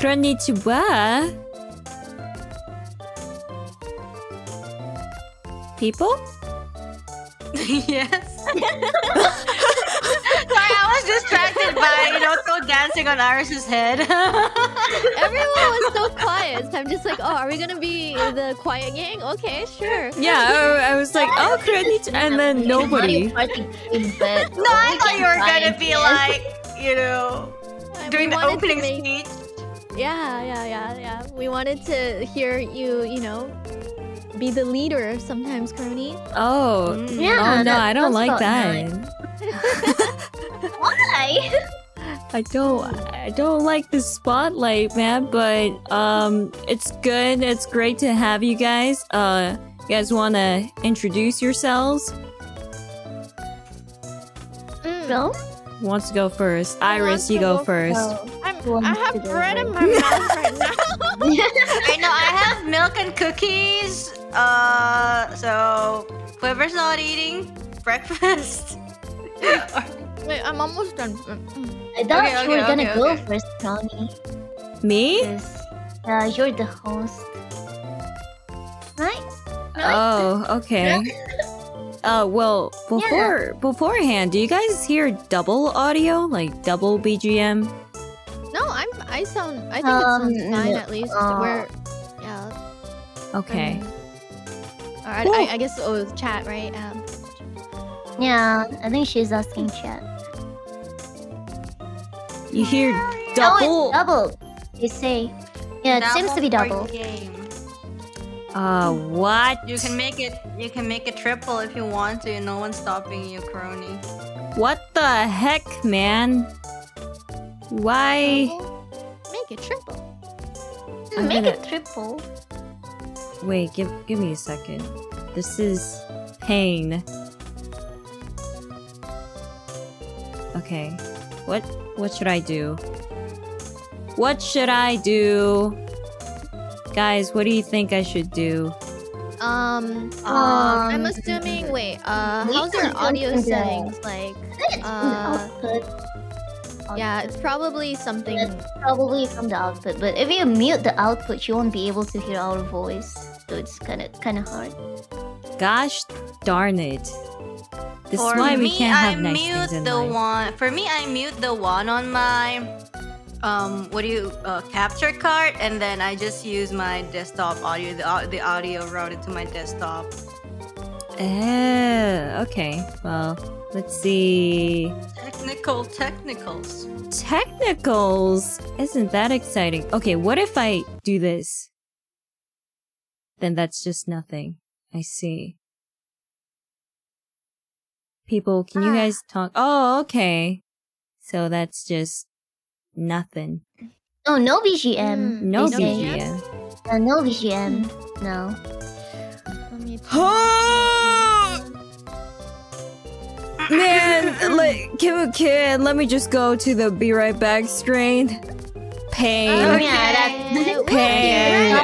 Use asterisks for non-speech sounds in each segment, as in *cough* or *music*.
Konnichiwa. People? *laughs* yes. Sorry, I was distracted by, you know, so dancing on IRyS's head. *laughs* Everyone was so quiet. So I'm just like, oh, are we gonna be the quiet gang? Okay, sure. Yeah, I, I was like, oh, konnichiwa, and then nobody. no, I thought you were gonna be like, you know, doing the wanted opening make- speech. Yeah, yeah, yeah, yeah. We wanted to hear you, you know, be the leader sometimes, Kronii. Oh, Yeah, oh no, I don't like about that. *laughs* Why? I don't I don't like the spotlight, man, but um it's good. It's great to have you guys. Uh you guys want to introduce yourselves? No? Who wants to go first? IRyS, you go first. I'm, I have bread in my mouth right now. *laughs* I know I have milk and cookies. Uh, so whoever's not eating *laughs* breakfast. *laughs* Wait, I'm almost done. I thought Okay, you were okay, gonna okay, go first, Tony. Me? Uh, you're the host. Right? Oh, okay. *laughs* Uh well, before beforehand, do you guys hear double audio? Like double BGM? No, I'm. I sound. I think Um, it sounds fine no, at least. uh, We're. Yeah. Okay. Alright, I, I guess oh, chat, right? Um, Yeah, I think she's asking chat. You hear double it's double. They say. Yeah, it seems to be double. Game. Uh what? You can make it. You can make it triple if you want to. No one's stopping you, Kronii. What the heck, man? Why? make it triple. I'm Make gonna- it triple. Wait, give give me a second. This is pain. Okay. What what should I do? What should I do? Guys, what do you think I should do? Um, Um, I'm assuming. Wait, uh, we how's your audio to settings like? Uh, yeah, it's probably something. It's Probably from the output, but if you mute the output, you won't be able to hear our voice. So it's kind of kind of hard. Gosh darn it. This for is why me, we can't I have nice mute things in the life. one. For me, I mute the one on my um what do you uh, capture card, and then I just use my desktop audio. The, the audio routed to my desktop. Eh, okay. Well, let's see. Technical technicals. Technicals isn't that exciting. Okay, what if I do this? Then that's just nothing. I see. People, can you ah. guys talk? Oh, okay. So that's just nothing. Oh, no BGM. No they say. BGM. Uh, no BGM. No. Oh! Man, like, can, can, let me just go to the be right back strain. Pain. Oh, yeah, that- Pain.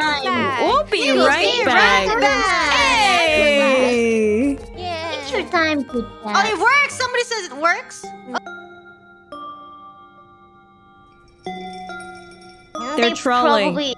We'll be We'll right be back. right back. Hey! Take your time to Oh, it works. Somebody says it works. Mm. They're trolling. Probably...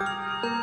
Música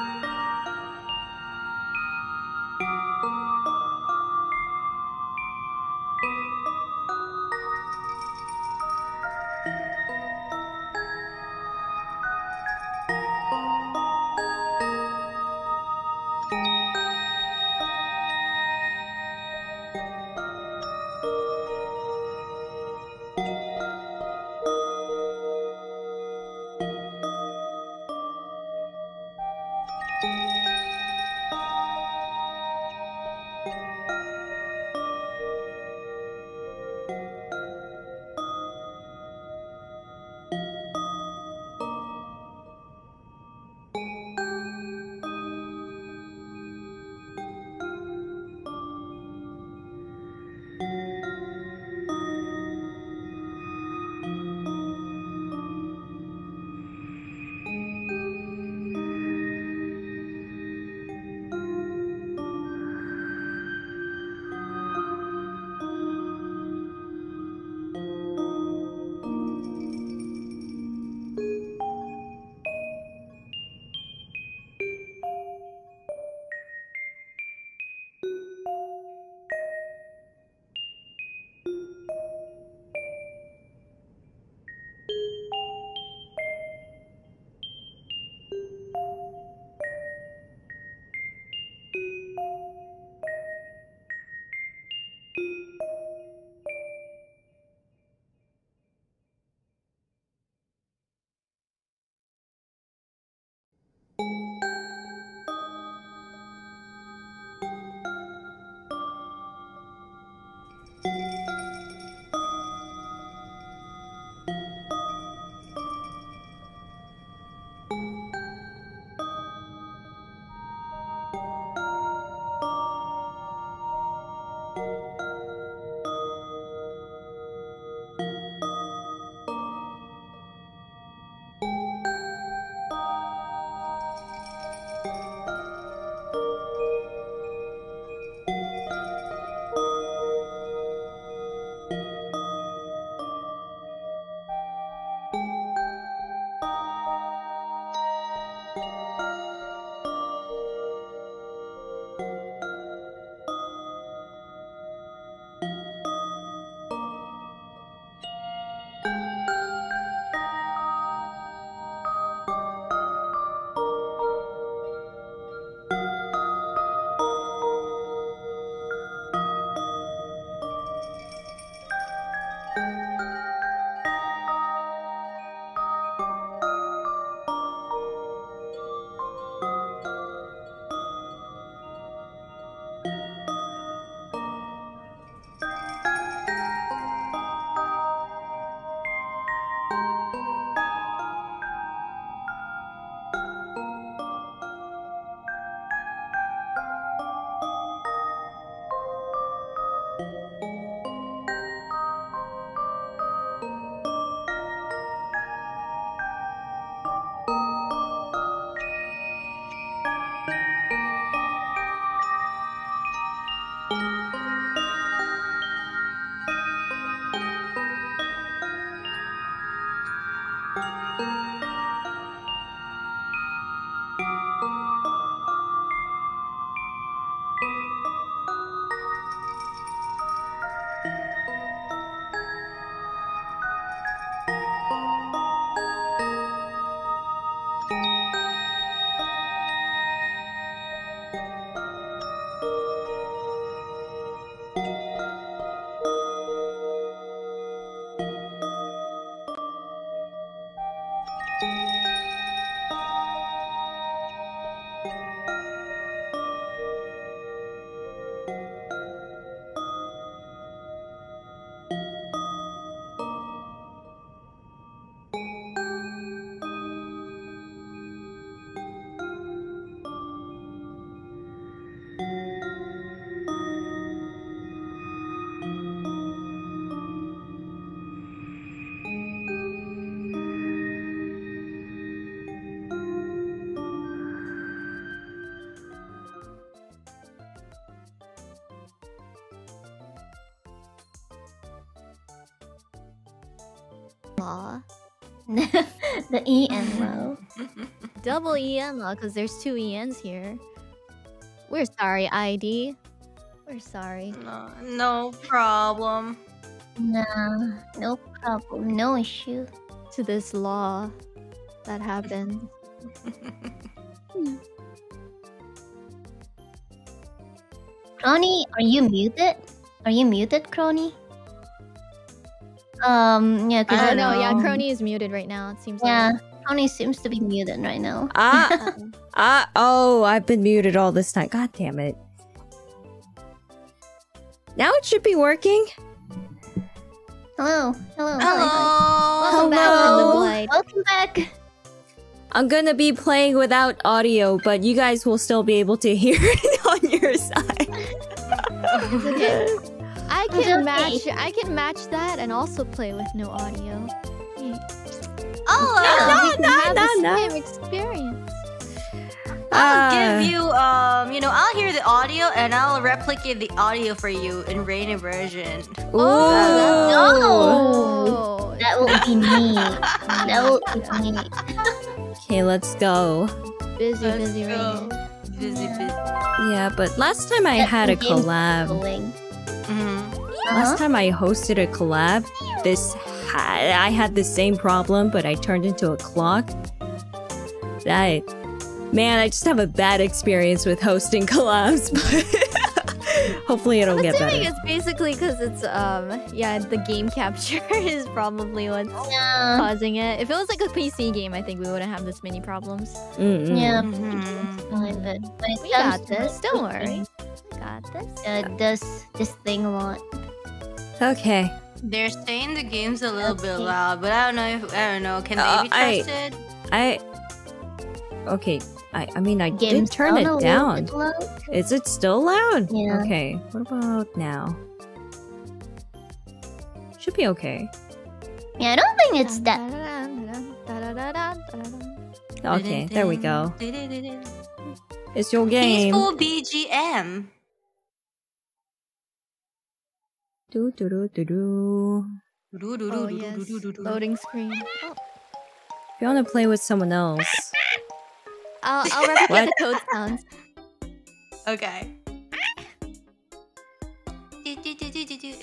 *laughs* the E and low. *laughs* Double EN law, because there's two ENs here. We're sorry, ID. We're sorry. No, no problem. Nah, no problem, no issue. To this law that happened. *laughs* Kronii, are you muted? Are you muted, Kronii? Um, yeah, because I Oh don't no, yeah, know. Kronii is muted right now, it seems Yeah, like. Kronii seems to be muted right now. Ah, *laughs* ah, oh, I've been muted all this time. God damn it. Now it should be working. Hello, hello, hi, Hello. Welcome back Hello. hi. Welcome back. I'm gonna be playing without audio, but you guys will still be able to hear *laughs* it on your side. *laughs* It's okay. I can okay. match I can match that and also play with no audio. Yeah. Oh, we *laughs* can no, have the no, no. same experience. I'll Ah. give you um, you know, I'll hear the audio and I'll replicate the audio for you in Reine version. Ooh. Oh. That will be me. *laughs* That will be me. Okay, let's go. Busy, Let's busy right go. Busy, busy. Yeah, but last time I That had a game's collab. Going. Mhm. Uh-huh. Last time I hosted a collab, this ha- I had the same problem, but I turned into a clock. That man, I just have a bad experience with hosting *laughs* collabs, but *laughs* hopefully it'll I'm get assuming better. it's basically because it's um yeah the game *laughs* capture is probably what's Yeah. causing it. If it was like a PC game, I think we wouldn't have this many problems. Mm-mm. Yeah. Mhm. Fine, but when it We comes got this. Don't worry. hosting, We got this. Uh, it does this thing a lot. Okay. They're saying the game's a little bit loud, but I don't know if I don't know. Can Uh, they be I- trusted? I. Okay. I. I mean, I Games did turn it down. Is it still loud? Yeah. Okay. What about now? Should be okay. Yeah, I don't think it's that. Okay. There we go. It's your game. Peaceful BGM. Do do do do do. Oh yes, loading screen. Oh, If you want to play with someone else, I'll I'll replicate What? the code sounds. Okay.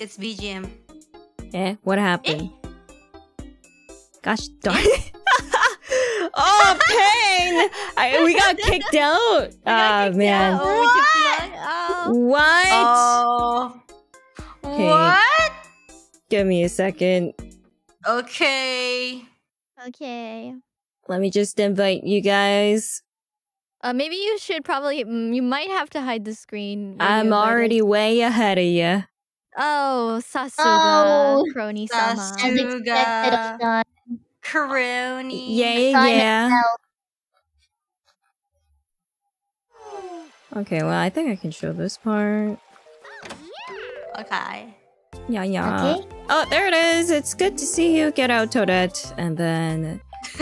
It's BGM. eh? What happened? Gosh *laughs* darn it! oh, pain! I, we got kicked out. Ah man. Oh, we took too. Oh. What? Oh. Okay. What? Give me a second. Okay. Okay. Let me just invite you guys. Uh, maybe you should probably. mm, You might have to hide the screen. I'm already us. way ahead of you. Oh, Sasuga, Oh, Kronii sama. Sasu- As expected of John. Kronii. Yeah, yeah. Okay, well, I think I can show this part. Okay. Yeah, yeah. Okay. Oh, there it is. It's good to see you. Get out, Toadette. And then. *laughs*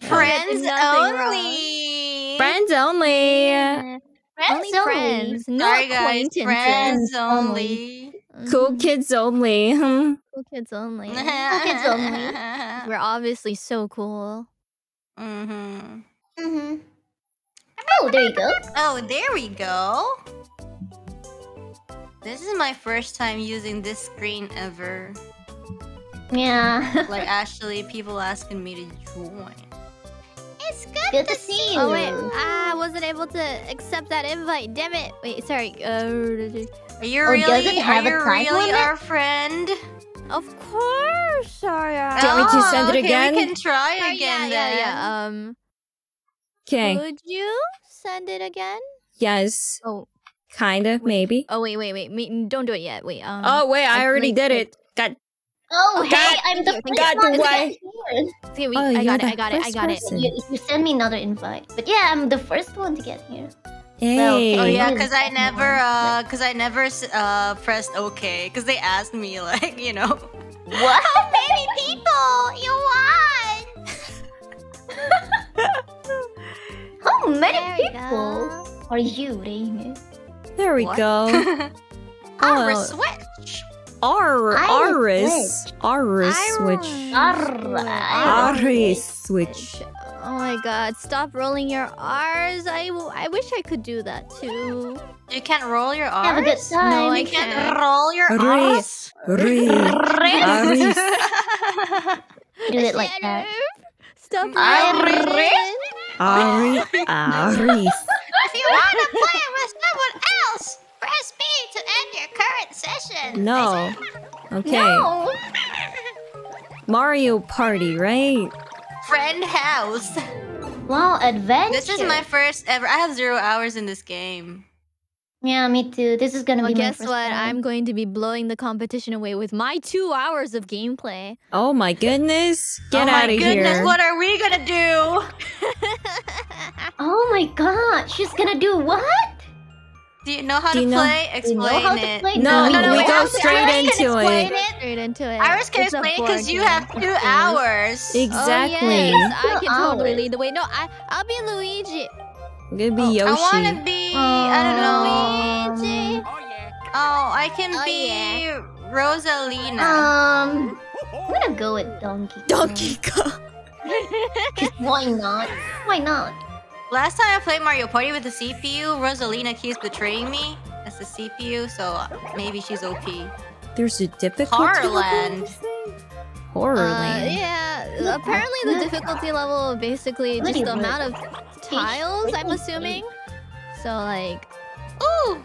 Friends nothing wrong. only. Friends only. Friends Only friends, no Sorry guys, acquaintances. friends Friends only. Cool Mhm. kids only. Hmm. *laughs* Cool kids only. *laughs* kids only. We're obviously so cool. mm-hmm. Mm-hmm. Oh, there you go. Oh, there we go. This is my first time using this screen ever. Yeah. Like, *laughs* actually, people asking me to join. It's good, Good to see you. Oh wait, I wasn't able to accept that invite. Damn it! Wait, sorry. Uh, Are you Oh, does really? it Are have a you time really limit? our friend? of course, sorry. Do you want me to send it okay, again? We can try Oh, again yeah, then. yeah, yeah. Um, Okay. could you send it again? Yes. Oh, Kinda, maybe. oh wait, wait, wait. Me, don't do it yet. Wait. Um. Oh, wait, I I already think did it- it. God. Oh, Okay, hey, I'm the first thank one you. Why? Okay, wait, Oh, I you're got it. the I got it. I got it. person. You, you send me another invite. But yeah, I'm the first one to get here. Hey. Well, Oh okay. yeah, Yeah, because I never, uh, because I never uh pressed OK, because they asked me *laughs* like, you know, What? *laughs* how many people you want? *laughs* How *laughs* oh, many people go. are you, Reine? There we What? Oh, go. *laughs* Our Oh. switch. R Aris Aris switch. Aris switch. Oh my god, stop rolling your R's. I, w- I wish I could do that too. You can't roll your R's. Have a good time. No, I can't can't. roll your Re- R's. Re Aris. Do *laughs* it like that. Stop IRyS? rolling. Ari Aris. *laughs* if you want to play with someone else, press B to end your current session. No. Okay. No. Mario Party, right? Friend house. Wow, adventure. This is my first ever. I have zero hours in this game. Yeah, me too. This is gonna Well, be my guess first what? time. I'm going to be blowing the competition away with my two hours of gameplay. Oh my goodness. Get oh out my of goodness, here. what are we gonna do? *laughs* *laughs* Oh my god, she's gonna do what? Do you know how Do to you know- play? Do you know Explain it. play? No, no, no, we wait, go straight IRyS can into explain it. Straight into it. IRyS can It's explain board because you have two *laughs* oh, hours. Exactly. Oh, yes. I can totally oh. lead the way. No, I I'll be Luigi. I'm gonna be I Yoshi. wanna be. I don't know. Luigi. Oh, I can Oh, be yeah. Rosalina. Um, I'm gonna go with Donkey. Kong. Donkey Kong. *laughs* Why not? Why not? Last time I played Mario Party with the CPU, Rosalina keeps betraying me as the CPU, so maybe she's OP. There's a difficulty level in Horrorland. Uh, Horrorland. yeah, apparently the difficulty level basically just the amount of tiles, I'm assuming. So like, oh,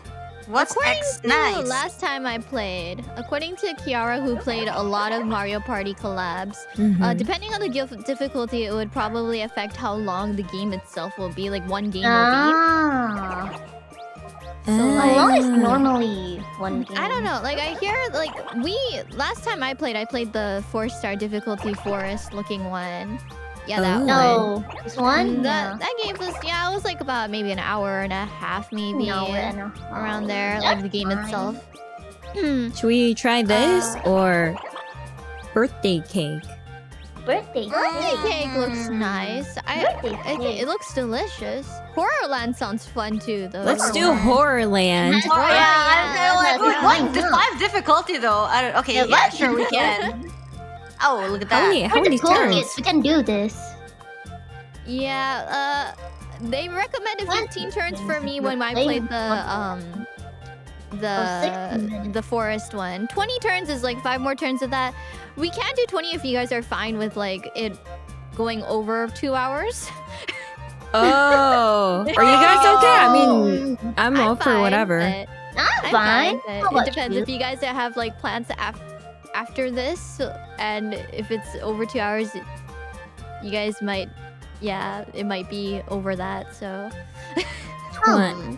What's according X to nice? last time I played, according to Kiara, who played a lot of Mario Party collabs, Mhm. uh, depending on the gif- difficulty, it would probably affect how long the game itself will be. Like one game will Ah, So Ah. How long is Ah. normally one game? I don't know. Like I hear like we last time I played, I played the four star difficulty forest looking one. Yeah, that Oh. one. No, this one. That that game was yeah, it was like about maybe an hour and a half, maybe No, and a around there, That's like the game fine. itself. Hmm. Should we try this Uh, or birthday cake? Birthday. Birthday cake looks nice. I, Birthday I think cake. it looks delicious. Horrorland sounds fun too, though. Let's do Horrorland. Horrorland. Oh, yeah, yeah, I, I, like, yeah, wait, yeah. what? The five difficulty though. I don't, okay, Yeah, yeah, sure we *laughs* can. Oh, look at that. many? How We're many turns? We can do this. Yeah, uh, they recommended What? 15 turns for me when I played the um Oh, the 60 the forest one. 20 turns is like five more turns of that. We can do 20 if you guys are fine with like it going over two hours. *laughs* Oh, are you guys okay? I mean, I'm, all for whatever. I'm I'm fine. fine, How it depends you? if you guys have like plans af- after this, and if it's over two hours, you guys might, yeah, it might be over that. So *laughs* What? Hmm.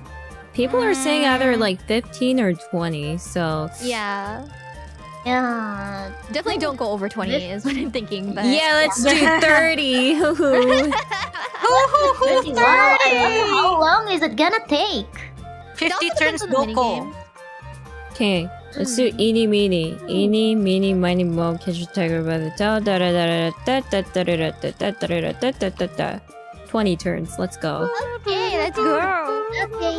People are saying either Mm. like 15 or 20, so yeah, Yeah. definitely don't go over twenty is what I'm thinking. But yeah, let's do 30. *laughs* Hoo hoo. Wow, I wonder how long is it gonna take? 50 turns depends on the Boko. minigame. Okay, let's do eeny meeny. Eeny meeny miny mo catch a tiger by the tail. Da da da da da da da da da da da da da da da da. 20 turns, let's go. Okay, let's go. Okay.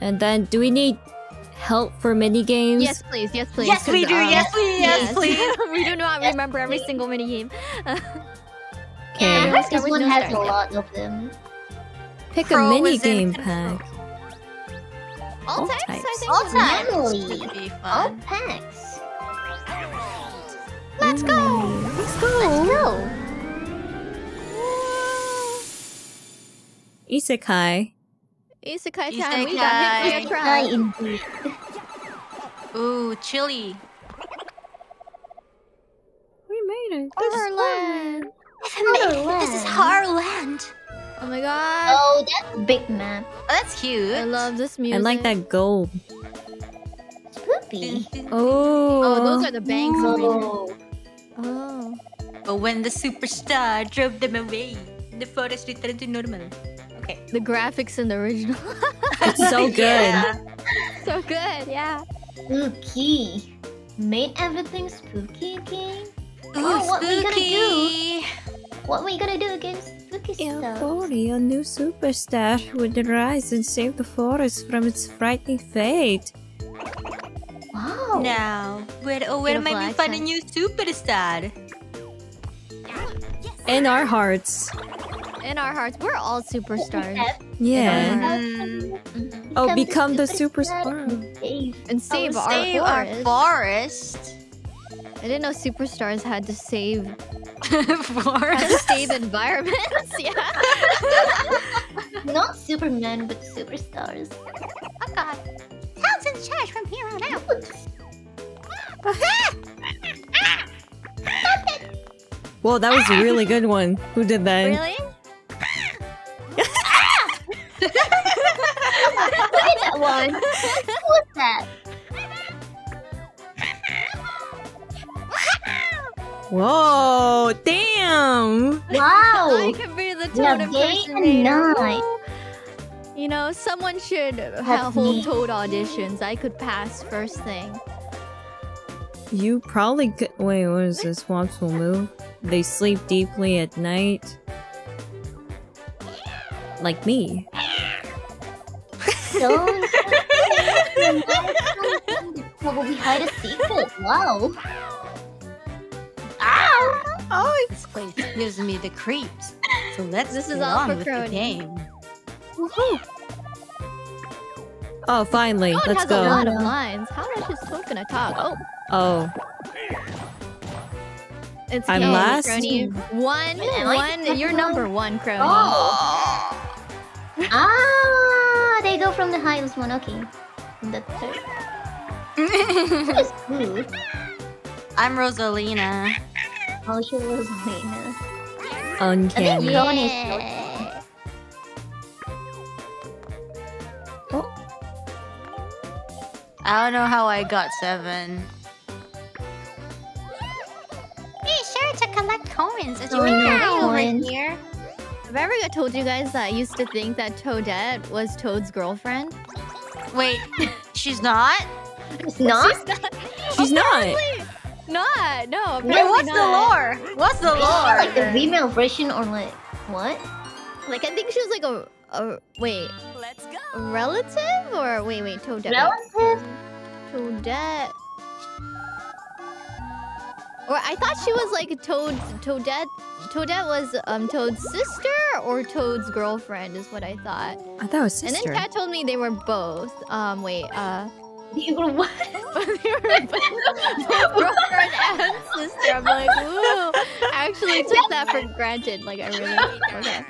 And then, do we need help for mini games? Yes, please. Yes, please. Yes, we 'cause, do. um, Yes, please. Yes, please. we do not Yes, remember every please. single minigame. Okay, Yeah, let's this start with one no has a start. lot of them. pick a Pro mini is in game control. pack. All All types, types. I think. All types. nice. Normally. All packs. Let's go. Let's go. Let's go. Isekai. Isekai time. We got hit by a Hi, indeed. Ooh, chili. We made it. This is fun. Horrorland. This is Harland. Oh my god. Oh, that's a big map. Oh, that's cute. I love this music. I like that gold. Spoopy. *laughs* Oh. Oh, those are the banks over here. Oh. Oh. But when the superstar drove them away, the forest returned to normal. Okay. The graphics in the original. *laughs* It's so *laughs* good. Yeah. so good, yeah. Spooky. Made everything spooky again? Ooh, Oh, what we gonna do? What we gonna do against spooky stuff? A new superstar would rise and save the forest from its frightening fate. Wow. Now, where oh where Beautiful might we find a new superstar? In our hearts. In our hearts, we're all superstars. Yeah. Mm, Oh, become the superstar. And save oh, our save our forest. forest. I didn't know superstars had to save *laughs* forest. had to save environments. *laughs* yeah. *laughs* Not supermen, but superstars. Oh god. Sounds in charge from here on out. Whoa, that was a really good ah! one. Who did that? Really? that one. What's that? Whoa, damn! Wow. I could be the Yeah, toad day and impersonator. night. You know, someone should That's ha- hold me. toad auditions. I could pass first thing. You probably could. Wait, what is this? Swamps will move. They sleep deeply at night. Like me. Don't. Probably hide a secret. Wow. Ow! Oh, this place gives me the creeps. So let's This is all on for with the Kronii. game. Oh, finally. Toad Let's has a lot go. of lines. How much is Toad gonna talk? Oh, Oh, it's I'm okay, last? Kronii. One, Am one. You're number one, Kronii. Oh. Ah, they go from the highest one. Okay. The third. *laughs* That is good. I'm Rosalina. Oh, she was Lena. uncanny. Yeah. Kronii is Yeah. Oh. I don't know how I got seven. Be sure to collect coins as you Oh, make your no, way over here. Have I ever told you guys that I used to think that Toadette was Toad's girlfriend? Wait, *laughs* she's not? It's *laughs* not. She's not. Not, *laughs* no. Wait, apparently what's the lore? What's the Is she like the female version or like what? Like I think she was like a, a wait, Let's go. a relative or wait, wait, Toadette. Relative? Toadette. Or I thought she was like Toad. Toadette. Toadette was um Toad's sister or Toad's girlfriend is what I thought. I thought it was And then Cat told me they were both. Um, wait. Uh, You were what? *laughs* they were both both girlfriend and sister. I'm like, ooh. I actually took that for granted. Like I really. *laughs* Okay.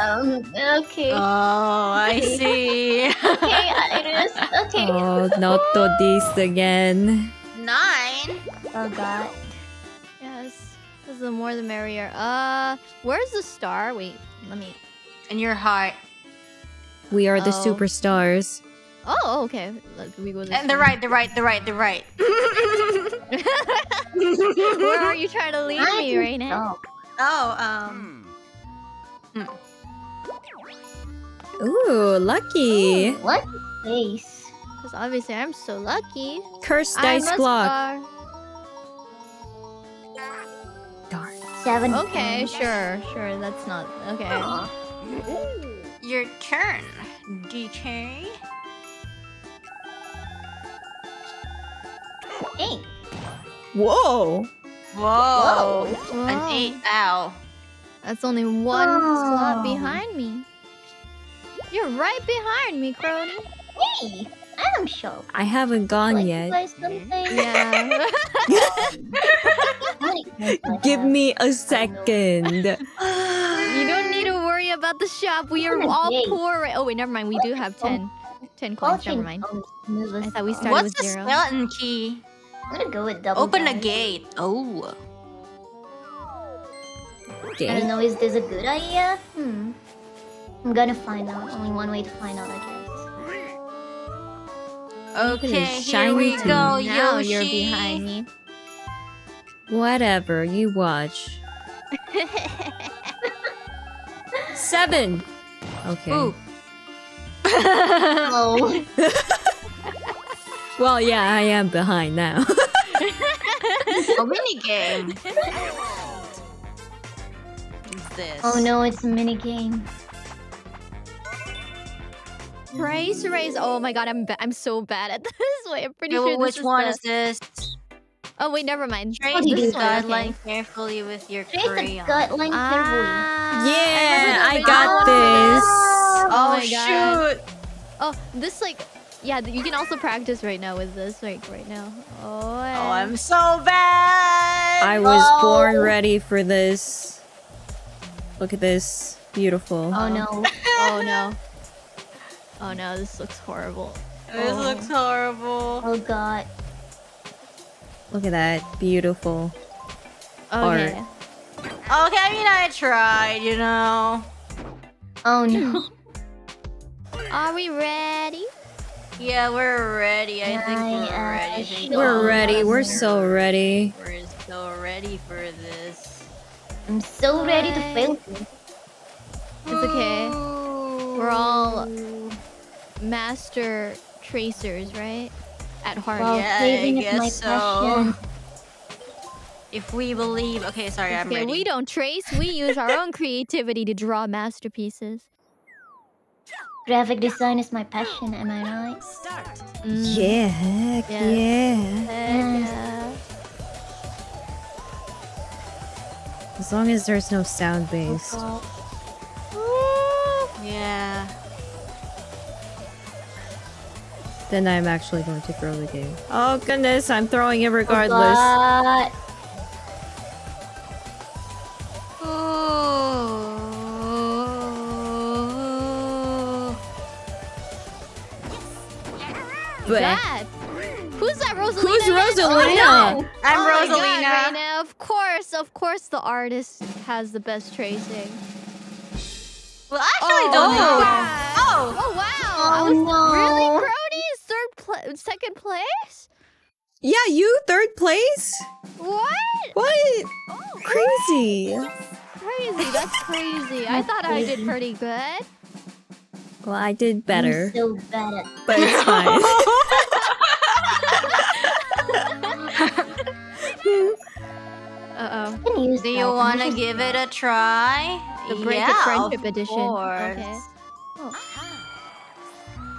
Um. Okay. Oh, I see. okay, IRyS. Okay. *laughs* Oh, not to this again. Nine. Oh God. Yes. This is the more the merrier. Uh, where's the star? Wait, let me. In your heart. We are the Oh. superstars. Oh, okay. Let we go this And the way. right, the right, the right, the right. *laughs* *laughs* Where are you trying to lead me right now? Oh, um. Ooh, lucky. What face? Because obviously I'm so lucky. Cursed I'm dice block. star. Darn. Seven. Okay, sure, sure. That's not okay. Aw. Your turn, DK. Eight. Whoa. Whoa. An eight. Ow. That's only one Oh. slot behind me. You're right behind me, Kronii. Hey, I'm sure. I haven't gone Like, yet. Yeah. How many coins do I Give me a second. you don't need to worry about the shop. We are all poor. Right? Oh wait, never mind. We do have 10, 10 coins. Never mind. I thought we as started What's with the skeleton key? I'm gonna go with double. Open a gate. Oh. I don't know. Is this a good idea? Hmm. I'm gonna find out. Only one way to find out, I guess. Okay, here shiny we go, now Yoshi. you're behind me. Whatever, you watch. *laughs* Seven. Okay. Ooh. *laughs* *laughs* Oh, Well, yeah, I am behind now. *laughs* a mini game. *laughs* This? oh no! It's a mini game. Race, race. Oh my god, I'm I'm so bad at *laughs* this. Wait, I'm pretty Okay, sure well, this which is one the- is this? Oh wait, never mind. Trace do you this guideline carefully with your Trace the crayon. carefully. Ah, yeah, I remember got this. Oh, Oh my God. shoot! Oh, this like, yeah, you can also practice right now with this, like right now. Oh, Oh. I'm so bad. I was No. born ready for this. Look at this. Beautiful. Oh no! Oh, oh no. *laughs* Oh no, this looks horrible. This Oh. looks horrible. Oh god! Look at that. Beautiful. Okay. Okay, I mean I tried, you know. Oh no! *laughs* Are we ready? Yeah, we're ready. I think we're ready. We're ready. We're so ready. We're so ready for this. I'm so ready to fail. It's okay. We're all master tracers, right? At heart. While Yeah, I saving is my guess so. passion. *laughs* If we believe, okay, sorry, I'm Okay, ready. we don't trace. We use our own creativity to draw masterpieces. Graphic design is my passion. Am I right? Mm. Yeah, heck Yeah. yeah. Heck yeah. As long as there's no sound based. Yeah. Then I'm actually going to throw the game. Oh goodness, I'm throwing it regardless. But That. Who's that, Rosalina? who's again? Rosalina? Oh, I'm oh my God, Rosalina. Of course, of course, the artist has the best tracing. Well, actually Oh, don't know. Oh, Oh wow! Oh, I was no. really Kronii is third pla- second place? Yeah, you third place? What? What? Oh, crazy. Crazy. That's crazy. I thought I did pretty good. Well, I did better, I'm so bad at but it's *laughs* fine. Uh oh. Do you want to give it a try? The Break It yeah, Friendship of Edition. course. Okay.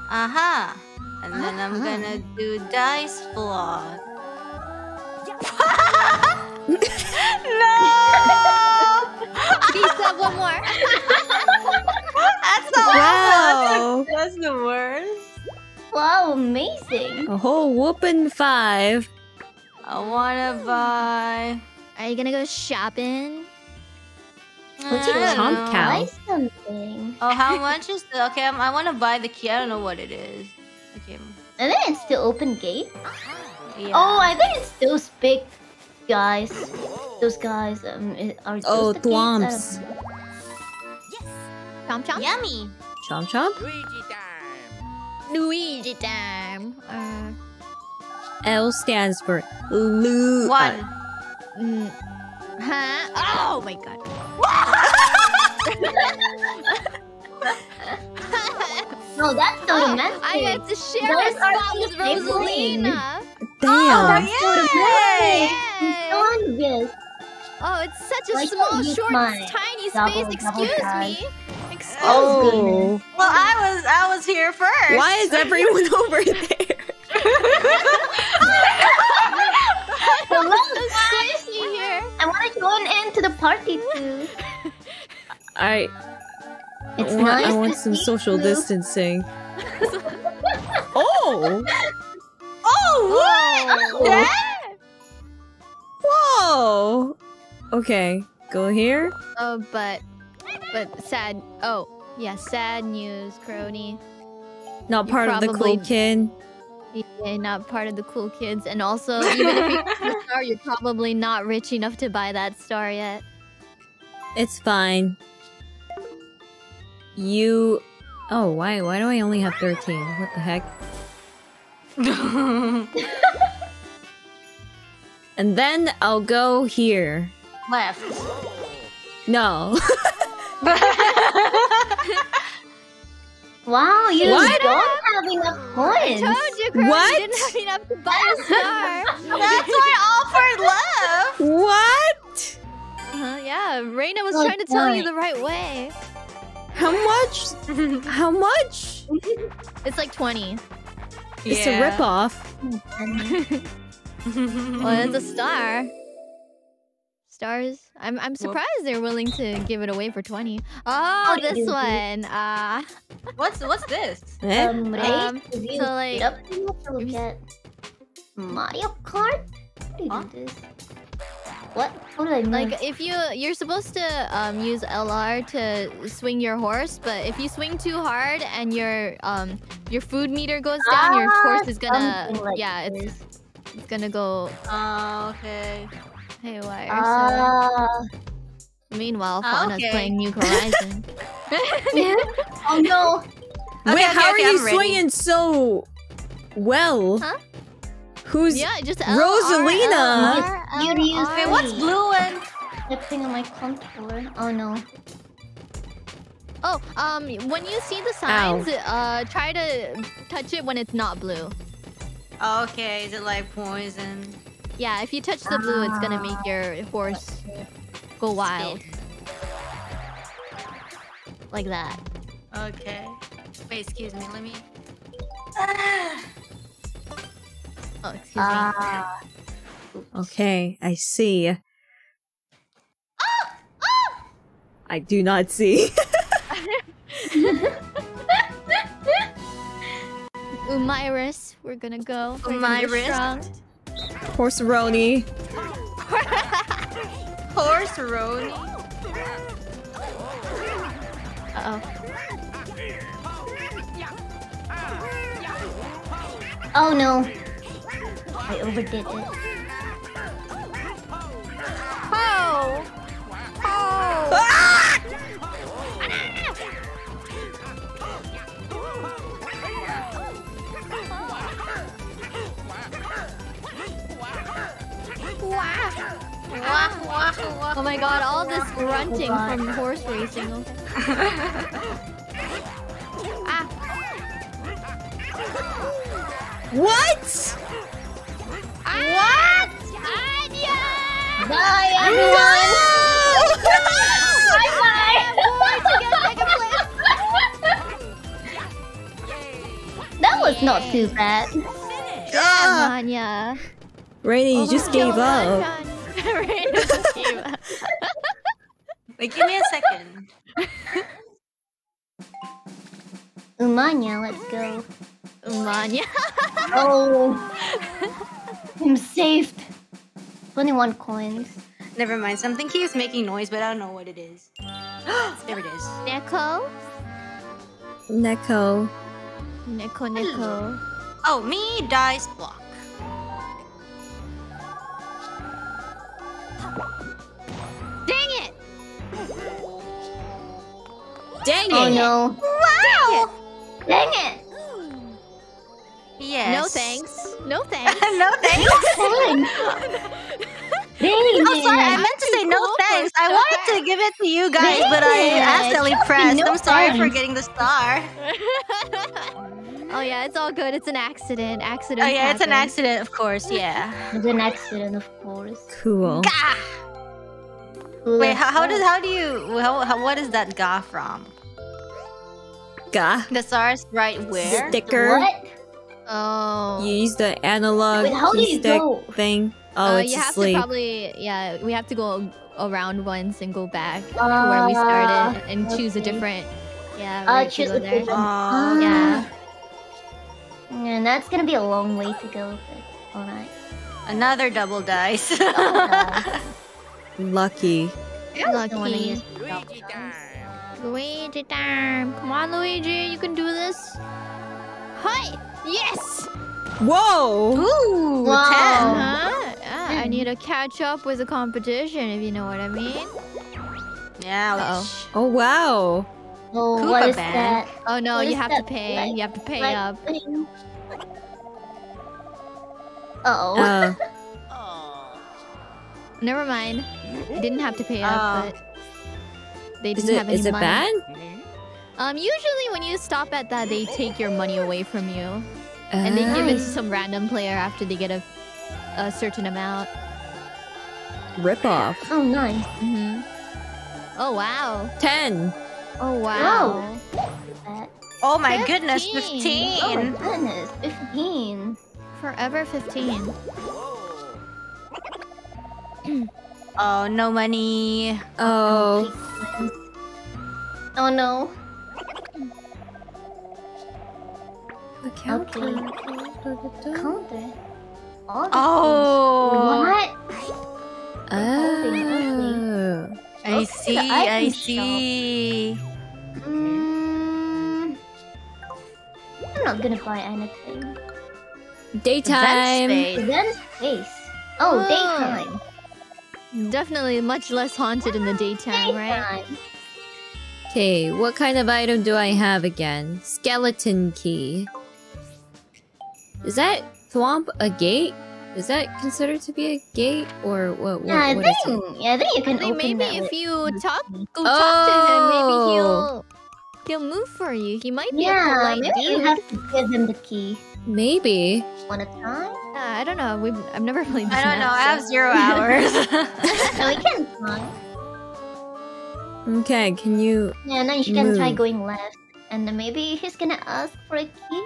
Uh huh. And then I'm Uh-huh. gonna do dice block. *laughs* *laughs* no! Please have one more. That's the Wow. That's the worst. Wow, amazing. A whole whooping five. I wanna buy. Are you gonna go shopping? What's I a don't chomp cow? Buy something. Oh, how *laughs* much is the? Okay, I'm, I want to buy the key. I don't know what it is. Okay. And then it's the open gate. Yeah. Oh, I think it's those big guys. Those guys um, are those Oh, the gates? Thwomps. Don't know. Chomp chomp. yummy. Chomp chomp. Luigi time. Luigi time. Uh, L stands for Lu. One. mm, huh? Oh my god. No, that's Oh, automatic. I get to share a Those are spot with Maybelline. Rosalina. Damn. Yay! Yay! Obvious. Oh, it's such a Why small, don't you use short, my tiny double- space. double Excuse tag? me. Excuse Oh. Well, I was I was here first. Why is everyone *laughs* over there? Hello, me. guys. Here. I want to join into the party too. I, It's I want, nice I want some social you. distancing. *laughs* oh! Oh, what? Oh. Whoa! Okay, go here. Oh, but, but sad. Oh, yeah, sad news, Kronii. Not You part of the cool kid. Yeah, not part of the cool kids, and also even if you *laughs* get star, you're probably not rich enough to buy that star yet. It's fine. You. Oh, why? Why do I only have 13? What the heck? *laughs* And then I'll go here. Left. No. *laughs* *laughs* Wow, you What? don't have enough I coins. told you, Kronii What? didn't have enough to buy a star. *laughs* That's why offered left. what? uh, yeah, Reine was Oh, trying to tell you the right way. How much? How much? *laughs* It's like 20. It's a ripoff. Well, it's a star. Stars. I'm I'm surprised they're willing to give it away for 20. Oh, Oh, this one. Uh *laughs* What's what's this? Eh? Um. Um, so, like- get up to it, you'll get Mario Kart. How do you Huh? do? What? How do I move? like if you you're supposed to um use LR to swing your horse, but if you swing too hard and your um your food meter goes down, your Ah, horse is gonna like yeah, it's it's gonna go Oh, okay. Haywire. Ah. so meanwhile, Ah, Fauna's okay. playing New Horizon. *laughs* oh no! Wait, okay, how okay, are you I'm ready. swinging so well? Huh? Who's yeah, just Rosalina. LR, You- you use- Wait, what's blue and Stepping on my contour. Oh no. Oh, um, when you see the signs, uh, try to touch it when it's not blue. oh, okay? Is it like poison? Yeah, if you touch the blue, it's gonna make your horse go wild. Like that. Okay. Wait, excuse me. Let me. *sighs* Oh, excuse Ah. Okay, I see. I do not see. *laughs* *laughs* me. Umiris, we're gonna go. We're Horse Roni. *laughs* Horse Roni. Uh Oh no. I overdid it. oh. Oh. Oh. Oh my god, all this grunting from horse racing. ah, *laughs* What? what? Anya! Bye, everyone. *laughs* that was not too bad. Ah! Anya. Reine, you just gave up. Reine just gave up. Wait, give me a second. Umanya, let's go. Manya. *laughs* Oh, I'm saved. 21 coins. Never mind. Something keeps making noise, but I don't know what it is. *gasps* there it is. Neko? Neko. Neko, Neko. Oh, me dice block. Dang it! Dang Oh it! no. Wow! Dang it. Yes. No thanks. No *laughs* thanks. no thanks. *laughs* Fine. *laughs* Dang Oh, sorry. I meant to say no thanks. I wanted to give it to you guys, but I accidentally pressed. no I'm sorry for getting the star. Oh yeah, it's all good. It's an accident. Accident. Oh yeah, it's an accident, of course. Yeah. It's an accident, of course. Cool. Gah! Wait, how, how does how do you how, how what is that ga from? Gah. The stars right where? Sticker. What? Oh. You use the analog Wait, how do you stick go? thing. Oh, uh, it's you have asleep. to probably yeah. We have to go around once and go back to where we Ah, started and choose a different. Yeah. Uh, choose a different. Oh. Yeah. And that's gonna be a long way to go. But alright. Another double dice. *laughs* Uh, Lucky. I don't Lucky. use the double dice. Luigi time. Come on, Luigi. You can do this. Hi. Yes. Whoa! Ooh, Wow. ten. Huh? Ah, I need to catch up with the competition, if you know what I mean. Yeah. Uh-oh. Oh wow! Oh, Koopa what is Bank. that? Oh no, What you have to pay. like- You have to pay up. *laughs* Uh-oh. Uh, *laughs* Never mind. You didn't have to pay Oh. up, but they is didn't it have any money. is it money. bad? Um, usually when you stop at that, they take your money away from you, and they give it to Ah, some random player after they get a a certain amount. rip off. oh, nice. hmm Oh wow! Ten. Oh wow! That. Oh my goodness, 15. Oh my fifteen. goodness, 15. Forever fifteen. *clears throat* Oh, no money. Oh, Oh no. the counter. Counter. All the Oh, What? Oh. I see. I item see. Mm, I'm not gonna buy anything. Daytime. Event space. Oh, Oh. daytime. Definitely much less haunted in the daytime, right? Okay, what kind of item do I have again? Skeleton key. Is that thwomp a gate? Is that considered to be a gate or what? what Yeah, I what is think. it? Yeah, I think you can I think open maybe that if with- you talk, go Oh. talk to him, maybe he'll he'll move for you. He might be a Yeah, polite maybe you have to give him the key Maybe. one at a time. Uh, I don't know. We've I've never played this I don't know. map, I have zero *laughs* hours. *laughs* *laughs* no, we can try. Okay, can you? Yeah, then you can try going left, and then maybe he's gonna ask for a key.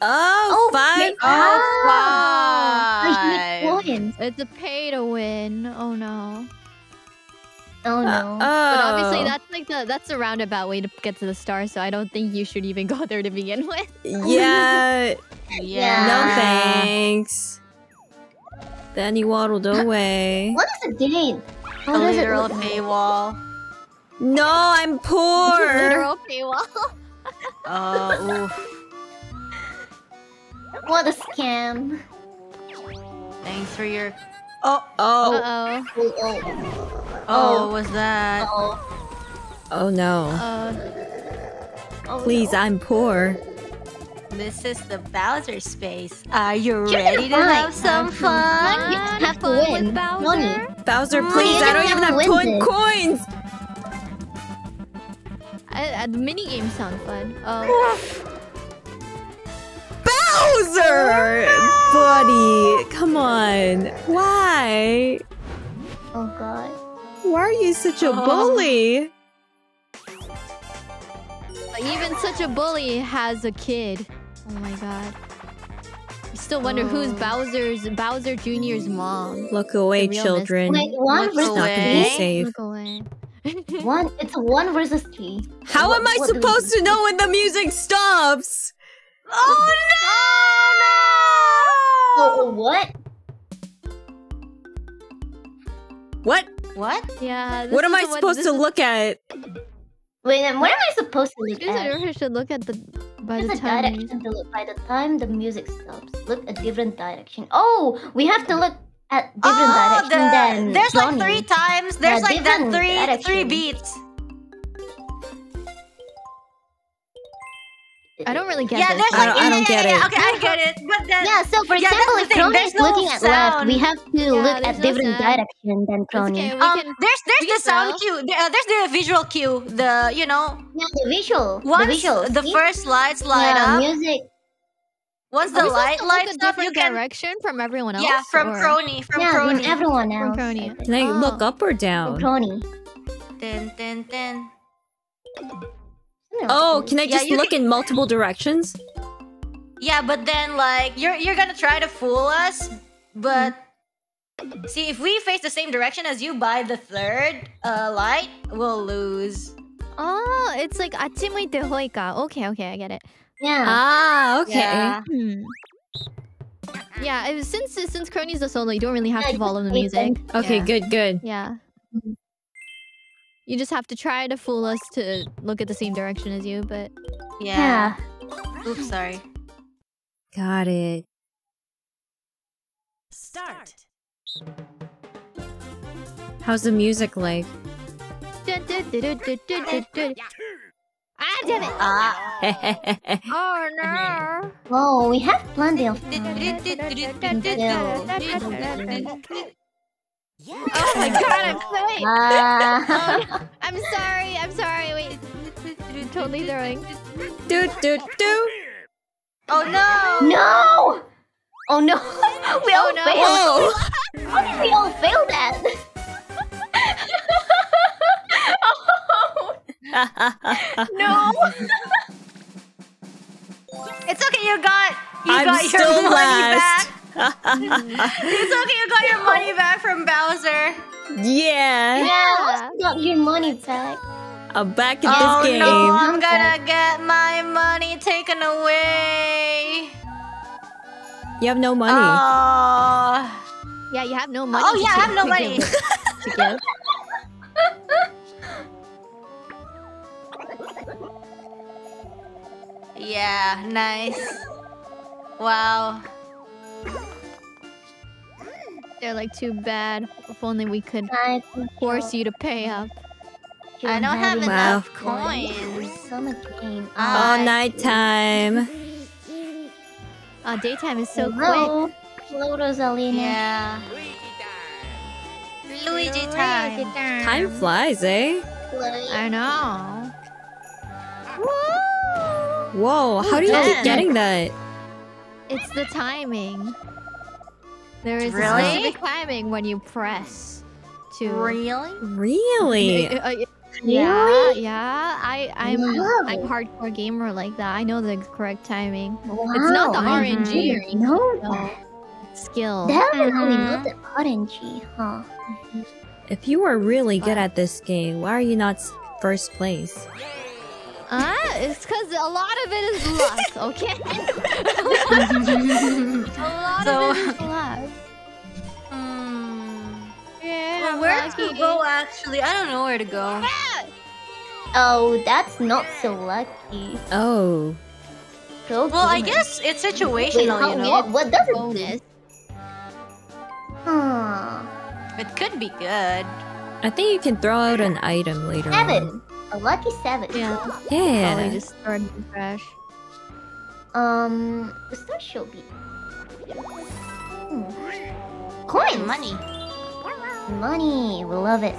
Oh, five. wait, oh, I five. It's a pay to win. Oh no. Oh Uh, no. But obviously oh. that's like the that's a roundabout way to get to the star, so I don't think you should even go there to begin with. *laughs* Yeah. Yeah. No thanks. Then he waddled away. what is the date? A How does it literal look paywall. No, I'm *laughs* poor. Literal paywall. *laughs* Oh, oof. What a scam. Thanks for your. Oh, Oh, Uh Oh, oh, oh, Oh. was that? oh. oh no. oh. Uh, oh Please, I'm poor. This is the Bowser space. Are you You're ready to right. have some fun? You Fun, have to fun with win. Bowser? Money. Bowser, please! I don't even have have to win twin this. coins. Uh, uh, the mini games sound fun. Oh, *sighs* Bowser, buddy, come on. Why? Oh god. Why are you such a Oh. bully? even such a bully has a kid. Oh my god. I still wonder oh. who's Oh. Bowser's Bowser Jr.'s mom. Look away, children. Wait, one Look versus It's not gonna be away. safe. Look away. *laughs* one. It's one versus three. How What- am I what do we supposed to know when the music stops? Oh Oh, what? What? What? Yeah. this What am is I the one- supposed this to is- look at? Wait, then what am I supposed to look at? I should look at the by There's the a time. direction to look by the time the music stops. Look a different direction. Oh, we have to look at different oh, direction the- than there's like three times. There's Yeah, like that different three three beats. I don't really get it. yeah, this. there's I like don't- I yeah, don't yeah, get yeah, yeah. it. Okay, I get it. But then Yeah, so for Yeah, example, if thing, Kronii is no looking at left, we have to Yeah, look at no different sound. direction than It's Kronii. okay, we um, can. there's there's the sound tell. cue. There, uh, there's the visual cue. The you know Yeah, the visual. once the visual. the first lights light yeah, up. music. Once the light lights up, you different can direction from everyone else. yeah from or- Kronii from yeah, Kronii. from everyone else. Kronii. I. Can I Oh. look up or From down? Kronii. Dun, dun, dun. Oh, can I Yeah, just you look in multiple directions? Yeah, but then like you're you're gonna try to fool us, but see if we face the same direction as you by the third uh light, we'll lose. Oh, it's like 아침의 대호이가. Okay, okay, I get it. Yeah. Ah, okay. Yeah. Hmm. Yeah, it was, since since Crony's a solo, you don't really have Yeah, to follow the just music. Okay, Yeah. good, good. Yeah. You just have to try to fool us to look at the same direction as you, but Yeah. Yeah. Oops, sorry. Got it. Start. How's the music like? Ah, damn it! Ah. *laughs* Oh no! Oh, we have plenty of *laughs* *laughs* Did- Oh my god, I'm *laughs* sorry! Ah. *laughs* I'm sorry, I'm sorry, wait. Totally throwing. do do do. Oh no! no! Oh no! *laughs* We all no. failed! Whoa! How did we all fail that? oh, no! It's okay, you got you I'm got your still money last. back. *laughs* It's okay, you got your money back from Bowser. yeah. Yeah, you got your money back. I'm back in oh this game. no, I'm gonna get my money taken away. You have no money. Oh. Yeah, you have no money. Oh yeah, I have no money. give- to give. *laughs* yeah, nice. Wow. They're like too bad. If only we could force you to pay up. I don't have enough coins. Summer game. Ah. All night time. Uh, daytime is so quick. Hello. Hello, Rosalina. Yeah. Luigi time. Time flies, eh? I know. Whoa, how do you keep getting that? It's the timing. There is Really? a specific timing when you press to. Really? Really? *laughs* Uh, uh, yeah, yeah. I, I'm, Wow. I'm hardcore gamer like that. I know the correct timing. Wow, It's not the I RNG or didn't anything. No, that. skill. Definitely Mhm. not the RNG, huh? If you are really good at this game, why are you not first place? Ah, it's because a lot of it is luck. Okay. *laughs* a lot So- of it is luck. Hmm. Yeah. Well, where to go actually? I don't know where to go. Oh, that's not so lucky. Oh. Pro Well, I guess it's Wait, situational, how, you know. what, what does it? Bonus. Huh. It could be good. I think you can throw out an item later on. Seven. A lucky seven. Yeah. Yeah. Probably just started from trash. Um, the star should be. Hmm. Coins, Money. money. We love it.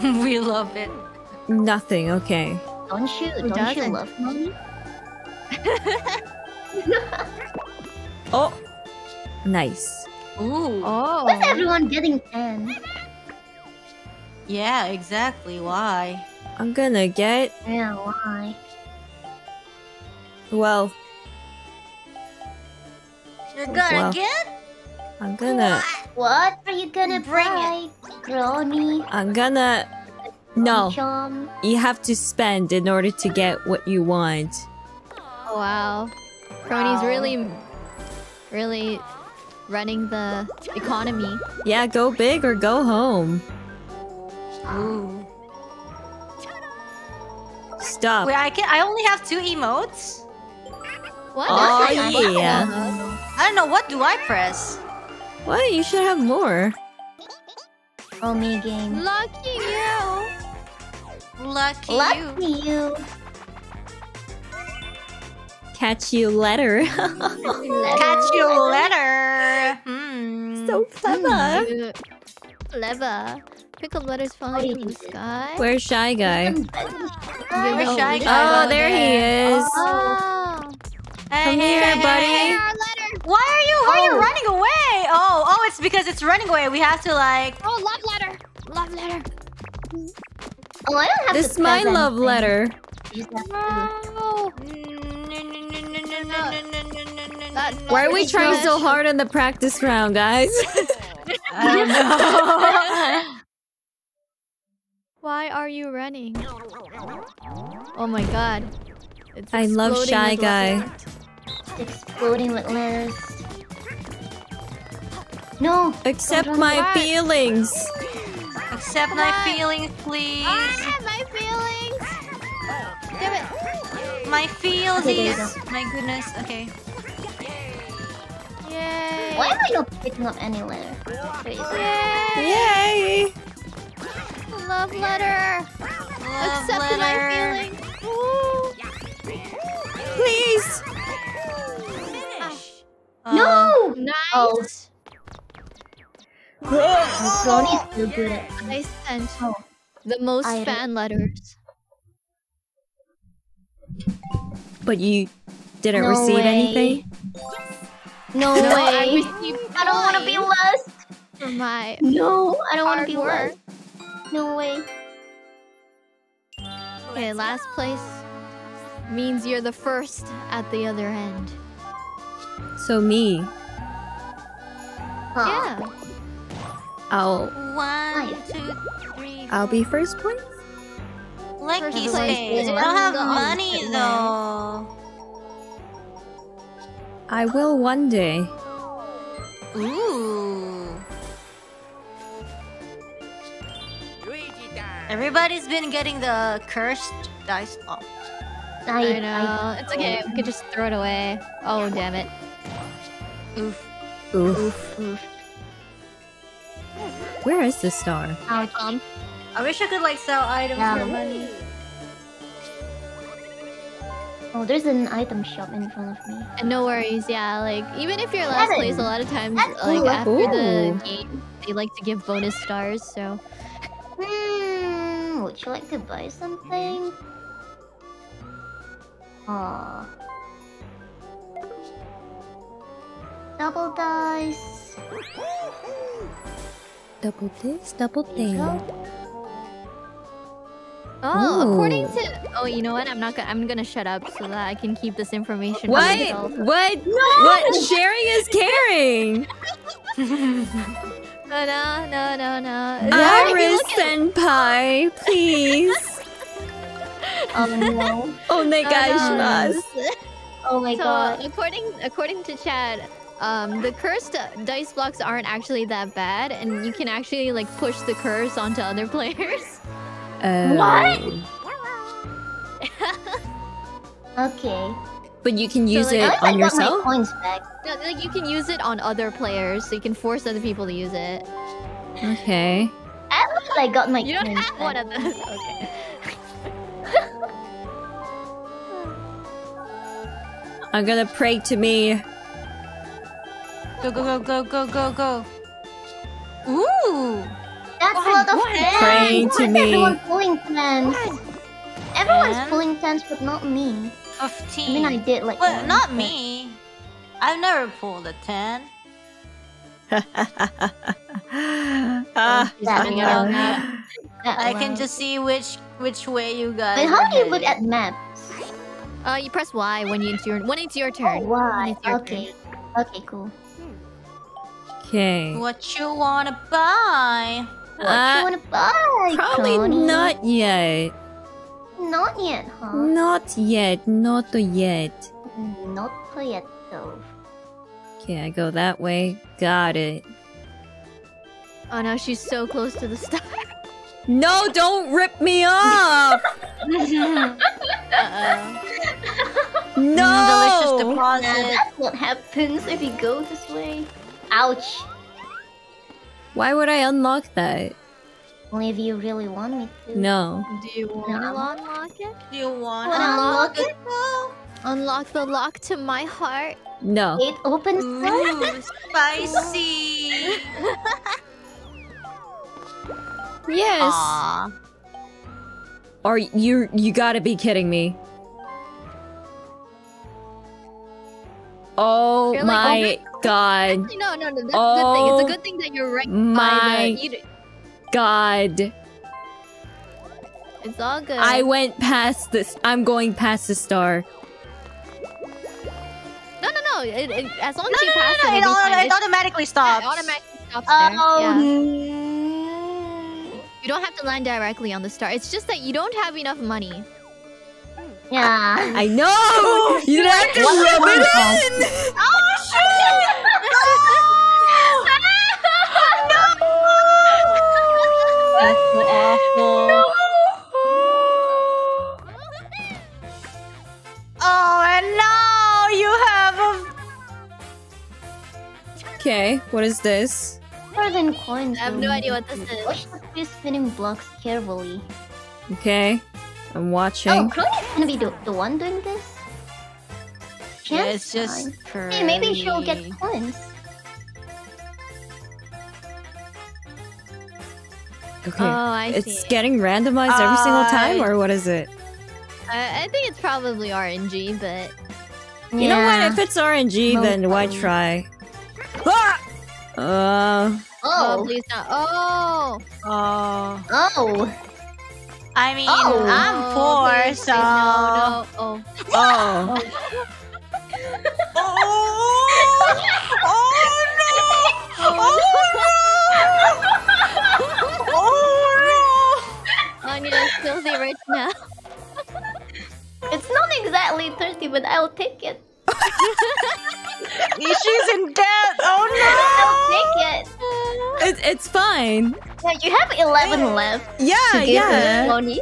*laughs* we love it. Nothing. Okay. Don't you? Who don't you doesn't? love money? *laughs* Oh, nice. Ooh. Oh. Why's everyone getting ten? Yeah, exactly. Why? I'm gonna get Yeah, why? well. You're gonna Wow. get? I'm gonna. What are you gonna Bring buy? Brony, I'm gonna. No, chum. you have to spend in order to get what you want. Oh, wow. Kronii's Wow. really, really running the economy. Yeah, go big or go home. Ooh. Stop. Wait, I can. I only have two emotes. What? Oh, yeah. bad. I don't know. What do I press? What? You should have more. Oh, mini game. Lucky you. Lucky, you. Lucky you. Catch you later. *laughs* Catch you later. Hmm. so clever. Uh, Clever. Pick up letters falling from the sky. Where's Shy Guy? Where's Oh, Shy Guy? Oh, go there he is. Oh. Hey, Come hey, here, hey, buddy. hey. Why are you? Why are you Oh. running away? Oh, oh, it's because it's running away. We have to like. Oh, love letter. Love letter. Oh, I don't have This to is my love anything. letter. You just have to- No. Why are we trying so hard in the practice round, guys? *laughs* I don't know. *laughs* Why are you running? Oh my god. It's I love Shy Guy. letters. exploding with letters. No. Accept my Why? feelings. Accept Come my on. feelings, please. Ah, my feelings. Damn it. My Okay, feelsies. My goodness. Okay. Yay. Why am I not picking up any letter? Yay. Yay! Love letter. Love Accept my letter. feelings. Woo. Please! Uh, no! Nice. Oh, Brony's so good I sent Oh. the most I- fan letters. But you didn't No receive way. anything? No, No, I way. received I don't want to be last. for my No, I don't want to be work. No way. Okay, last place means you're the first at the other end. So me, Huh. Yeah. I'll One, two, three. I'll be first place. Lucky First space. place. I don't have money though. I will one day. Ooh. Everybody's been getting the cursed dice. Oh. I know. It's okay. We could just throw it away. Oh, damn it. Oof. Oof. Oof. Where is the star? Ouch. Um, I wish I could like sell items Yeah. for money. Oh, there's an item shop in front of me. and no worries. Yeah, like even if you're last Seven. place, a lot of times, That's like cool. after the game, they like to give bonus stars. So Hmm, Hmm, would you like to buy something? Aw. Double dice. Double this, double There you that. go. Oh, according to oh, you know what? I'm not gonna. I'm gonna shut up so that I can keep this information. for What? myself. What? What? Sharing is caring. *laughs* No, no, no, no, no. IRyS look at- senpai, please. *laughs* Oh no. Onegaishimasu. Oh my so god. according according to Chad, um, the cursed dice blocks aren't actually that bad, and you can actually like push the curse onto other *laughs* players. What? Oh. *laughs* Okay. But you can use like, it At least I on got yourself? my coins back. No, like you can use it on other players, so you can force other people to use it. Okay. At least I got my You don't coins have back. one of those. Okay. *laughs* I'm gonna pray to me. Go go go go go go go. Ooh. That's a What? lot of What? tens. Praying to is me. Everyone pulling tens. Everyone's pulling tens, but not me. I mean, I did like. Well, one, not but- me. I've never pulled a ten. *laughs* Ah, She's That coming one. out of that. That I can just see which which way you guys. But how do you look at maps? Uh, you press Y when you it's your when it's your turn. Oh, When why? it's your Okay. Okay, cool. Okay. What you wanna buy? What Uh, you wanna buy? Probably Connie? not yet. Not yet, huh? Not yet. Not yet. Not yet, though. Okay, I go that way. Got it. Oh no, she's so close to the star. *laughs* No, don't rip me off! *laughs* Uh-oh. No! Mm, delicious Yeah, deposit. that's what happens if you go this way. Ouch. Why would I unlock that? Only if you really want me to. No. Do you want to No. unlock it? Do you wanna Wanna unlock unlock it? Unlock the lock to my heart. No. It opens Ooh, *laughs* spicy. Yes. Aw. Or you you gotta be kidding me. Oh like, my oh, god. Actually, no, no, no. That's a good thing. It's Oh a good thing that you're right by my the. You, d- God. it's all good. I went past this. I'm going past the star. No, no, no. It, it, as long No, as you no, pass no, no, it, it, it'll be auto- fine. it automatically It stops. automatically stops there. Oh, Yeah. *laughs* You don't have to land directly on the star. It's just that you don't have enough money. yeah. I know! *laughs* You didn't have to rub it *laughs* oh, in! That's so awful. Oh, and now you have a. Okay, what is this? More than coins. I have no idea what this is. Watch the two spinning blocks carefully. Okay, I'm watching. Oh, watching. Crony's gonna be the, the one doing this? Yeah, Chance it's just. Hey, maybe she'll get coins. Okay. Oh, I see. it's getting randomized every single time, Uh, or what is it? I, I think it's probably RNG, but You know what? If it's RNG, Most then why try? Ah! Uh, oh, Oh. please not. Oh, Oh. Oh. I mean, Oh. I'm Oh, poor, please, so. please, no, no. Oh, oh. *laughs* Oh! *laughs* Oh no! Oh no! Anya is filthy rich now. *laughs* It's not exactly 30, but I'll take it. no! *laughs* She's in debt! Oh *laughs* no! I'll take it. It's it's fine. Yeah, you have 11 left Yeah, to yeah. me money.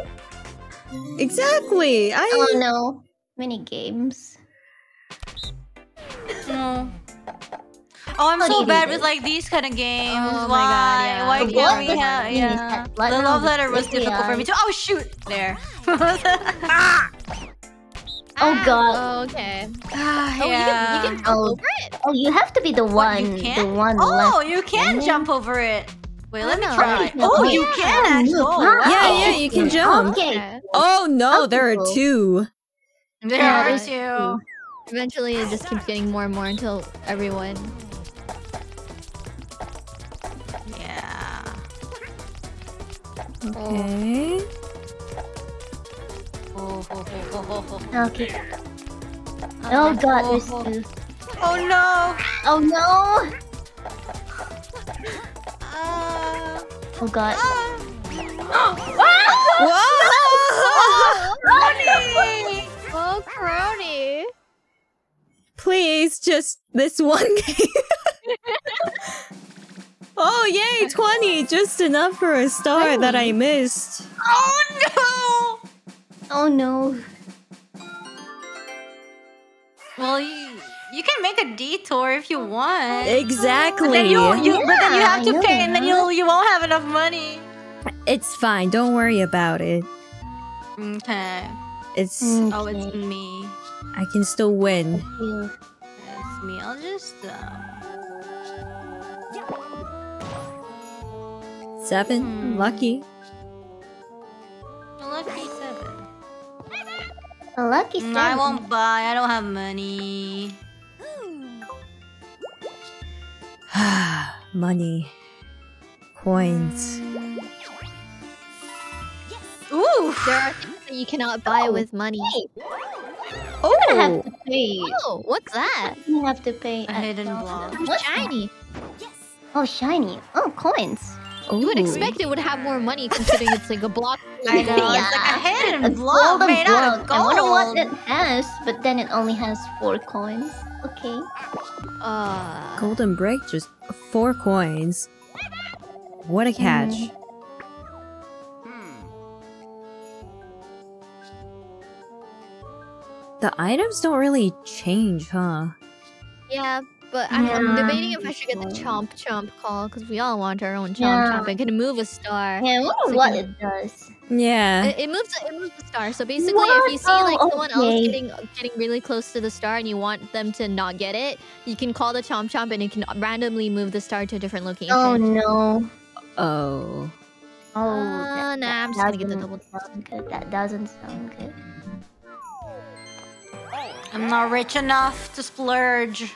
Exactly. I Oh no. Mini games. no! Oh, I'm so bad with like these kind of games. Oh my Why? God, yeah. Why The can't love we letter have? Yeah, the love letter was difficult for me too. Oh shoot! There. *laughs* Oh god. Oh, okay. Ah, Oh, yeah. you can, you can jump Oh. over it. Oh, you have to be the What, you one, the can't? one Oh, left. you can jump over it. Wait, let me try. Oh, Oh, yeah. you can actually. Oh, Oh, wow. wow. Yeah, yeah, you can jump. Okay. Okay. Oh no, there are two. There Yeah, are there's two. Eventually, it just keeps getting more and more until everyone. Okay. Oh, oh, oh, oh, oh, oh. Okay. Oh god, there's oh. two. Oh no! Oh no! Uh, Oh god. Whoa! Ronnie! Oh, Kronii! Please, just this one *laughs* game. *laughs* oh yay, *laughs* twenty! Just enough for a star that I missed. Oh no! Oh no. no! Well, you, you can make a detour if you want. Exactly. But then you, you but then you have to I know pay, and then you'll you won't have enough money. It's fine. Don't worry about it. Okay. It's Mm, Oh, it's me. I can still win. You- It's me. I'll just. Uh... Seven. Hmm. Lucky. Lucky seven. A lucky Mm, seven. I won't buy. I don't have money. *sighs* Money. Coins. Ooh. There are things that you cannot buy with money. You're gonna have Oh! to pay. Oh, what's that? You have to pay. A at hidden block. What's Shiny. that? Oh, shiny. Oh, coins. You would expect it would have more money considering it's like a block. I know. *laughs* It's like a hidden block golden made out of block. I wonder what it has, but then it only has four coins. Okay. Uh, Golden break, just four coins. What a catch. The items don't really change, huh? yeah, but I'm, I'm Yeah. debating if I should get the chomp chomp call because we all want our own chomp Yeah. chomp. It can move a star. Yeah, I wonder So what you- it does. Yeah. It, it moves. It moves the star. So basically, What? if you see like Oh, someone okay. else getting getting really close to the star and you want them to not get it, you can call the chomp chomp and it can randomly move the star to a different location. Oh no. Oh. Oh, Uh, that, nah, I'm just gonna get the double. sound good. That doesn't sound good. I'm not rich enough to splurge.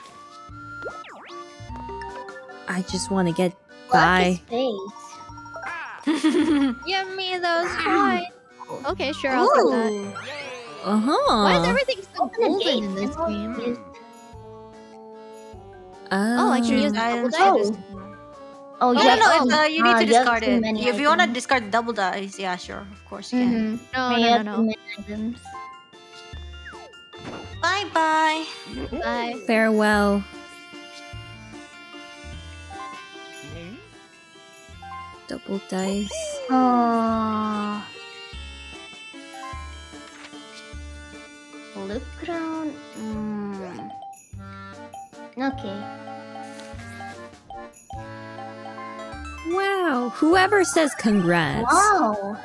I just want to get by. *laughs* Give me those coins. Okay, sure, I'll take that. Ooh. Uh Why is everything so Open golden in this game? is- Oh, I can use double dice. Oh, Oh, you no, no, oh, uh, you need ah, to discard it. many If you want to discard double dice, yeah, sure, of course you can. Mhm. No, no, no, no. many items. Bye bye. Bye. Farewell. Double dice. Oh. Look around. Mm. Okay. Wow. Whoever says congrats. Wow.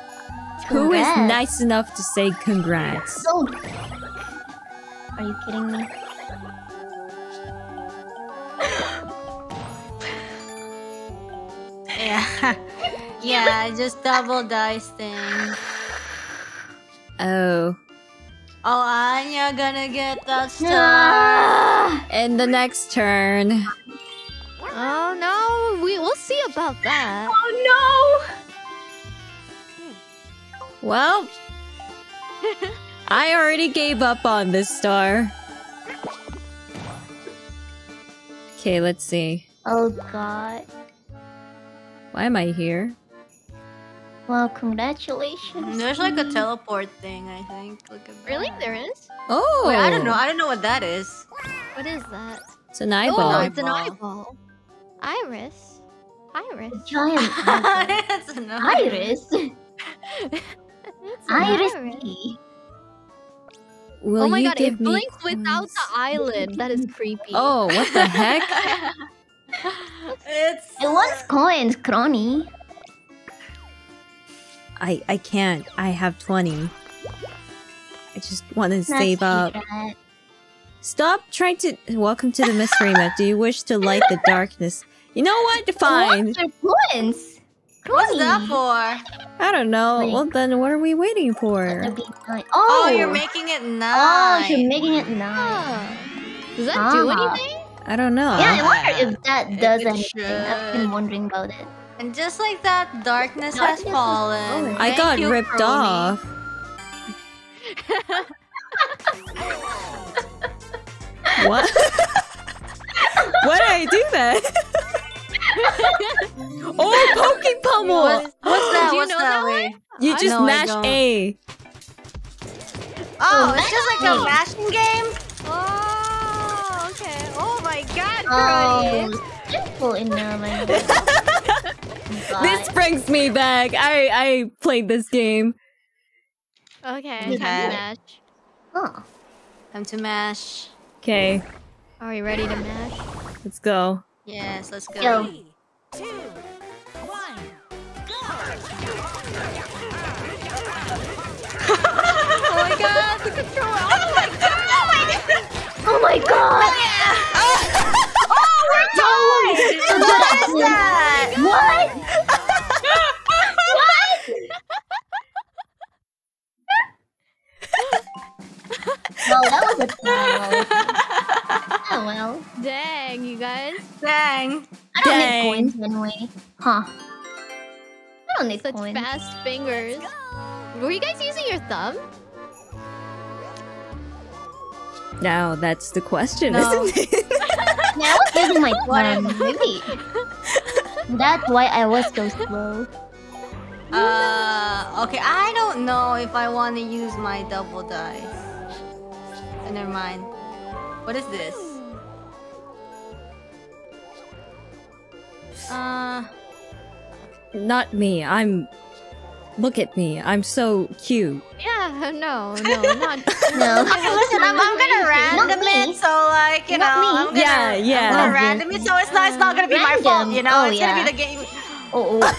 Congrats. Who is nice enough to say congrats? So. Are you kidding me? *laughs* Yeah. *laughs* yeah, just double dice thing. Oh. Oh, Anya gonna get that star. Ah! In the next turn. Oh no, we we'll see about that. Oh no! Well, I already gave up on this star. Okay, let's see. Oh god. Why am I here? Well, congratulations. There's like a teleport thing, I think. Look at Really? There is? Oh, Wait, I don't know. I don't know what that is. What is that? It's an eyeball. Oh, oh eyeball. it's an Eyeball. eyeball. Iris. Iris. *laughs* Giant *laughs* eyeball. That's another- Iris. It's an Iris. iris. Will oh my you god, give it me blinks without the eyelid. That is creepy. Oh, what the heck? *laughs* It's It wants coins, Kronii. I I can't. I have 20. I just want to save up. that. Stop trying to Welcome to the mystery map. Do you wish to light the darkness? You know what? Fine. What's what's that for? I don't know. Wait. Well, then what are we waiting for? That'd be nice. Oh, Oh, you're making it Oh, you're making it nice. Ah. Does that do Ah. anything? I don't know. Yeah, I wonder if that does it anything. I've been wondering about it. And just like that, darkness, has Darkness has fallen. fallen. I Thank got you, ripped Kronii. off. what? *laughs* Why did I do that? *laughs* oh, Poke Pummel! What- what's that? Do you What's know that that way? You just know mash. A. Oh, it's oh, just like a nice. mashing game. Oh, Okay. Oh my god, Brody! *laughs* Um, this brings me back. I I played this game. Okay, time to mash. Oh, Time to mash. Okay. Are we ready to mash? Let's go. Yes, let's go. go! *laughs* oh my god, the controller! Oh my god! Oh my god! Oh my god! Huh. I don't need Such coins. fast fingers. Were you guys using your thumb? Now that's the question, No. isn't it? Yeah, I was using my thumb. Maybe. That's why I was so slow. Uh, okay, I don't know if I want to use my double dice. Uh, never mind. What is this? Uh, Not me. I'm. Look at me. I'm so cute. Yeah, no, no, *laughs* not. No. okay, listen, I'm, I'm gonna random me. it, so like you Not know, me. I'm gonna, Yeah, yeah. I'm gonna random it, so it's not, it's not gonna be my fault, you know, Oh, it's yeah. gonna be the game. Oh, oh. no *laughs*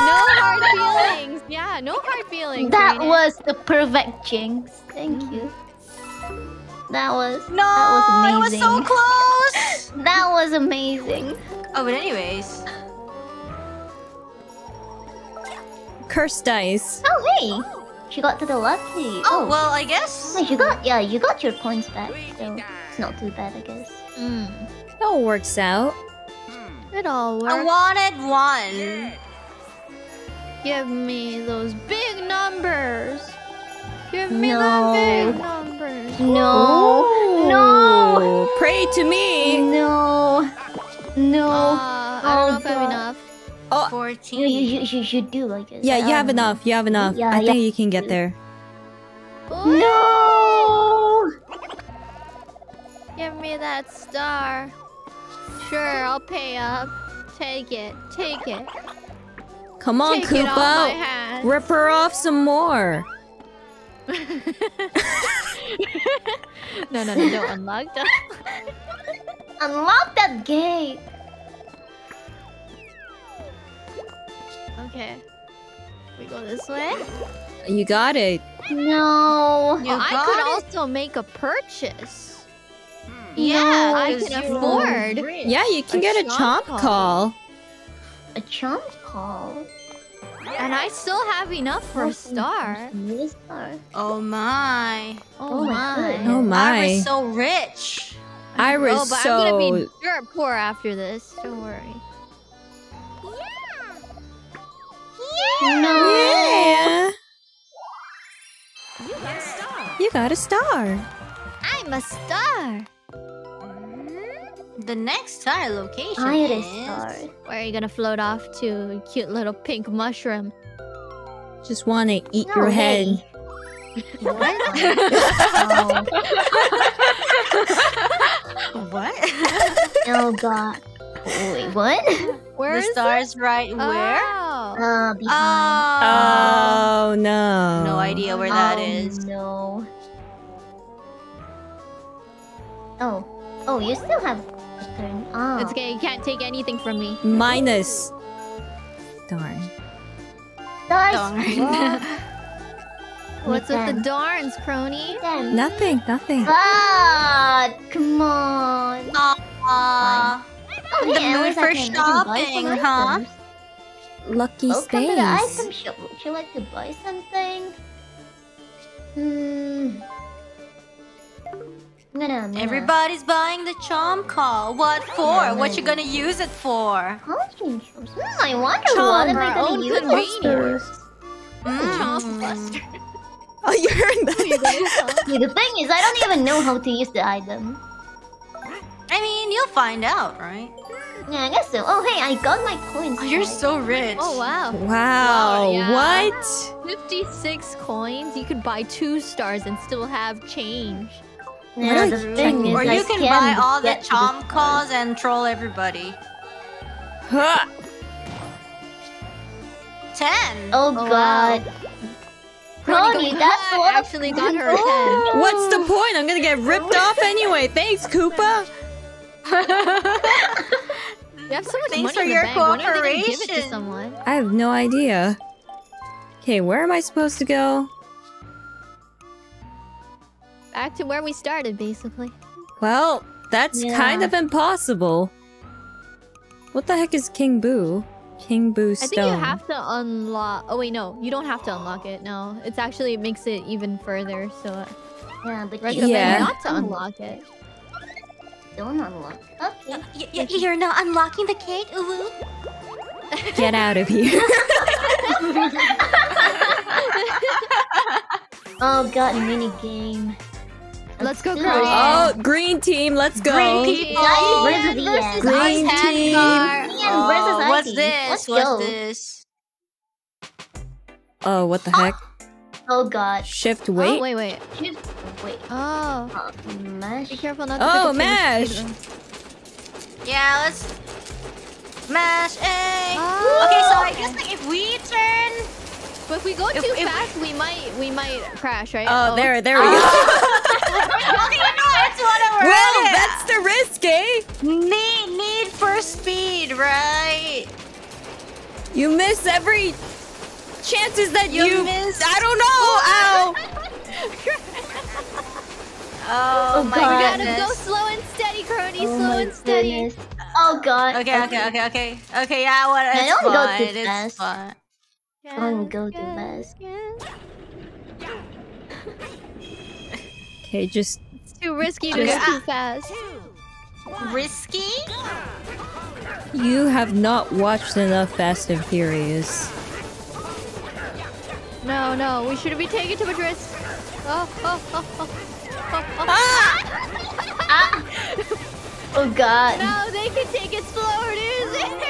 No hard feelings. Yeah, no hard feelings. That Reine. was the perfect jinx. Thank you. That was No, that it was was so close. *laughs* That was amazing. Oh, but anyways, Curse dice. Oh hey, she got to the lucky. oh well, I guess. Wait, you got yeah, you got your points back, so it's not too bad, I guess. Mm, It all works out. it all works. I wanted one. Give me those big numbers. Give me No. the big numbers. No, Oh, Pray to me. no, no. Uh, I don't know if I have enough. Oh, you, Fourteen. you, you, you should do, I guess. yeah, I you have don't know. enough. You have enough. Yeah, I yeah. think you can get there. No. Give me that star. Sure, I'll pay up. Take it. Take it. Come on, Take it off my Koopa. hands. Rip her off some more. *laughs* no, no, no, don't unlock that. *laughs* Unlock that gate. Okay. We go this way. You got it. No. You Oh, I could it? also make a purchase. Hmm. Yeah, I can afford. Yeah, you can A get a chomp chomp call. call. A chomp call. And I still have enough for a oh, star. Oh my. Oh, my. Oh my my. Oh I was oh, so rich. Iris oh, but so I'm gonna be dirt poor after this. Don't worry. Yeah. No. Yeah. You got a star. I'm a star. The next star location Iris is... star. Where are you gonna float off to, cute little pink mushroom? Just want to eat No, your hey. head. *laughs* Oh, What? *laughs* oh god. Wait, what? Where the is star's right it? where? Oh. Uh, behind. Oh. Oh no. no idea where that oh, is. No. Oh. Oh, you still have a. Oh. It's okay. You can't take anything from me. Minus. Darn. Nice. Darn. *laughs* What's with the darns, Kronii? Nothing. Nothing. Ah, come on. Aw. Oh, In the hey, mood for can- I can buy some shopping, huh? items. Lucky Welcome to the item space. shop. Would you like to buy something? Hmm. I'm gonna, Everybody's buying the charm call. What for? What you gonna use it for? Costume shops. Hmm, I wonder Charm what am I gonna own use it convenience. for? Mm. Oh, you heard that? See, the thing is, I don't even know how to use the item. I mean, you'll find out, right? Yeah, I guess so. Oh, hey, I got my coins. Oh, you're back. so rich. Oh wow. Wow. Wow, yeah. What? 56 coins. You could buy two stars and still have change. Yeah, the thing is, Or I you can can't buy all the get to calls and troll everybody. Huh. Ten. Oh, Oh, wow. god. Kronii, that's what actually got *laughs* her a 10. What's the point? I'm gonna get ripped oh. off anyway. Thanks, Koopa. *laughs* You have so much Thanks money for in the your bank. When are they gonna give it to cooperation. someone? I have no idea. Okay, where am I supposed to go? Back to where we started, basically. Well, that's Yeah. kind of impossible. What the heck is King Boo? King Boo Stone. I think you have to unlock. Oh wait, no, you don't have to unlock it. No, it's actually it makes it even further. So I Yeah, but recommend Yeah. not to unlock it. Don't unlock. Okay. Y- y- you're not unlocking the gate, Uwu. Get out of here. *laughs* Oh god, mini game. Let's go, do girls. oh, green team, let's go. Green people. Guys versus the end. Green Us team. Hangar. Ian Oh, versus what's this? Let's what's go. this? Oh, what the heck? Oh god. Shift Oh, wait. wait, wait. Wait. Oh, Uh, mash. be careful not to. Oh, pick up too much mash. Yeah, let's mash A. Oh. Okay, so I guess like if we turn. But if we go If- too if- fast, we might we might crash, right? Oh, there, there we Oh. *laughs* go. well, you know, it's whatever. well, that's the risk, eh? need need for speed, right? You miss every chances that You you. miss- I don't know. Ow. *laughs* Oh, Oh, my God. You gotta goodness. go slow and steady, Kronii. Oh slow my and steady. goodness. Oh god. Okay, okay, okay, okay, okay. Yeah, what? I It's don't go fine. too It's fast. fine. Don't go too fast. Okay, just It's too risky to go ah. too fast. Risky? you have not watched enough Fast and Furious. No, no, we shouldn't be taking too much risk. Oh, oh, oh, oh. oh, oh. Ah! *laughs* Oh god. No, they can take it slower, dude. *laughs*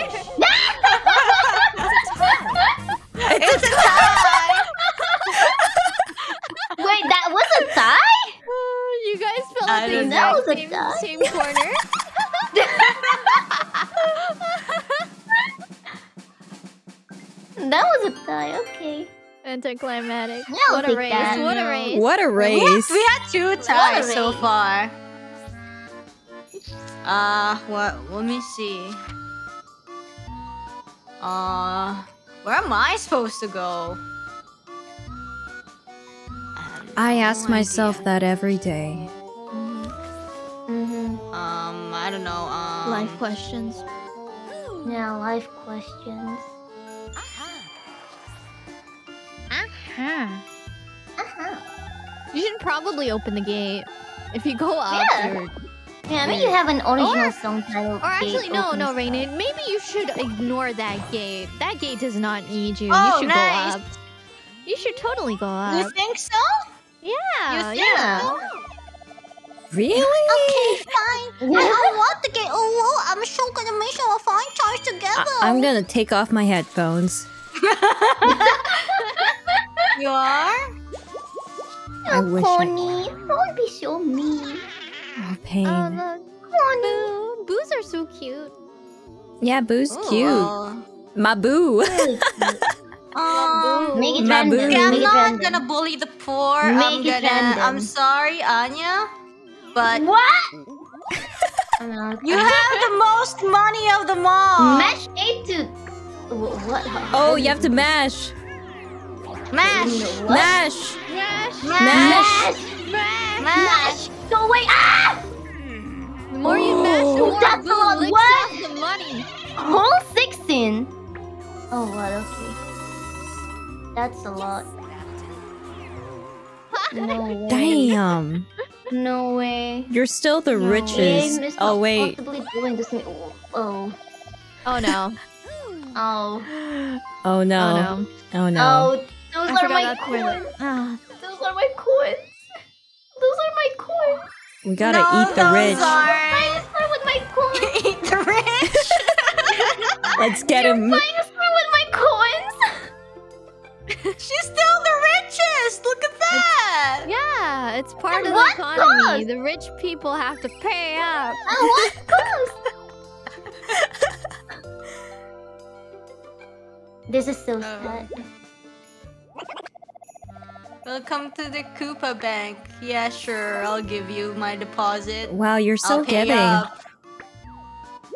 It's a tie. *laughs* Wait, that was a tie? you guys fell I at the don't exact same, That was a same corner. That was a tie, okay. Anticlimactic. Yeah, I'll what a race! that. What a race! What a race! We had two ties so far. Uh, what? Let me see. Uh, where am I supposed to go? have I no ask myself idea. that every day. Mm-hmm. Um, I don't know. Um, Life questions. Yeah, life questions. Uh-huh. Uh-huh. You should probably open the gate. If you go up, Yeah. you're... Yeah, I mean you have an original Or- song title. Or actually, no, no, Rainin. Maybe you should ignore that gate. That gate does not need you. Oh, you should nice. go up. You should totally go up. You think so? Yeah, You yeah. think? Really? Okay, fine. *laughs* I don't want the gate. Oh, well, I'm sure gonna make sure we'll find charge together. I- I'm gonna take off my headphones. *laughs* You are? I wish. I... Pony, don't be so mean. Oh, pain. Oh, look. Boo. Boos are so cute. yeah, Boo's Ooh, cute. well, My boo. Um, *laughs* Make it My random. boo. okay, I'm Make not random. gonna bully the poor. I'm Make it gonna. I'm sorry, Anya, but What? *laughs* You have the most money of them all. Mesh eight to what? Oh, you have to mash. Mash, What? Mash. Mash. Mash. Mash. mash. Go away! Ah! The more you mash, the Oh, more that's Boo a lot. licks What? off the money. Whole sixteen. Oh, what? Okay. That's a lot. No *laughs* way. Damn. No way. You're still the No richest. way. Oh wait. Possibly doing this. thing- Oh. Oh no. *laughs* Oh. Oh no. Oh no. Oh no. Oh. Those I are my coins. the. Ah. Those are my coins. Those are my coins. We gotta No, eat the rich. aren't. Buying a star with my coins. Eat the rich. Let's *laughs* get him. Buying a star with my coins. She's still the richest. Look at that. Yeah, it's part At of the economy. cost? The rich people have to pay up. *laughs* At what cost? *laughs* This is so oh. sad. Welcome to the Koopa Bank. Yeah, sure. I'll give you my deposit. Wow, you're so I'll pay giving. up.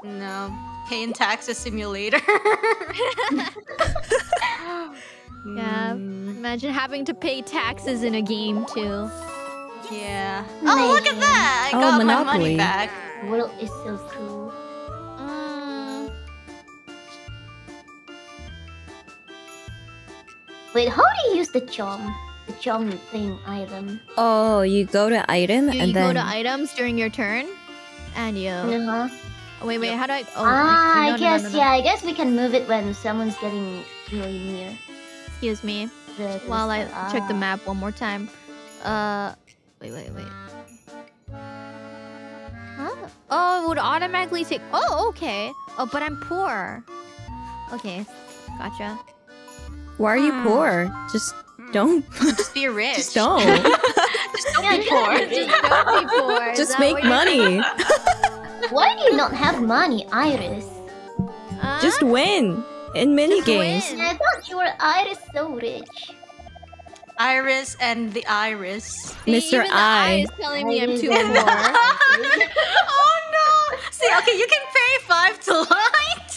No, paying taxes simulator. *laughs* Yeah. Mm, Imagine having to pay taxes in a game too. yeah. Oh, look at that! I Oh, got my money back. World is so cool. Mm, Wait, how do you use the charm? The charm thing item. Oh, you go to item You, and you then go to items during your turn, and you. Uh-huh. Oh, wait, wait. How do I? Oh, ah, wait, I no, no, guess no, no, no. yeah. I guess we can move it when someone's getting really near. Excuse me. The, the While I stuff. check the Ah. map one more time. Uh, wait, wait, wait. Huh? Oh, it would automatically take. Oh, okay. Oh, but I'm poor. Okay, gotcha. why are you Hmm. poor? Just don't. Just be *laughs* rich. Just don't. *laughs* Just don't Yeah, be poor. *laughs* Just don't be poor. Just make money. Why do you not have money, IRyS? Huh? Just win in mini Just games. win. I thought you were Iris so rich. Iris and the iris. See, Mr. even the I. eye is telling me I'm too and- poor. oh no! See, okay, you can pay five to light.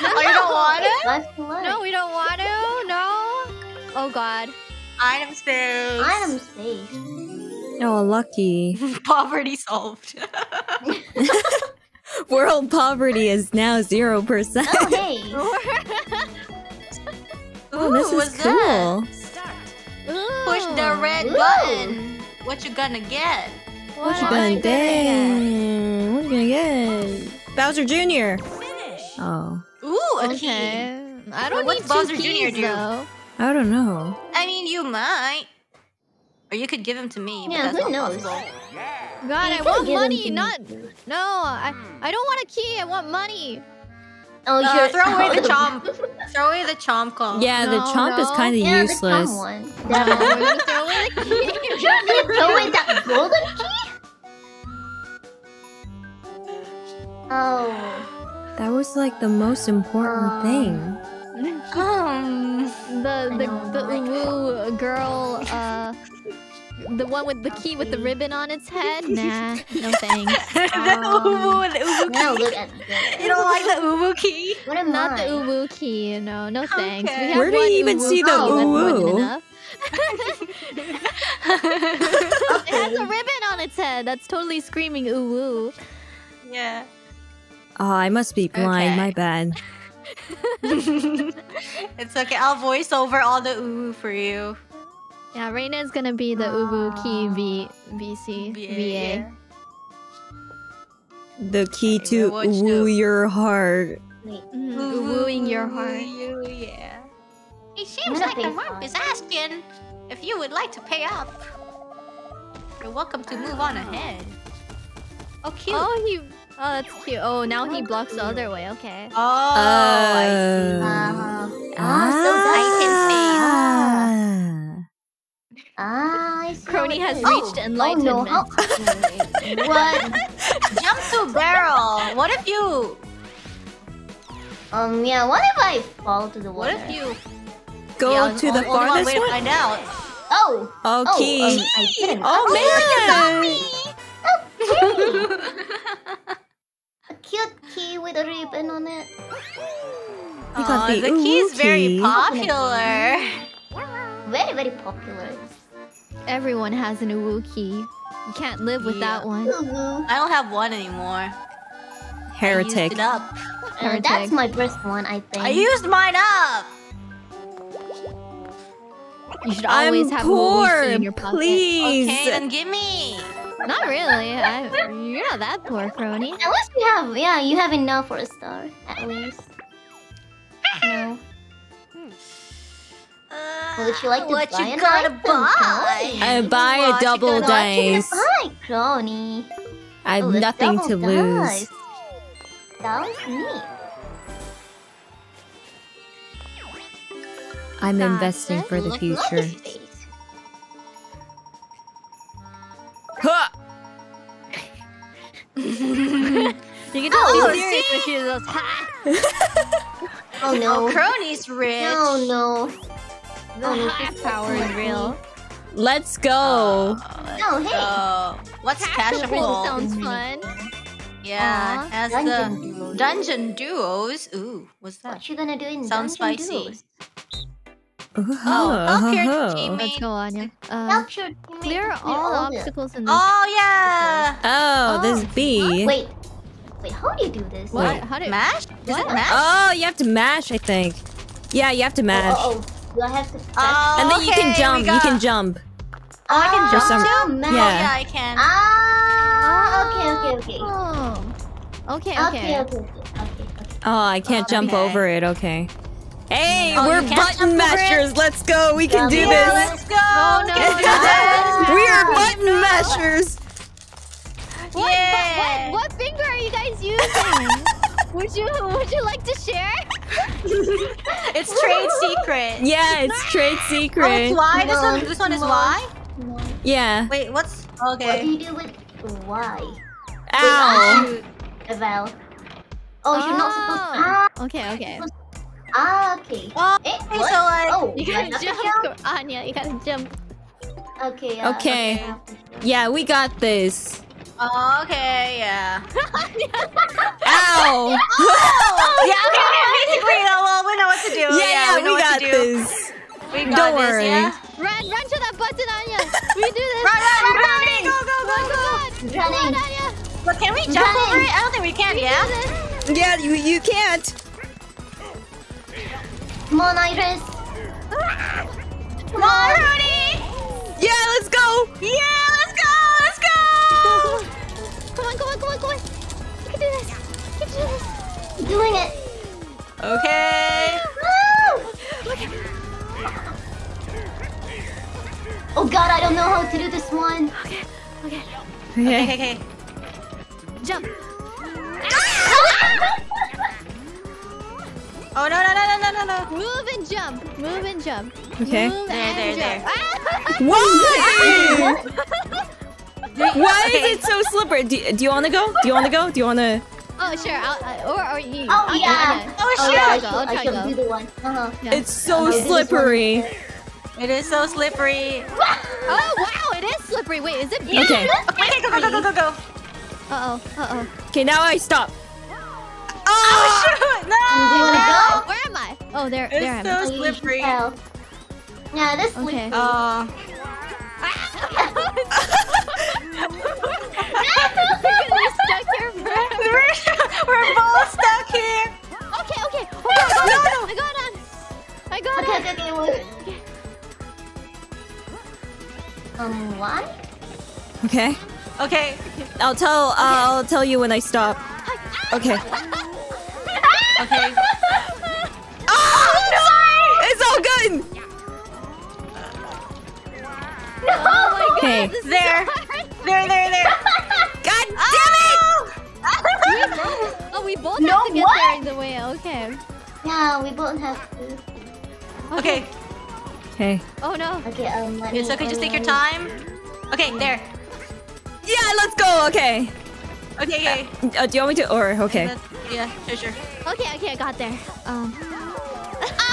oh, you don't want it? No, we don't want to. No. Oh God. Item space. Item space. Oh, lucky. *laughs* Poverty solved. *laughs* World poverty is now 0%. Oh hey. *laughs* Oh, this Ooh, is what's that? cool. Push the red Ooh. button. What you gonna get? What you am I gonna get? get? What you gonna get? Bowser Jr. Finish. Oh, Ooh, a key. Okay. I don't What's need Bowser two Jr. keys, do? though. I don't know. I mean, you might. Or you could give them to me. Yeah, but that's who not knows? possible. God, You I want money, to me. not no. I I don't want a key. I want money. Oh, Uh, you're throw away the chomp. *laughs* Throw away the chomp call. Yeah, the No, chomp is kind of Yeah, the useless. dumb one. No, The- we're gonna throw away the key. you throw away that golden key? Oh. That was like the most important Um, thing. Um, the the know, the right? uwu girl, uh, the one with the key with the ribbon on its head. *laughs* Nah, no thanks. *laughs* the uwu, the uwu Now key. look at. You don't like the uwu key? What am Not the I? uwu key. No, no thanks. We have Where do you even uwu see the key, that's more than uwu? It has a *laughs* ribbon on its head. That's totally screaming uwu. yeah. Oh, I must be blind. Okay. My bad. *laughs* it's okay. I'll voice over all the uwu for you. Yeah, Reine is gonna be the uwu key V VC VA. The key Okay, to watch woo the- your heart. Wait. Mm, wooing your heart. You, yeah. It seems like the pay monk is asking if you would like to pay up. You're welcome to move on ahead. Oh, cute. Oh, he. Oh, that's cute. Oh, now he blocks the other way. Okay. Oh, I see. Uh, Uh-huh. Ah, so that's ah. Ah, I see. Kronii how it has is. reached Oh, enlightenment. Oh, no. How... *laughs* what? Jump to barrel. What if you? Um, yeah, what if I fall to the What water? if you? Go Yeah, to the only one way farthest to one. find out. Oh! Oh, Oh, key. um, I didn't. Oh, man. A *laughs* *laughs* cute key with a ribbon on it. You got the the key is very popular. Very, very popular. Everyone has an uwu key. You can't live without Yeah. one. Ooh. I don't have one anymore. I Heretic. used it up. Uh, that's my first one, I think. I used mine up. You should I'm always have poor. uwu in your pocket. Please. Okay, then give me. Not really. I, you're not that poor, Kronii. Unless you have, yeah, you have enough for a star, at least. No. Uh, Would you like to what buy you an gonna item? buy? I buy a What you double gonna- dice. Hi, Kronii. I have Oh, nothing double to lose. dice. Sounds neat. I'm investing for the Look- look future. Huh! *laughs* You can Oh, she's serious when she goes, ha! Oh no. Oh, Kronii's rich. no, no. The Oh, no, ha power is real. Let's go. Oh, Oh, hey. oh. What's Tactical cashable? sounds mm-hmm. fun. Yeah, Aw. as Dungeon the duos. dungeon duos. Ooh, what's that? What you gonna do in Sounds dungeon spicy. duos? Oh, help your oh. teammate. Let's go, Anya. Uh, Help your teammate clear all of obstacles in this. Oh yeah. Oh, this Oh. bee. Wait. Wait, how do you do this? What? Wait. How do you... Mash? Is What? it mash? Oh, you have to mash, I think. Yeah, you have to mash. Oh, oh, Do I have to press? Oh, and then you can we jump. You can jump. Oh, I can Ah, jump some- too? man. Oh, Yeah. yeah, I can. Ah, okay, okay, okay. Oh. Okay, Okay, okay. okay, okay, okay, okay. Oh, I can't jump Okay. over it. Okay. Hey, Oh, we're button jump mashers. Let's go. We can do Yeah, Yeah, this. let's go. Oh, no, Let's no. We are Yeah. button mashers. What, Yeah. what, what finger are you guys using? *laughs* would you would you like to share? *laughs* It's trade secret. *laughs* Yeah, it's trade Oh, secret. it's Y. This one, this one is no. Y. Yeah. Wait, what's okay? What do you do with why? Ow. Shoot. Eval. Oh, you're not supposed to. Oh. Ah, Okay, okay. Ah okay. Oh, Eh, okay, what? so like, oh, You do I gotta have to jump, Anya. *laughs* You gotta jump. Okay. Uh, Okay. okay. Yeah, we got this. oh, okay, yeah. *laughs* Ow. *laughs* yeah, okay, okay, basically, uh, well, we know what to do. yeah, yeah, we know we what got to do. this. We got Don't this, worry. Yeah? Run, run to that button, Anya. We do this. Run, run, run, run, run, go, go, go, go. Come on, Anya. But can we jump Running. over it? I don't think we can, yeah? Yeah, you you can't. Come on, IRyS. Come on, Rudy! Yeah, let's go. Yeah, let's go, let's go! *laughs* Come on, come on, come on, come on. You can do this. You can do this. Doing it. Okay. Oh God, I don't know how to do this one. Okay, okay. Okay, Okay. okay. Jump. *laughs* Ah! Oh, no, no, no, no, no, no, no. Move and jump. Move and jump. Okay. Move There, and there, jump. *laughs* Why? Why Okay. is it so slippery? Do, do you want to go? Do you want to go? Do you want to? Oh, sure. I'll, I, or, or you. Oh Anya, yeah. Anya. Oh, sure. shit. yeah, I I'll should, go, I'll I try should go. do the one. Uh huh. Yeah. It's so I'll do this one. slippery. It is so slippery. Oh, wow. It is slippery. Wait, is it? Okay. Okay, go, go, go, go, go, go. Uh-oh. Uh-oh. Okay, now I stop. Oh, *laughs* shoot! No! Do you wanna go? Where am I? Oh, there, It's there so I. Oh, you should slippery. tell. Yeah, this Okay. slippery. Oh. We're stuck here forever. we're, we're both stuck here. Okay, okay. okay I got on. I got on. I got Okay, on. okay, okay. Wait. Um, why? Okay. Okay. I'll tell. Uh, I'll tell you when I stop. *laughs* Okay. Okay. *laughs* It's all good. Oh my god. Okay. This is There. There, there, there. God damn it! Oh, we both No, have to get what? there in the way. Okay. Yeah, we both have to. Okay. Okay. Oh no. Okay, um, let It's me- okay, just take your time. Okay, there. Yeah, let's go. Okay. Okay, okay. Uh, do you want me to? Or okay. Yeah, sure, sure. Okay, okay, I got there. Um.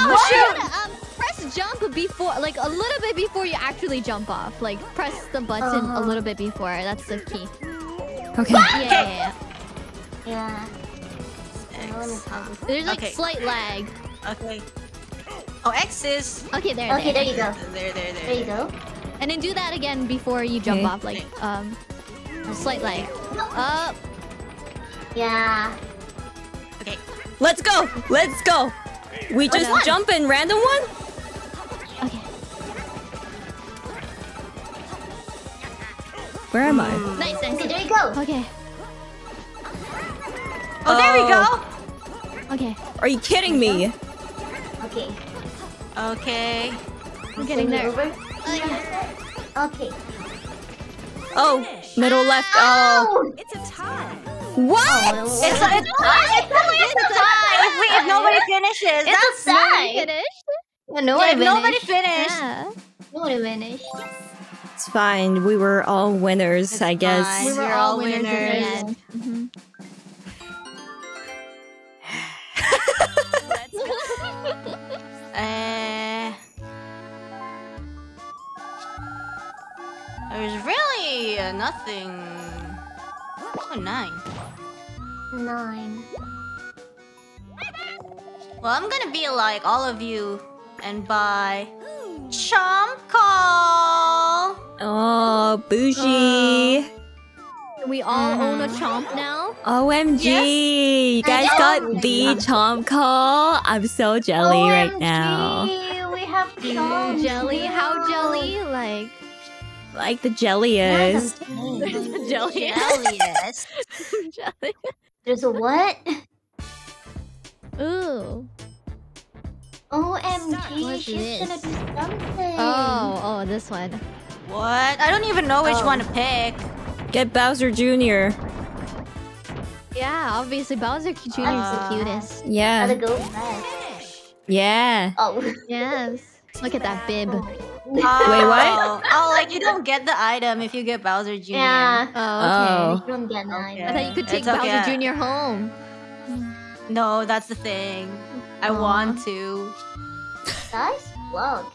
Oh, shoot! Um, press jump before, like a little bit before you actually jump off. Like press the button a Uh-huh. little bit before. That's the key. Okay. Yeah, yeah, yeah. Yeah. I wanna X. try this. There's like Okay. slight lag. Okay. Oh, X is. Okay, there, Okay, there you go. There, there, There There you go. And then do that again before you jump Okay. off. Like um, slight lag. Up. Yeah. Okay. Let's go. Let's go. We just jump in random one. Where am I? Nice, Okay, nice. there you go. Okay. Oh, there we go. Okay. Are you kidding me? Okay. Okay. We're getting Send there. Over. Uh, yeah. Okay. Oh, middle left. Oh, Oh! It's a tie. what? It's a, it's, a, it's a tie. If, we, if nobody finishes, It's that's a tie. Nobody Finished? Yeah, no Yeah, one if nobody finished. finished. Yeah. No one finished. It's fine. We were all winners, It's I guess. fine. We were We're all all winners in the winners. end. Mhm. *laughs* Uh, there's really uh, nothing. Oh, nine. Nine. Well, I'm gonna be like all of you and buy Chomp Call. Oh, bougie. Uh, we all own a mm-hmm. chomp now. OMG. You guys got the chomp call. I'm so jelly right now. OMG, We have charms. *laughs* Jelly? How jelly? Like Like the Yes, jelliest. I'm saying. jelly? Jelliest. jelly. There's *laughs* a what? Ooh. OMG, she's gonna do something. Oh, oh, this one. What? I don't even know which Oh. one to pick. Get Bowser Jr. Yeah, obviously Bowser Jr. is the Uh, cutest. Gotta Yeah. go fast. Yeah. Oh. Yes. Look at that bib. Oh. what? Oh, like you don't get the item if you get Bowser Jr. Yeah. Oh, okay. You don't get nine. Okay. I thought you could take okay. Bowser Jr. home. No, that's the thing. I Aw. want to. Nice vlog.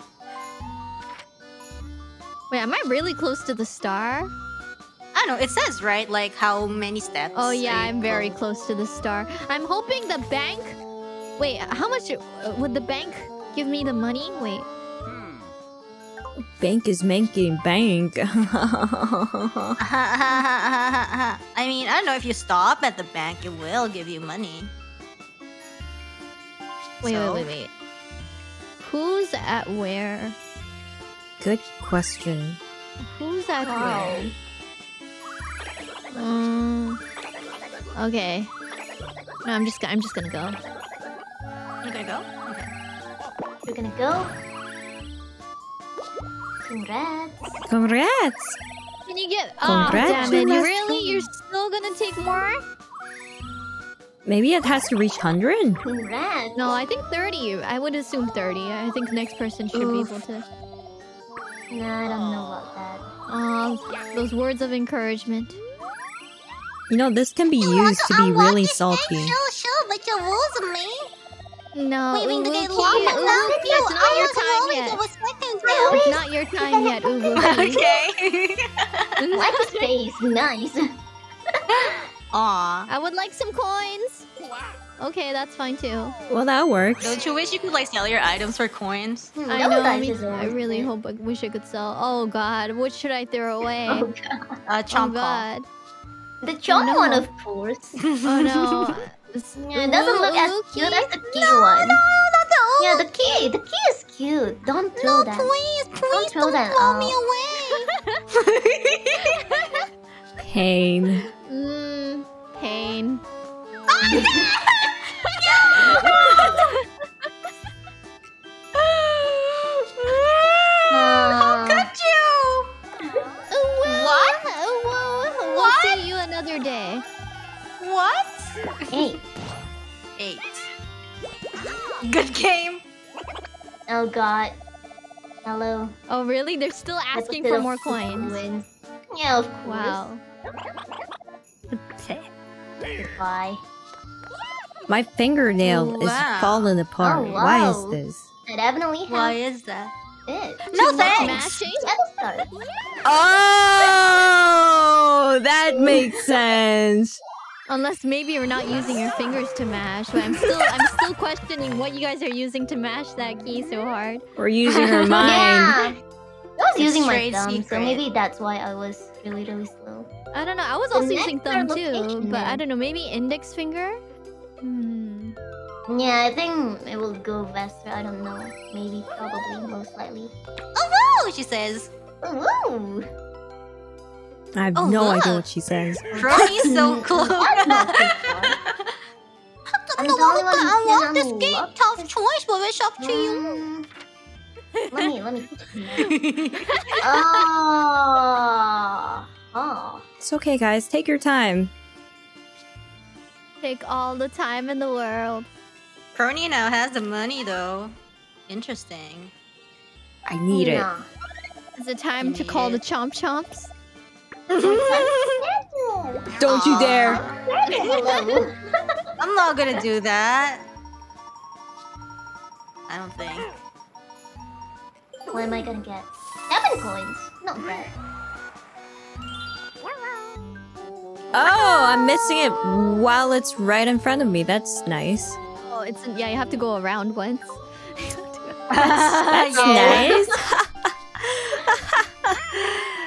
Wait, am I really close to the star? I don't know. It says right, like how many steps. Oh yeah, I'm very close? close to the star. I'm hoping the bank. Wait, how much uh, would the bank give me the money? Wait. Bank is making bank. *laughs* *laughs* I mean, I don't know if you stop at the bank, it will give you money. Wait, So? wait, wait, wait. Who's at where? Good question. Who's that Wow. where? Um. Okay. No, I'm just. I'm just gonna go. You gonna go? Okay. You're gonna go. Congrats. Congrats! Can you get? Oh, damn it! You Congratulations. really? You're still gonna take more? Maybe it has to reach 100? Congrats. No, I think 30. I would assume 30. I think next person should Oof. be able to. Nah, I don't know about that. Oh, those words of encouragement. You know, this can be used to be really salty. Sure, sure, but you lose me. No, Waving to get lost and Uwuki, love you. it's not your I time yet. always expecting It's not your time yet, *laughs* Uwuki. okay. *laughs* Like his face. Nice. *laughs* Aw. I would like some coins. Okay, that's fine too. Well, that works. Don't you wish you could like sell your items for coins? Hmm, I know. Dice me- is I really hope. I wish I could sell. Oh God, what should I throw *laughs* away? Oh Oh, god. Uh, chomp ball. God. The chomp no. one, of course. *laughs* Oh no. *laughs* Yeah, it doesn't look as cute as the key one. No, not the old. Yeah, the key. The key is cute. Don't throw No, that. please, please throw don't that throw me away. Pain. Mm, pain. Could you? What? We'll What? see you another day. What? hey. Eight. Good game. Oh god. Hello. Oh really? They're still asking Deficit for of more coins. wins. Yeah, of course. Wow. Goodbye. My fingernail Wow. is falling apart. Oh, Why is this? I definitely have Why is that? it. No Too much thanks. Smashing? Let us start. Oh, that makes sense. Unless maybe you're not using your fingers to mash, but I'm still I'm still *laughs* questioning what you guys are using to mash that key so hard. We're using her *laughs* mind. Yeah. I was It's using my trade thumb, so maybe that's why I was really, really slow. I don't know. I was also using thumb too, but I don't know. Maybe index finger. Hmm. Yeah, I think it will go faster. I don't know. Maybe, probably, most likely. Oh, she says. Ooh. I have Oh, no look. idea what she says. Ronnie's so *laughs* close. That's not too. I'm the only one who I want this unlock game. it. Tough choice, but it's up to you. Mm, let me, let me. Oh. *laughs* Oh. It's okay, guys. Take your time. Take all the time in the world. Kronii now has the money though. Interesting. I need it. Nah. Is it time to need call the it. chomp chomps? *laughs* Don't you dare. I'm not gonna do that. I don't think. What am I gonna get? Seven coins. Not bad. Oh, I'm missing it while it's right in front of me. That's nice. Oh, it's yeah. You have to go around once. That's *laughs* Yeah. nice.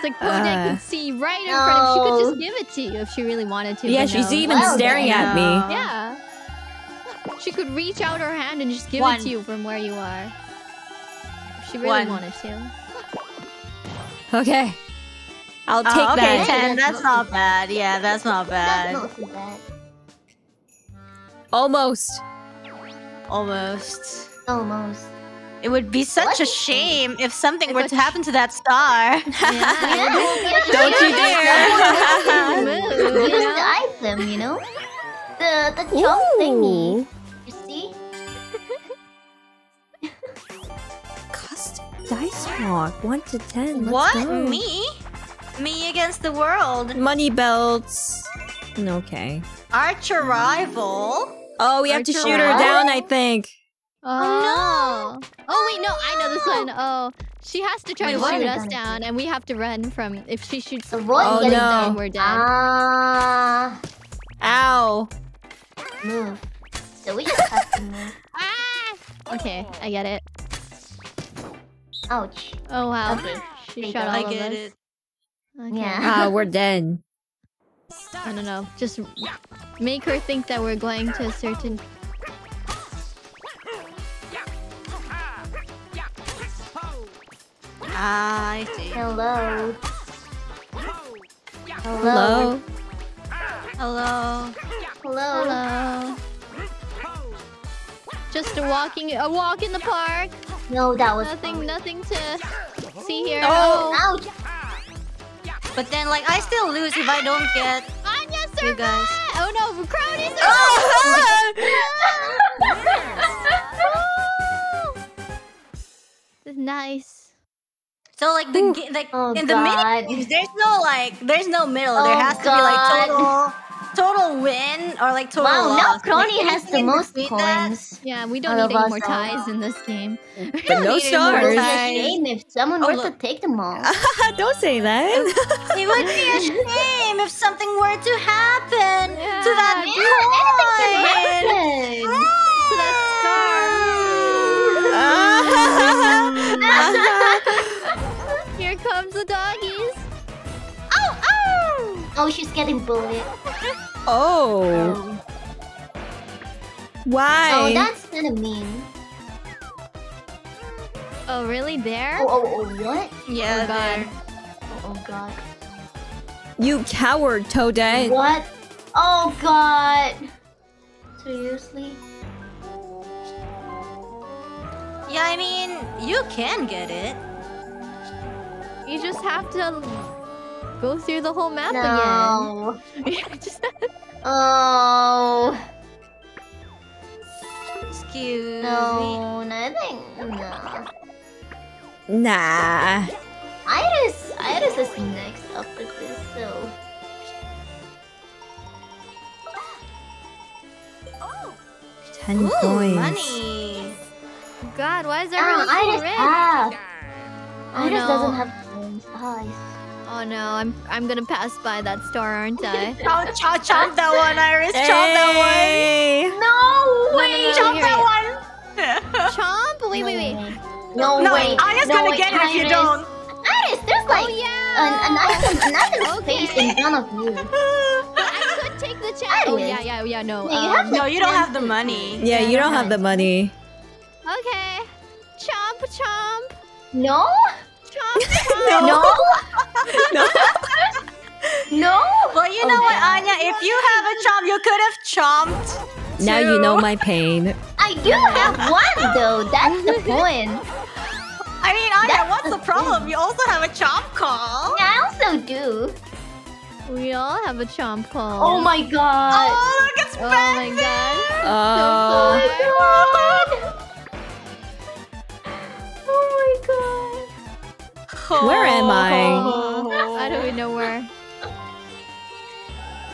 It's like Ponyta Uh. could see right in front of. She could just give it to you if she really wanted to. yeah, she's no. even Well, staring at me. Yeah. She could reach out her hand and just give One. it to you from where you are. If she really One. wanted to. Okay. I'll oh, take Oh, okay, that. ten. That's That's not not bad. Yeah, that's not That's bad. not too bad. Almost. Almost. Almost. It would be such a shame if something If were to happen to that star. *laughs* *laughs* Yeah. Don't you dare. Use *laughs* the item, you know? The the chomp thingy. You see? Custom dice walk. 1 to 10. Let's what? go. Me? Me against the world. Money belts. Okay. Arch rival. Oh, we have to Archer shoot her down, I think. Oh. No. Oh wait, no, I know this one. *gasps* Oh, she has to try Wait, to shoot us down, and we have to run from. If she shoots us roy Oh, no. down, we're dead. Ah, Ow. move. So we just have to move. *laughs* Ah! Okay, I get it. Ouch. Oh wow, Okay. she shot all I of get us. it. Okay. Yeah. Ah, we're dead. I don't know. Just make her think that we're going to a certain. Ah, I see. Hello. Hello. Hello? Hello. Hello. Hello. Just a walking, a walk in the park. No, that was Nothing, nothing to see here. Oh. Ouch. But then, like, I still lose if I don't get Anya you guys. survived! Oh no, cronies oh! are nice. So like the like Oh, in the God. mini games, there's no like there's no middle. there Oh, has to be like total total win or like total Wow, now loss. Kronii Like, has the most between that- coins. Yeah, we don't Out need any more us all. ties in this game. *laughs* But no need any more It would stars. be a shame if someone Oh, were to take them all. *laughs* *laughs* Don't say that. It would be a shame if something were to happen to that Yeah, coin. Happen. So that's Here comes the doggies. Oh, she's getting bullied. oh. Why? Oh, that's kind of mean. Oh, really? There? Oh, oh, oh, what? Yeah, Oh, God. there. Oh, oh God. you coward, Toadette. What? Oh God. Seriously? Yeah, I mean, you can get it. You just have to go through the whole map No. *laughs* again. just Oh. Excuse me. No, nothing. No. Nah. IRyS, IRyS is next up with this, so. Ten Ooh, coins. money. God, why is Ah, everyone so IRyS rich? have. Oh, IRyS no. doesn't have coins. Eyes. Oh no, I'm I'm gonna pass by that star, aren't I? *laughs* Oh, chomp, chomp that one, IRyS. Chomp that Hey. No No, way! no, no, Chomp here, that here. one. Chomp? Wait, no wait, wait. Way. No, No, way. Anya's no gonna way, get it if you don't. IRyS, there's like oh yeah. an, an item, an item *laughs* Okay. space in front of you. *laughs* I could take the chance. Oh yeah, yeah, yeah. No. Yeah, um, have No, you don't have the money. Yeah, you don't have the money. Okay. Chomp, chomp, No? Chomp. No. No? *laughs* No. no? Well, you know what, Anya? If you have a chomp, you could have chomped. Now you know my pain. I do have one though. That's the *laughs* point. I mean, Anya, That's what's the the problem? You also have a chomp call. Yeah, I also do. We all have a chomp call. Oh my god. Oh, look, it's Oh back my god. Oh. god. Oh my god. Where am I? Oh. I don't even know where.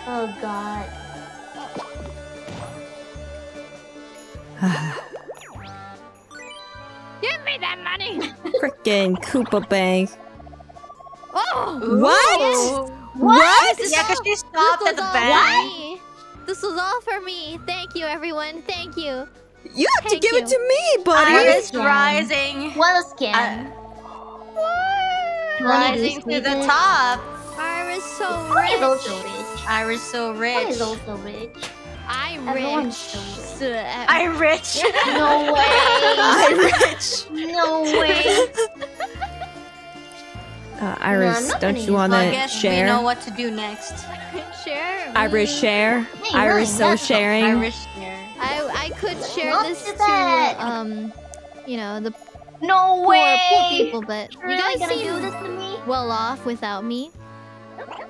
Oh god. *sighs* Give me that money. Frickin' Koopa Bank. Oh. What? What? This is Yeah, all- because she stopped at the was all back. for me. This was all for me. Thank you, everyone. Thank you. You have to Thank give it to me, buddy. IRyS Yeah. rising. Uh, what a scam. Rising to the top. IRyS so Who is rich. also rich? IRyS so rich. is also rich? I'm Everyone's rich. so rich. *laughs* I'm rich. No way. *laughs* I'm rich. No *laughs* No way. Uh, IRyS, not don't you want to share? we know what to do next. Share. IRyS, me. share. Hey, IRyS, nice, so sharing. IRyS share. I I could share Not this too to um, you know, the No poor, way. poor people, but you Really guys gonna seem do this to me? well off without me.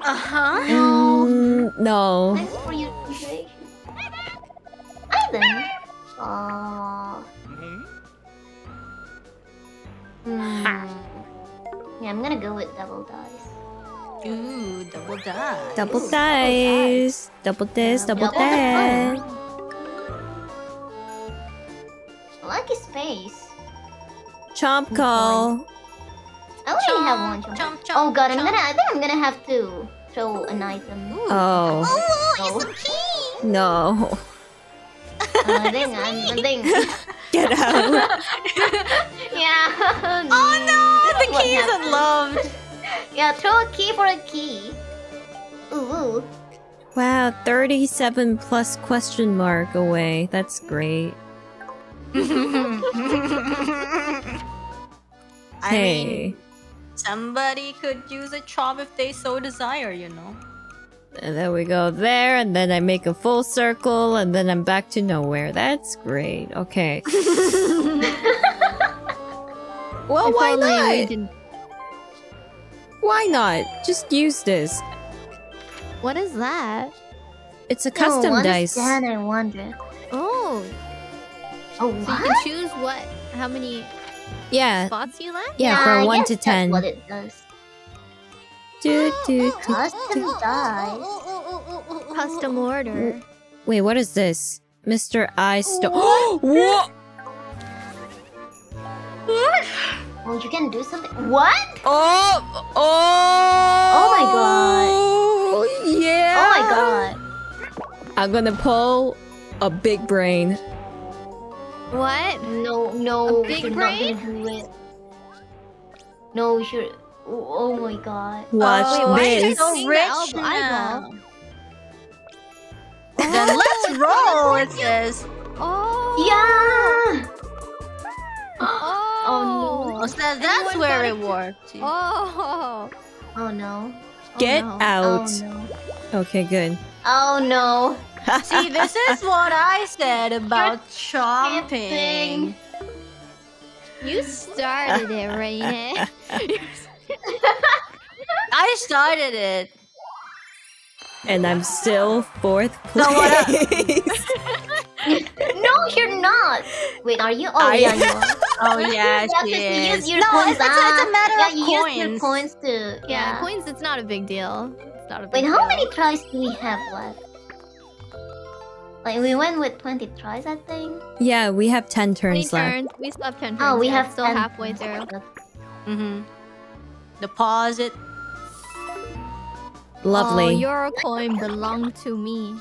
Uh huh. No. Mm, no. Thanks for your consideration. I then. Aww. Hmm. Yeah, I'm gonna go with double dice. Ooh, double dice. Double dice. Double this, double Double that. dice. Lucky space. Chomp call. I only have one Chomp, chomp, chomp, Oh god, I'm gonna. I think I'm gonna have to throw an item. Oh, Oh, No. it's a key. no. Uh, I think I'm. I think. *laughs* Get out. *laughs* yeah. Oh no, the key isn't happened? loved. *laughs* Yeah, throw a key for a key. Ooh. ooh. Wow, 37 plus question mark away. That's great. I Hey. mean, somebody could use a chop if they so desire, you know. And then we go there, and then I make a full circle, and then I'm back to nowhere. That's great. Okay. *laughs* well, If why only we not? Why not? Just use this. What is that? It's a custom no, dice. Understand, I wonder. Oh, Oh, so you what? can choose what, how many Yeah, spots you like. yeah, I from 1 guess to that's 10. What it does. Do, do, do. Custom dice. Custom order. Wait, what is this? Mr. I Stone. *gasps* what? *gasps* What? Oh, you can do something. What? Oh! Oh! Oh my god! Yeah! Oh my god. I'm gonna pull a big brain. What? No, no, A big brain? not do it. No, you're. Oh, oh my god. Watch Oh, why is this. it so Seeing the rich now? eyeball. Then oh, let's roll. It says. Oh. Yeah. Oh. Oh, oh so that's Anyone where it it? worked. Oh. Oh no. Oh, Get no. out. Oh no. Okay, good. Oh no. See, this is what I said about skipping. chomping. You started it, Reine. *laughs* I started it. And I'm still fourth place. *laughs* no, you're not. Wait, are you? Oh I- yeah, you are. *laughs* Oh yeah, You she is. use your no, coins. it's, it's, a- it's a Ah, matter yeah, of you coins. use your coins to. yeah, Yeah. coins. It's not a big deal. It's not a big Wait, deal. how many tries do we have left? Like we went with twenty tries, I think. yeah, we have 10 turns left. turns. We still have ten turns. Oh, we yeah, have still 10 halfway through. left. Mm-hmm. Deposit. Oh, Lovely. your coin belonged to me.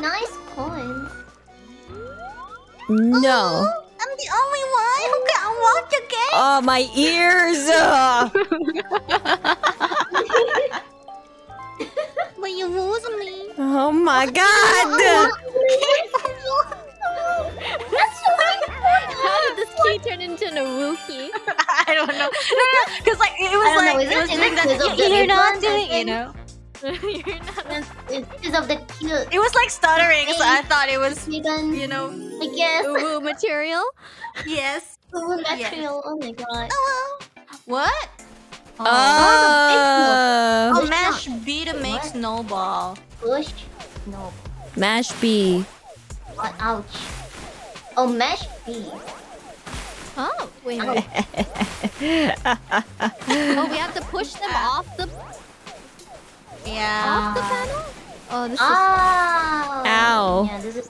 Nice coin. no. I'm the only one who can unlock the gate. Oh, my ears! *laughs* *laughs* Ugh. But you lose me. Oh my god! *laughs* How did this key turn into a Wookiee? *laughs* I don't know. *laughs* No, no, because like it was I don't know, like it it- was doing that. You, the you're not influence, I doing, you know. You're not. It's because of the cute It was like stuttering, so I thought it was, you know, I guess. Woo material. yes. Ooh, material. Oh my god. Oh, what? Oh. Oh, Push mash B to make What? snowball. Push. No. Mash B. What? Ouch. Oh, mash B. Oh, wait. Wait. oh, we have to push them off the Yeah. off the panel. Oh, this is. Ow. Ow. Yeah, this is.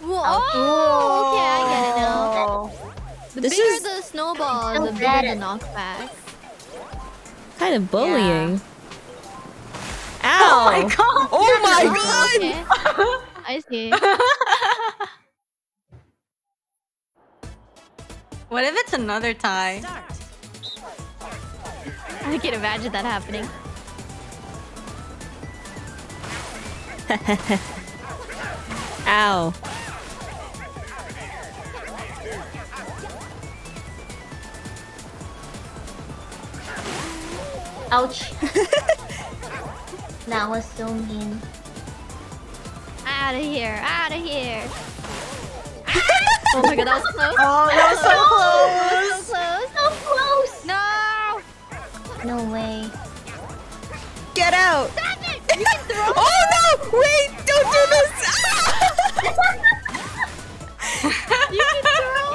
Whoa, oh, okay, I get it now. The This bigger is- the snowball, So the bigger bad the knockback. Kind of bullying. Oh Ow! my god. Oh my Oh, god! okay. I see. *laughs* What if it's another tie? I can imagine that happening. *laughs* Ow. Ouch. *laughs* that was so mean. Out of here! Out of here! *laughs* oh my god, that was close. Oh, that was so close. So close. So close! No. No way. Get out! Stop it! *laughs* You can throw. Oh no! Wait! Don't do this! You can throw them.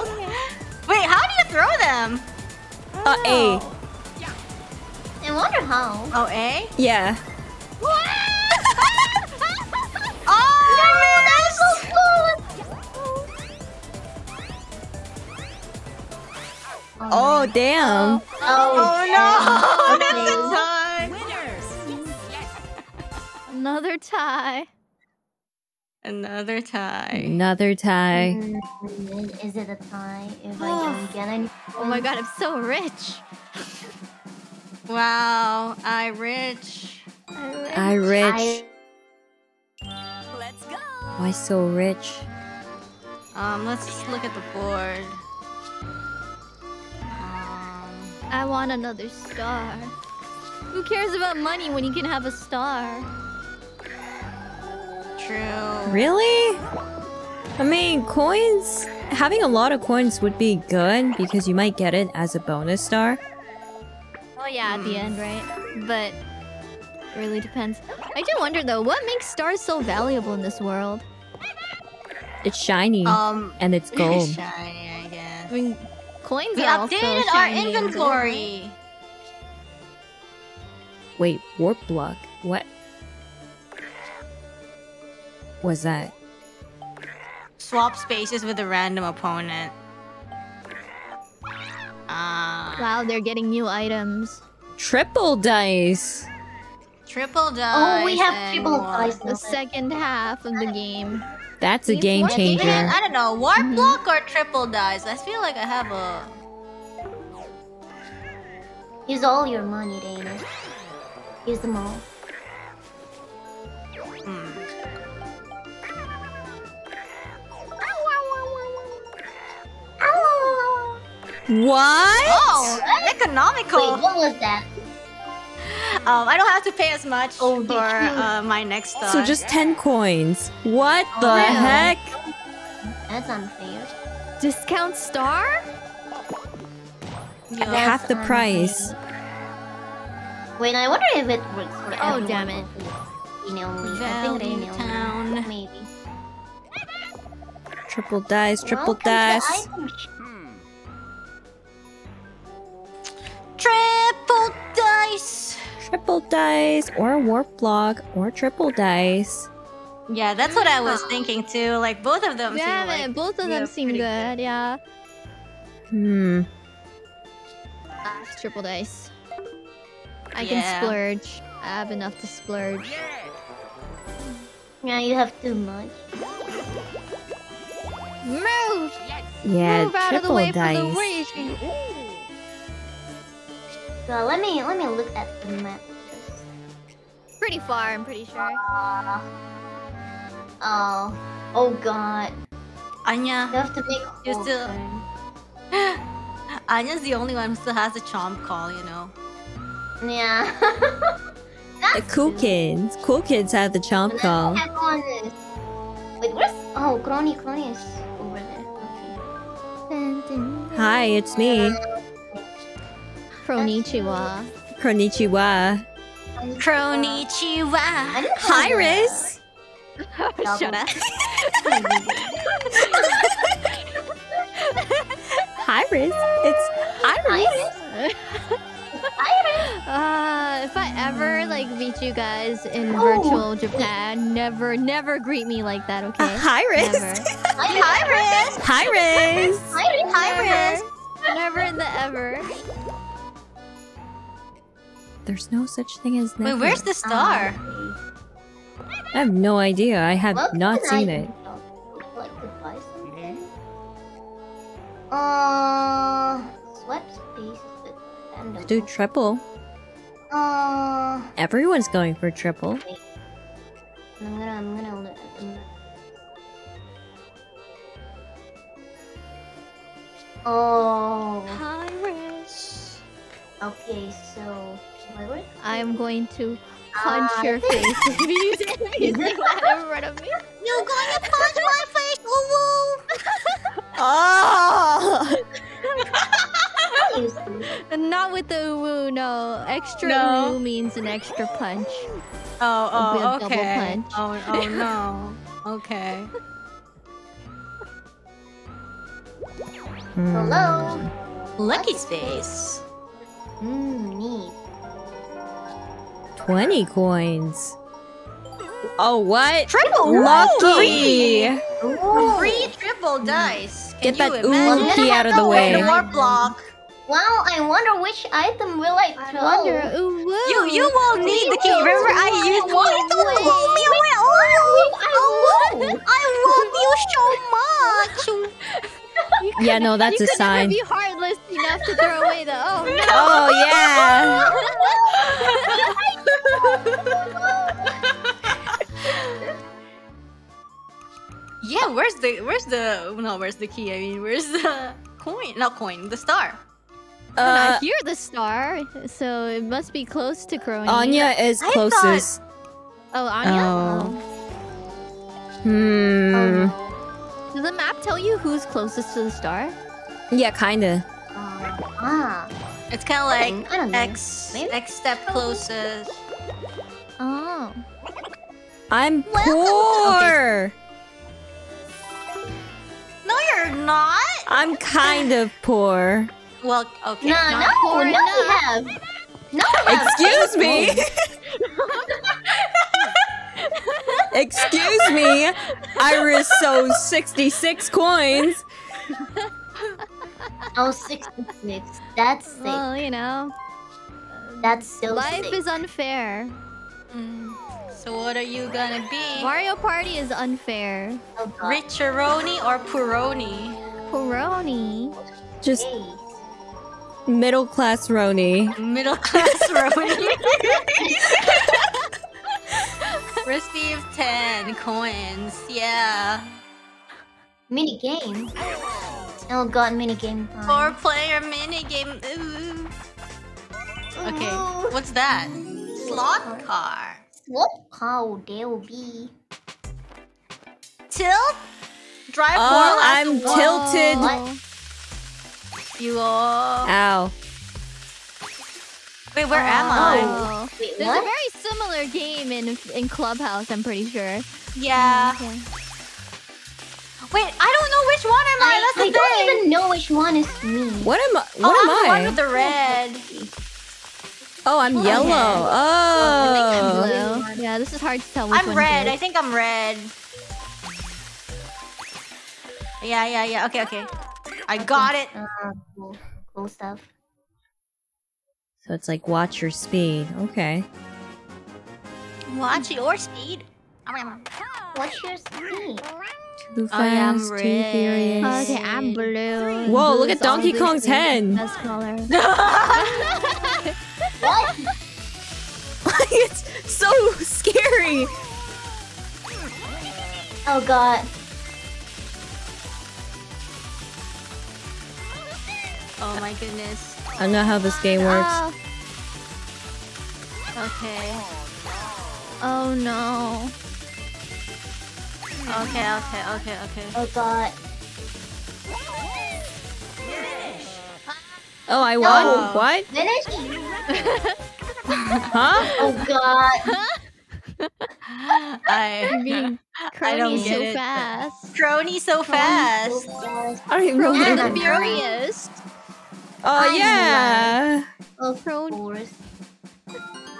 Okay. Wait, how do you throw them? uh, A. I wonder how. Oh, A? Yeah. *laughs* Oh, Oh, damn. Oh no! *laughs* *laughs* That's no. a tie. Another tie. Another tie. Another tie. Mm, Is it a tie if I *sighs* don't get any? Oh my god, I'm so rich. Wow, I rich. I rich. I, Let's go. Why so rich? Um, let's just look at the board. Um, I want another star. Who cares about money when you can have a star? true. Really? I mean, coins. Having a lot of coins would be good because you might get it as a bonus star. Oh yeah, at the Hmm. end, right? But it really depends. I do wonder though, what makes stars so valuable in this world? It's shiny Um, and it's *laughs* gold. shiny, I guess. I mean, coins We are also updated our shiny and gold, right? inventory. Wait, warp block. What was that? Swap spaces with a random opponent. Ah, Wow, they're getting new items. Triple dice. triple dice. oh, we have triple dice The second half of the game. That's a game ones- Even, changer. I don't know, warp Mhm. block or triple dice. I feel like I have a. Use all your money, Dana. Use them all. What? Oh, Wait, economical. what was that? Um, I don't have to pay as much Oh, for uh, my next star. So just 10 coins. What the wow. heck? That's unfair. Discount star? Yeah. Half the That's price. Wait, I wonder if it works for Oh, everyone. damn it. or Reine only. I think Value Reine only. Town. Maybe. Triple dice, triple Welcome dice. Triple dice. Triple dice, or warp block, or triple dice. Yeah, that's what I was thinking too. Like both of them Yeah, seem like both of yeah, them seem pretty good. Yeah. Hmm. Ah, triple dice. I Yeah. can splurge. I have enough to splurge. Yeah, you have too much. Move! Yeah, Move out of the triple way for the dice. So let me let me look at the map. Pretty far, I'm pretty sure. Uh, oh, oh god. Anya, You have to make You still- turn. *laughs* Anya's the only one who still has the chomp call. You know. Yeah. *laughs* The cool true. kids. Cool kids have the chomp But call. everyone is. Wait, where's? Oh, Kronii, Kronii is over there. Okay. Hi, it's me, Kronichiwa. Konnichiwa. Kronichiwa. I didn't Hi, Riz. Double. *laughs* Shut up. Hi, Riz. It's IRyS. IRyS. IRyS. Uh, if I ever like meet you guys in Oh. virtual Japan, never, never greet me like that, okay? Uh, hi, Riz. Never. IRyS. *laughs* Hi, Riz. IRyS. Hi, Riz. Never in the ever. There's no such thing as Wait, never. where's the star? I have no idea. I have What not can I seen it. Like to buy something? Uh, swipe spaces with random. Do triple. Uh, Everyone's going for triple. I'm gonna, I'm gonna look at the map. Oh, IRyS. Okay, so wait, wait. I'm going to ah. punch Ah. your face *laughs* if you use *laughs* it if that in front of me. You're gonna punch my face, Uwu? Oh! And not with the uwu, no. Extra No. uwu means an extra punch. Oh, oh, double okay. punch. Oh, oh *laughs* no. Okay. Hmm. Hello. Lucky space. Mmm, neat. 20 coins. Oh, what? Triple Lucky! Ooh. Free triple dice. Can Get that you imagine? Uwu out of the way. The warp block. Wow, I wonder which item will I I throw. wonder, uwu. You you will need the key. Remember I used Why don't you hold me away? Oh, I love, I love you so *laughs* much. Yeah, no, that's you a could sign. never be heartless enough to throw away the. Oh no! *laughs* Oh, yeah! *laughs* Yeah, where's the where's the no where's the key? I mean where's the coin? Not coin, the star. I Uh, hear the star, so it must be close to Kronii. Anya is I closest. Oh, Anya. Oh. Hmm. Does the map tell you who's closest to the star? Yeah, kinda. Ah, It's kind of like I don't know. X Maybe? X step closest. Oh. I'm poor! No, you're not. I'm kind of poor. Well, okay. no, Not no, poor no, we enough. have. No, we have Excuse me! *laughs* *laughs* coins. Excuse me! IRyS so 66 coins! Oh, 66. That's sick. Well, you know, That's so life sick. is unfair. Mm. So what are you gonna be? Mario Party is unfair. Oh, God. Richaroni or Puroni? Puroni. Just Hey. middle class Roni. Middle class Roni. *laughs* Receive 10 coins. Yeah. Mini game. Oh god, mini game time. Four player minigame. Ooh. Okay, what's that? Slot car. What how there will be? Tilt? Drive Oh, four last I'm tilted. Oh. You go. Ow. Wait, where am I? Oh. Wait, There's what? a very similar game in in Clubhouse. I'm pretty sure. Yeah. Okay. Wait, I don't know which one am I. I, That's the I thing. don't even know which one is me. What am I? oh, What I'm the one am with the red. Oh, I'm Oh, yellow. I think I'm Oh. blue. Yeah, this is hard to tell which I'm one's red. I think I'm red. Yeah, yeah, yeah. Okay, okay. I got it. Uh, cool, cool stuff. So it's like watch your speed. Okay. Watch your speed. What's your speed? Too Oh, yeah, I'm fast, too red. Okay. I'm blue. Whoa, look at Donkey obviously Kong's head. the Best color. What? *laughs* it's so scary. Oh god. oh my goodness. I don't know how this game works. Oh, Okay. oh no. Okay, okay, okay, okay. Oh god. Oh, I won. Oh. What? Finish? *laughs* Huh? Oh god. *laughs* I Being *laughs* I don't get so it. fast. Kronii so fast. So fast. I don't even know. Kronii the it- furious. Oh I'm yeah. Of Kronii. course.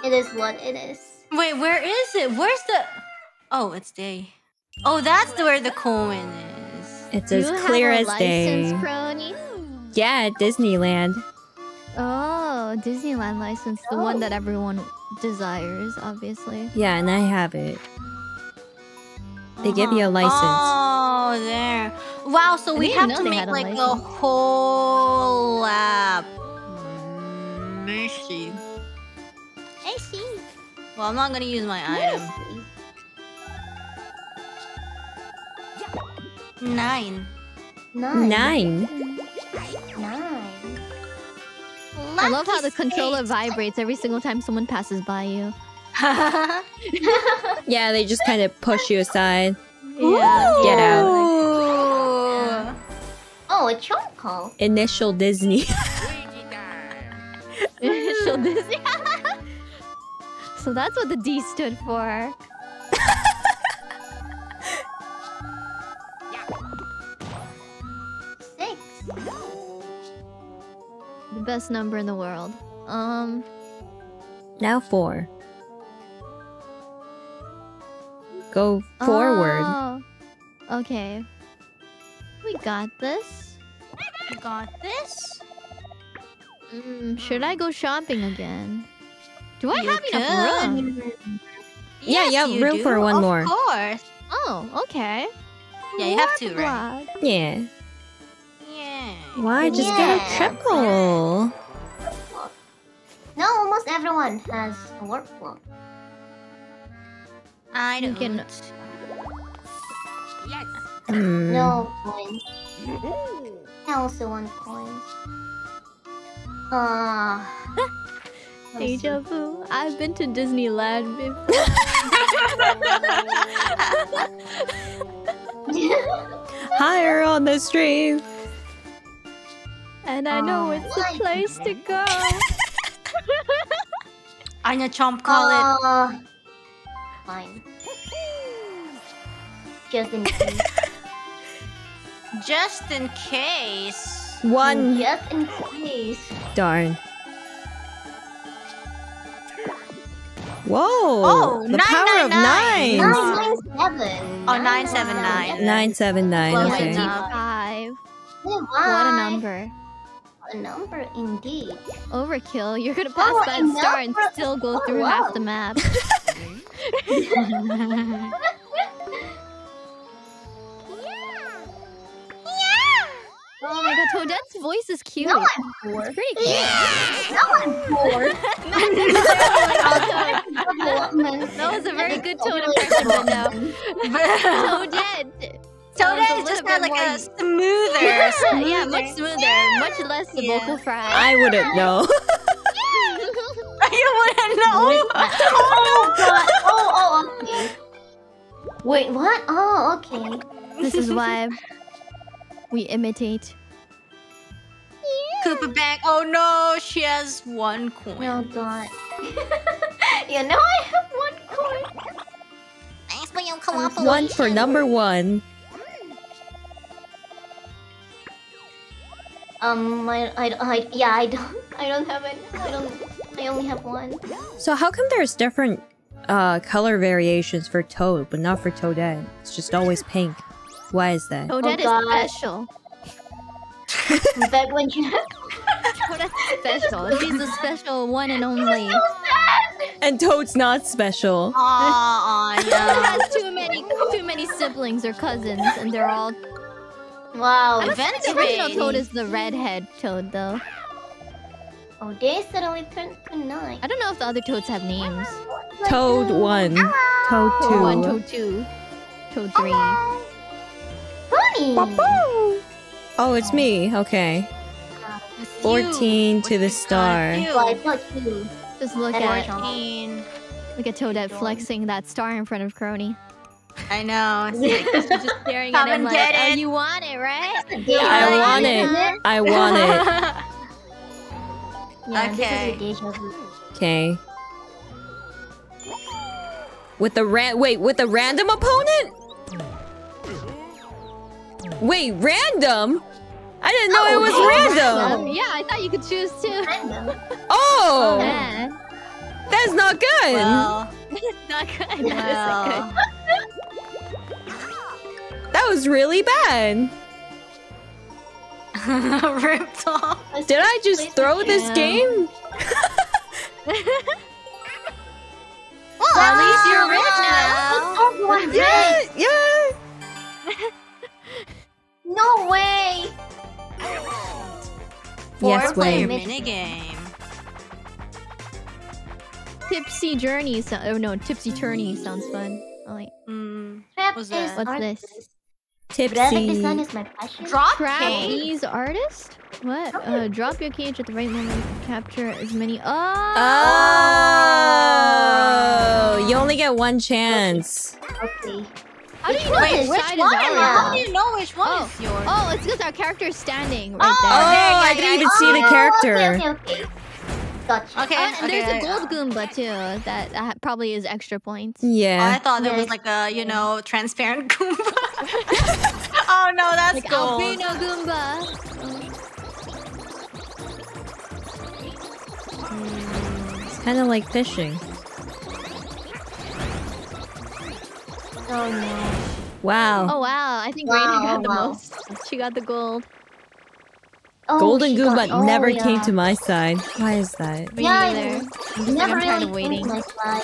It is what it is. Wait, where is it? Where's the? Oh, it's day. Oh, that's the, where the coin is. It's Do as you clear have as a day. license, Kronii? Yeah, Disneyland. Oh, Disneyland license, the one that everyone desires, obviously. Yeah, and I have it. They give you a uh-huh. license. Oh, there. Wow, so I we have to make had a like a license. whole lap. Mercy. I see. Well, I'm not gonna use my item. Nine. Nine. Nine. Nine. I love how the controller space. vibrates every single time someone passes by you. *laughs* Yeah, they just kind of push you aside. Yeah. Get out. Oh, a call. Initial Disney. *laughs* Initial Disney. *laughs* so that's what the D stood for. Six. The best number in the world. Um, now four. Go forward. oh, Okay. We got this. We got this? Mm, should I go shopping again? Do I You have enough room? Yeah, you Yes, have room do, for one of more. course. Oh, okay. Yeah, you have to, right? Yeah. Yeah. Why just get a Yeah. triple? No, almost everyone has a warp block. I don't. can- Hmm. No coins. I also want coins. Ah. *laughs* Deja vu. I've been to Disneyland before. *laughs* Higher on the stream. and I know Oh, it's the place to go. *laughs* i Anya Chomp call it. Fine. Just in case. *laughs* Just in case. One. Just in case. Darn. Whoa! Oh, the nine, power nine, of nine. nines. Nine. Nine seven. Oh, nine, seven, nine. Nine seven nine. Well, Okay. enough. Five. Oh, what What a number. A number indeed. Overkill. You're gonna oh, pass Oh, that star and still go oh, through wow. half the map. *laughs* Oh my god, Toadette's voice is cute. No, I'm poor. It's pretty cute. No, I'm poor. *laughs* That was a very good Toad impression, but no. Toadette. Toadette Sounds a just little had like more- a smoother, yeah, smoother. much smoother, much less Yeah. vocal fry. I wouldn't know. *laughs* *laughs* you wouldn't know. *laughs* Oh, oh god. Oh, oh, okay. Wait, what? Oh, okay. this is why we imitate. Koopa Bank. Oh no, she has one coin. Oh god. *laughs* you know I have one coin. Thanks for your cooperation. One for number one. Um, I, I, I, yeah, I don't, *laughs* I don't have it. I don't, I only have one. So how come there's different uh, color variations for Toad, but not for Toadette? It's just always pink. Why is that? Toadette God. is special. *laughs* Back when you, *laughs* Toadette's special. She's the special one and only. so sad. And Toad's not special. Aw, Toad Anya. has too many, too many siblings or cousins, and they're all. Wow. I don't the original. Toad is the redhead Toad, though. Oh, they suddenly turned to nine. I don't know if the other Toads have names. Toad one. Toad two. Toad one, Toad two, Toad three. Funny. Oh, it's me. Okay. It's you. 14 to the star. gotta do. I thought you. Just look at was- 14. look at Toadette flexing that star in front of Kronii. I know. It's like, She's just staring Come at him and like, "Oh, you want it, right?" Yeah, I want it. I want it. Yeah, Okay. This is a deja vu. Okay. With the ran- wait, with the random opponent? Wait, random? I didn't know it was Oh, random. Um, yeah, I thought you could choose too. Random. *laughs* Oh, Man, that's not good. well, *laughs* it's not good. well. That *laughs* That was really bad. *laughs* Ripped off. Did I just throw this Yeah. game? Well, at least you're rich now. Yeah, yeah. No way. Four player wait. minigame. Tipsy Tourney. So- oh no, Tipsy Tourney sounds fun. Oh, like Mm. What's is that? What's art- this? Graphic design Tipsy. is my passion. Drop Crab cake. Artist. What? Uh, drop your cage at the right moment. Capture as many. Oh! Oh, you only get one chance. Okay. How do you know which which side one? is ours? How do you know which one Oh. is yours? Oh, it's because our character is standing right Oh, there. I didn't even see the Oh, character. Okay, okay, okay. Gotcha. Okay, Oh, and okay. there's a I- gold Goomba too. That uh, probably is extra points. Oh, I thought there was like a, you know, transparent *laughs* Goomba. *laughs* oh no, that's Like gold. Alfino Goomba. It's kind of like fishing. Oh no. Wow. Oh wow, I think Wow, Reine got the wow. most. She got the gold. Oh, Golden she got- Goomba oh, never yeah. came to my side. Why is that? Me Yeah, neither. I I'm just never I'm really of waiting. waiting. My side.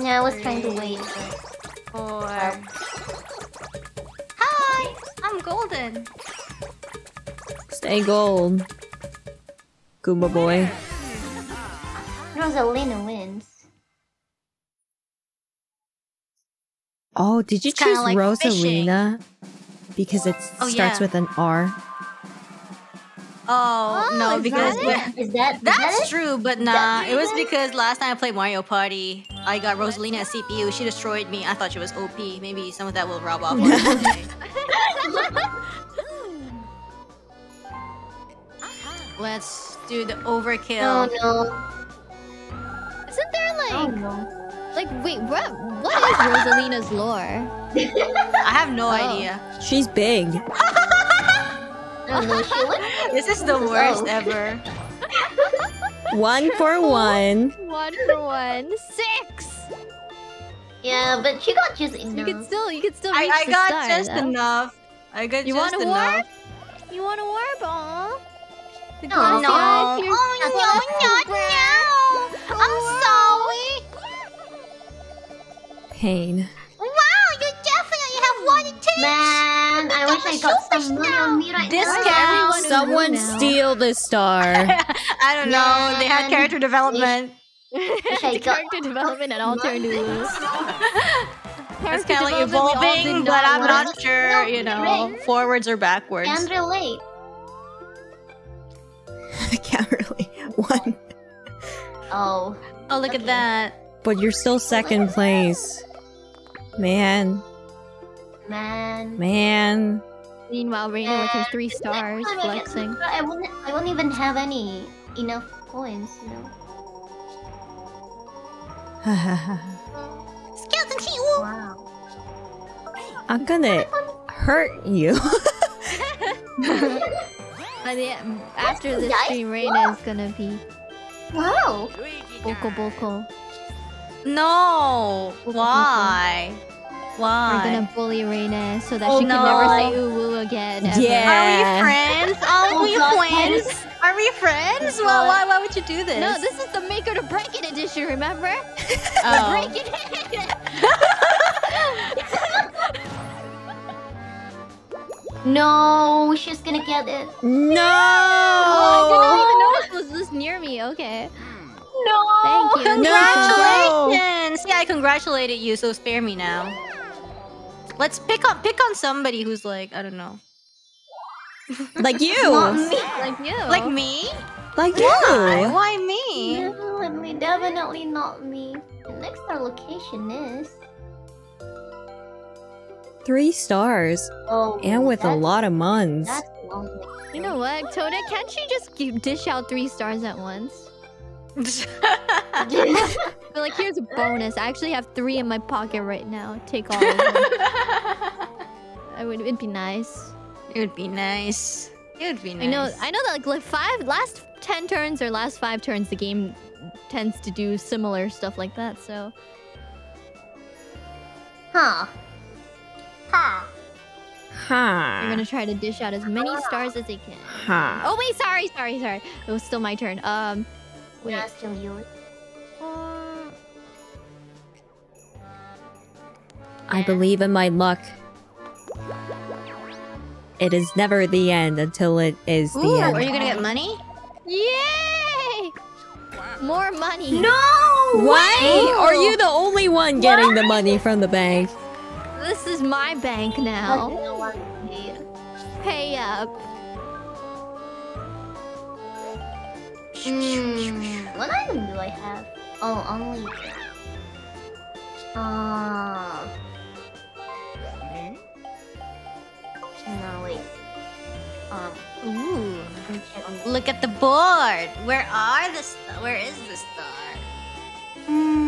Yeah, I was trying to wait. but- Four. Hi, I'm golden. Stay gold. Goomba boy. Rosalina wins. Oh, did you It's kinda choose like Rosalina? Because it Oh, starts yeah. with an R. Oh, Oh, no, is because that when- Is that is that's that true, but nah. It was because last time I played Mario Party, I got Rosalina as CPU. She destroyed me. I thought she was OP. Maybe some of that will rub off on me today. *laughs* *laughs* Let's do the overkill. Oh no. Isn't there like Oh no. like wait what what is Rosalina's lore? *laughs* I have no Oh. idea. She's big. *laughs* This is the oh. worst Oh. ever. One for one. One for one. Six. Yeah, but she got just enough. You could still you could still I, reach I the got star, just though. enough. I got You just want a enough. warp? You want a warp? Aw. The No, glassy no. eyes, you're- Oh no, no, no! I'm sorry. Pain. Wow, you definitely have one and two. Man, I wish I got some money on me right This now. counts. everyone Someone blue now. steal the star. *laughs* I don't know. They had character development. Wish I the *laughs* got character development and all turned blue. *laughs* It's Character kind of like development, we all did evolving, but I'm want. not sure, you know, forwards or backwards. Can't relate. I can't really. One. Oh. Oh, look at that. But you're still second place. Man. Man. Man. Meanwhile, Reine with her three stars I get flexing. Sakura, I won't, I won't even have any enough coins, you know. *laughs* Skeleton Chi Wow. I'm gonna hurt you. *laughs* *laughs* By the after this Guys, stream, Reine is gonna be Wow. Boko Boko. No. Why? We're gonna bully Reine so that Oh, she can no. never say ooh uwu again. Ever. Yeah. Are we friends? *laughs* Are Oh we God, friends? Are we friends? Well, why, why would you do this? No, this is the make or to break it edition, remember? *laughs* Oh. Break it. *laughs* No, she's gonna get it. no. Oh, I didn't even know it was this near me. Okay. No. Thank you. Congratulations! Yeah, I congratulated you, so spare me now. Let's pick on pick on somebody who's like, I don't know. *laughs* Like you. Not me. Like you. Like me? Like Why? you. Why me? Definitely, definitely not me. The next our location is. Three stars. Oh. And with a lot of muns. That's long. You know what, Toda? Can't she just dish out three stars at once? But like, here's a bonus. I actually have three in my pocket right now. Take all of them. *laughs* I would. It'd be nice. it would be nice. It would be nice. I know. I know that like, like five last ten turns or last five turns, the game tends to do similar stuff like that. So Huh. Huh. Ha. you're gonna try to dish out as many stars as they can. Ha. Oh wait, sorry, sorry, sorry. It was still my turn. Um, wait. Yeah, still yours. I believe in my luck. It is never the end until it is the Ooh, end. are you gonna get money? Yay! More money. No. Why are you the only one getting the money from the bank? This is my bank now. don't want to pay. Pay up. Hmm, what item do I have? Oh, only. Uh. No, wait. Um, Ooh. let me check on the. Look at the board. Where are the star? Where is the star? Hmm.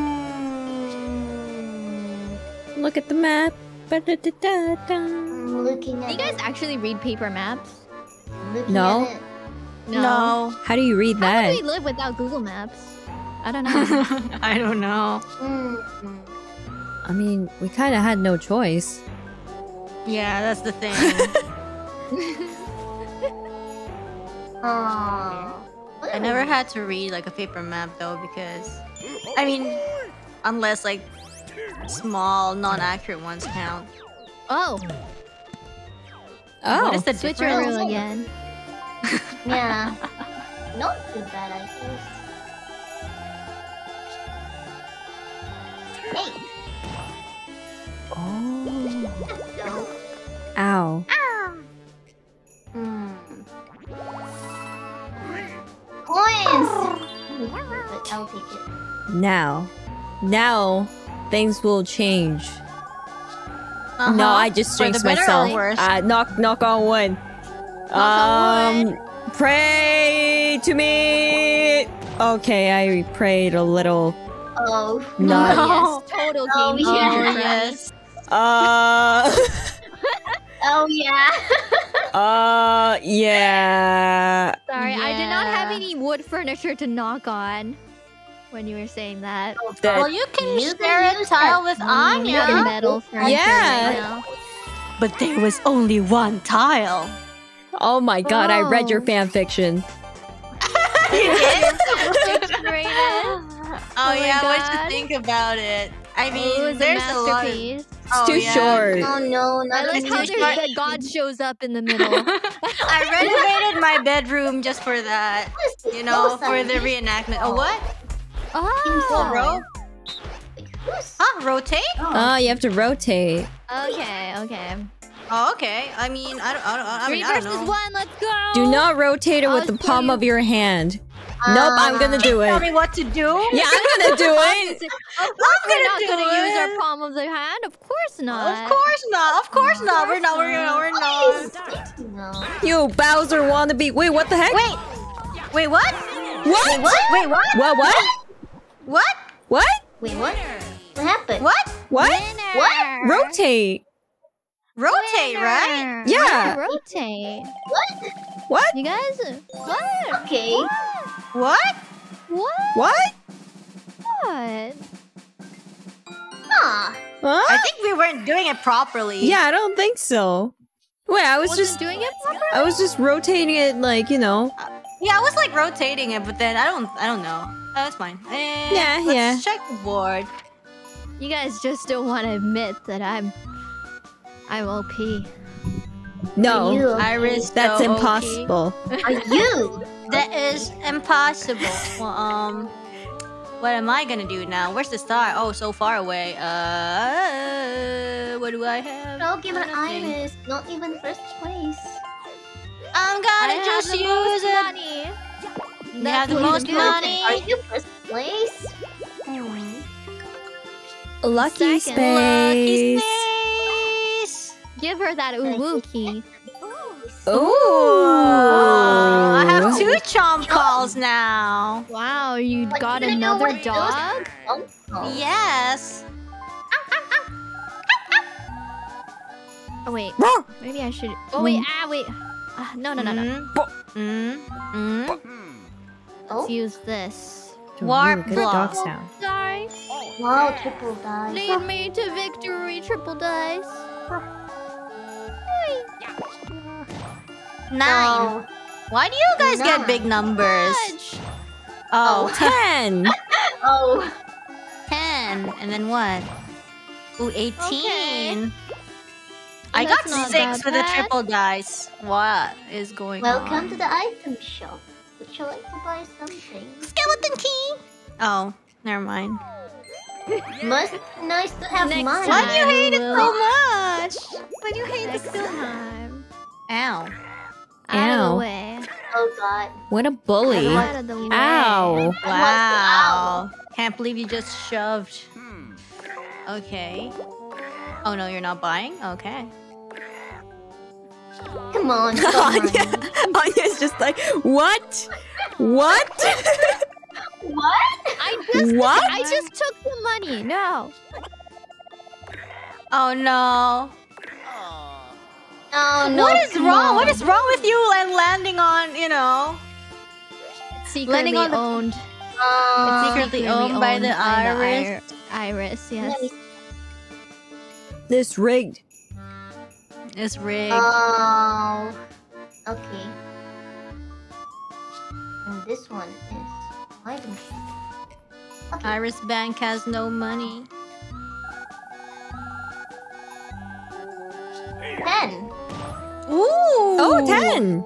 Look at the map. Ba-da-da-da-da. I'm looking Do at you guys it. actually read paper maps? Looking No. At it. How do you read How that? do we live without Google Maps? I don't know. *laughs* I don't know. I mean, we kind of had no choice. Yeah, that's the thing. *laughs* *laughs* Oh. I never had to read like a paper map though because I mean unless like small non-accurate ones count. oh, Oh, What is the switch difference? rule again. *laughs* Yeah. Not too bad, I guess. Hey, oh, let's *laughs* ow. Hmm. Coins! But I'll take it. Now, now, things will change. No, Uh-huh. I just jinxed myself. Uh, knock, knock on wood. On um, pray to me. Okay, I prayed a little. Oh. Not. Oh, yes, *laughs* total Oh, game yeah. changer. Oh yes. Uh, *laughs* Oh, yeah. *laughs* uh, yeah. Sorry, I did not have any wood furniture to knock on when you were saying that. That- Well, you can You share can a tile with You have Anya. metal furniture Yeah. right. But there was only one tile. Oh my god, I read your Oh. fan fiction. *laughs* Rated. *laughs* Oh, oh, my yeah, what you think about it? I oh, mean, oh, it was there's a a, lot of. masterpiece. Oh, it's Oh, too yeah. short. Oh, no, I not like a how new there's that God *laughs* shows up in the middle. I renovated my bedroom just for that. You know, for the reenactment. Oh, what? oh, Bro? Who's? Huh? Rotate? Oh, you have to rotate. okay, okay. Oh, okay. I mean, I don't. I don't. I Three mean, I don't versus know. one. Let's go. Do not rotate it with I'll the palm you. of your hand. nope, I'm gonna do it. Tell me what to do. Yeah, I'm gonna do *laughs* it. Of course, we're not do gonna use our palm of the hand. Of course not. Of course not. Of course not. We're not. We're not. We're not. No. You Bowser wannabe. Wait, what the heck? Wait. Wait. What? What? What? Wait. What? What? What? What? What? Wait, what? What happened? What? What? Winner. Rotate. Rotate, right? Winner. Yeah. rotate. What? What? You guys, what? Okay. What? What? What? What? Huh. Ah. Huh? I think we weren't doing it properly. Yeah, I don't think so. Wait, I was Wasn't just doing it properly. I was just rotating it like, you know. Uh, yeah, I was like rotating it, but then I don't. I don't know. Oh, that's fine. Eh, Yeah, let's yeah. Check the board. You guys just don't want to admit that I'm, I'm OP. No. You okay? IRyS, That's so impossible. Are you? That is impossible. well, um, what am I gonna do now? Where's the star? Oh, so far away. Uh, what do I have? Don't give her Nothing. IRyS. Not even first place. I'm gonna have just the use most it. money. You have the most do. money. Are you first place? Hmm. Lucky Second. Lucky space. Space. Give her that uwu key. Ooh. I have two chomp calls now. Wow, you But got you another dog? Oh, oh. Yes. Oh wait, Roar. maybe I should. Oh wait, ah wait. Ah, no no no no. Mm, mm, mm. Oh, Let's use this. Warp Good block. dog sound. Die. wow, triple dice. Lead me to victory, triple dice. Nine. No. Why do you guys get big numbers? Fudge. Oh, oh. *laughs* Ten. *laughs* Oh, 10. And then what? Ooh, 18. I That's got six with for the triple dice. What is going welcome on? Welcome to the item shop. Would you like to buy something? skeleton key. Oh, never mind. *laughs* Must nice to have Next money. Why do you hate it we'll- so much? Why do you hate it Next so much? time. Ow. Out of Ow. the way. Oh god. What a bully. Out of the way. Ow. Wow. Can't believe you just shoved. Okay. Oh no, you're not buying? Okay. Come on. *laughs* Come Anya, on. *laughs* Anya's just like, what? What? What? I just What? I just took the money. No. Oh no. Oh no. what is wrong? What on. is wrong with you and landing on, you know, Secretly on the- owned. Uh, secretly owned by the IRyS? I- IRyS, yes. nice. This rigged. It's rigged. Oh. Okay. And this one is item. Okay. IRyS Bank has no money. Ten. Ooh. Oh, 10.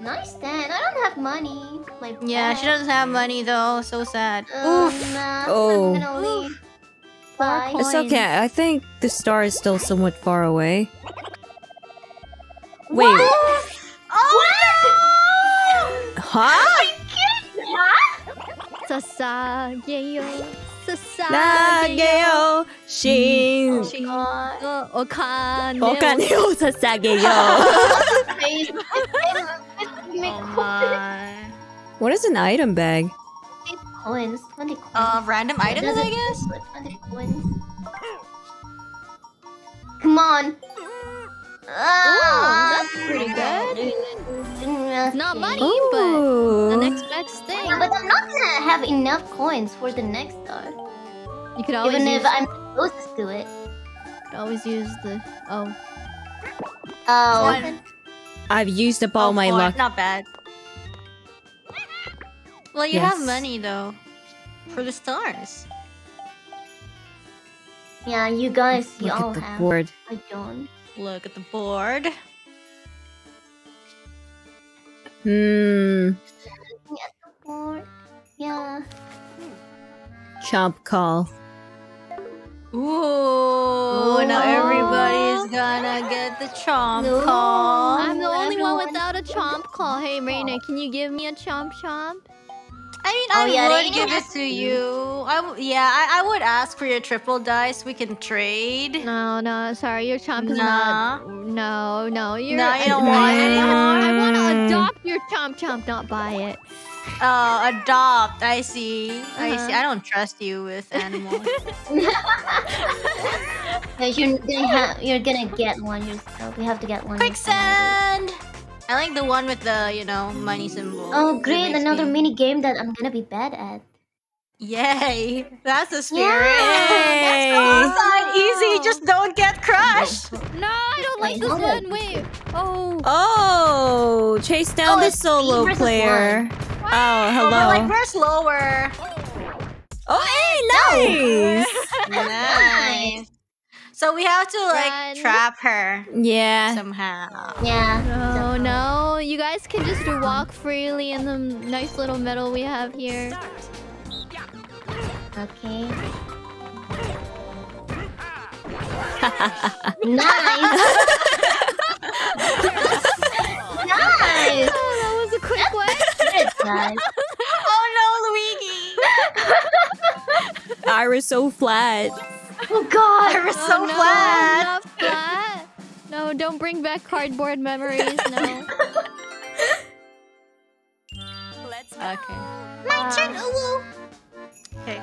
Nice ten. I don't have money. My Yeah, she doesn't have money though. So sad. Oh, Oof. nah, Oh. I'm gonna leave. Bye. It's okay. I think the star is still somewhat far away. Wait. Oh Huh? Sasageyo. Sasageyo. Nageo shin. Shingo okane. Okaneo sasageyo. Face- Make Oh. What is an item bag? coins. Twenty coins. Uh, random items, I guess. Twenty coins. Come on. Ah, that's pretty good. Not money. Oh. The next best thing. But I'm not gonna have enough coins for the next star. You could always Even use, if I'm closest to it. could always use the oh. Oh. One. I've used up all Oh, my four. luck. Not bad. Well, you have money though. For the stars. Yeah, you guys, you Look all at the have. board. I don't. Look at the board. Hmm. Looking at the board. Yeah. Chomp call. Ooh, now everybody's gonna get the chomp No. call. I'm the only one without a chomp call. Hey, Reine, can you give me a chomp chomp? I mean, Oh, I yeah, would give it to you. I w- yeah, I, I would ask for your triple dice. We can trade. No, no, sorry, your chomp is Nah. not. No, no, you're. No, you I- don't want I- it I want to adopt your chomp chomp, not buy it. Uh, adopt. I see. I see. Uh-huh. I don't trust you with animals. *laughs* *laughs* Guys, you're gonna have, you're gonna get one yourself. You have to get one. yourself. Quicksand. I like the one with the you know money symbol. Oh, great! Another me- mini game that I'm gonna be bad at. Yay! *laughs* That's the spirit. *laughs* Yay. That's so fun. Easy. Just don't get crushed. No, I don't like this one. Wait. Oh. Oh, chase down Oh, the solo player. Oh oh, oh, oh, hello. but like we're slower. oh, hey, nice. *laughs* nice. So we have to like Run. trap her yeah. somehow. Yeah. Oh, no, no. You guys can just walk freely in the nice little meadow we have here. Okay. *laughs* nice. *laughs* nice. Oh, that was a quick one. Good. *laughs* Oh no, Luigi! IRyS so flat. Oh God. You're Oh, so no, flat. Flat. No, don't bring back cardboard memories. No. Okay. My uh, turn. Okay.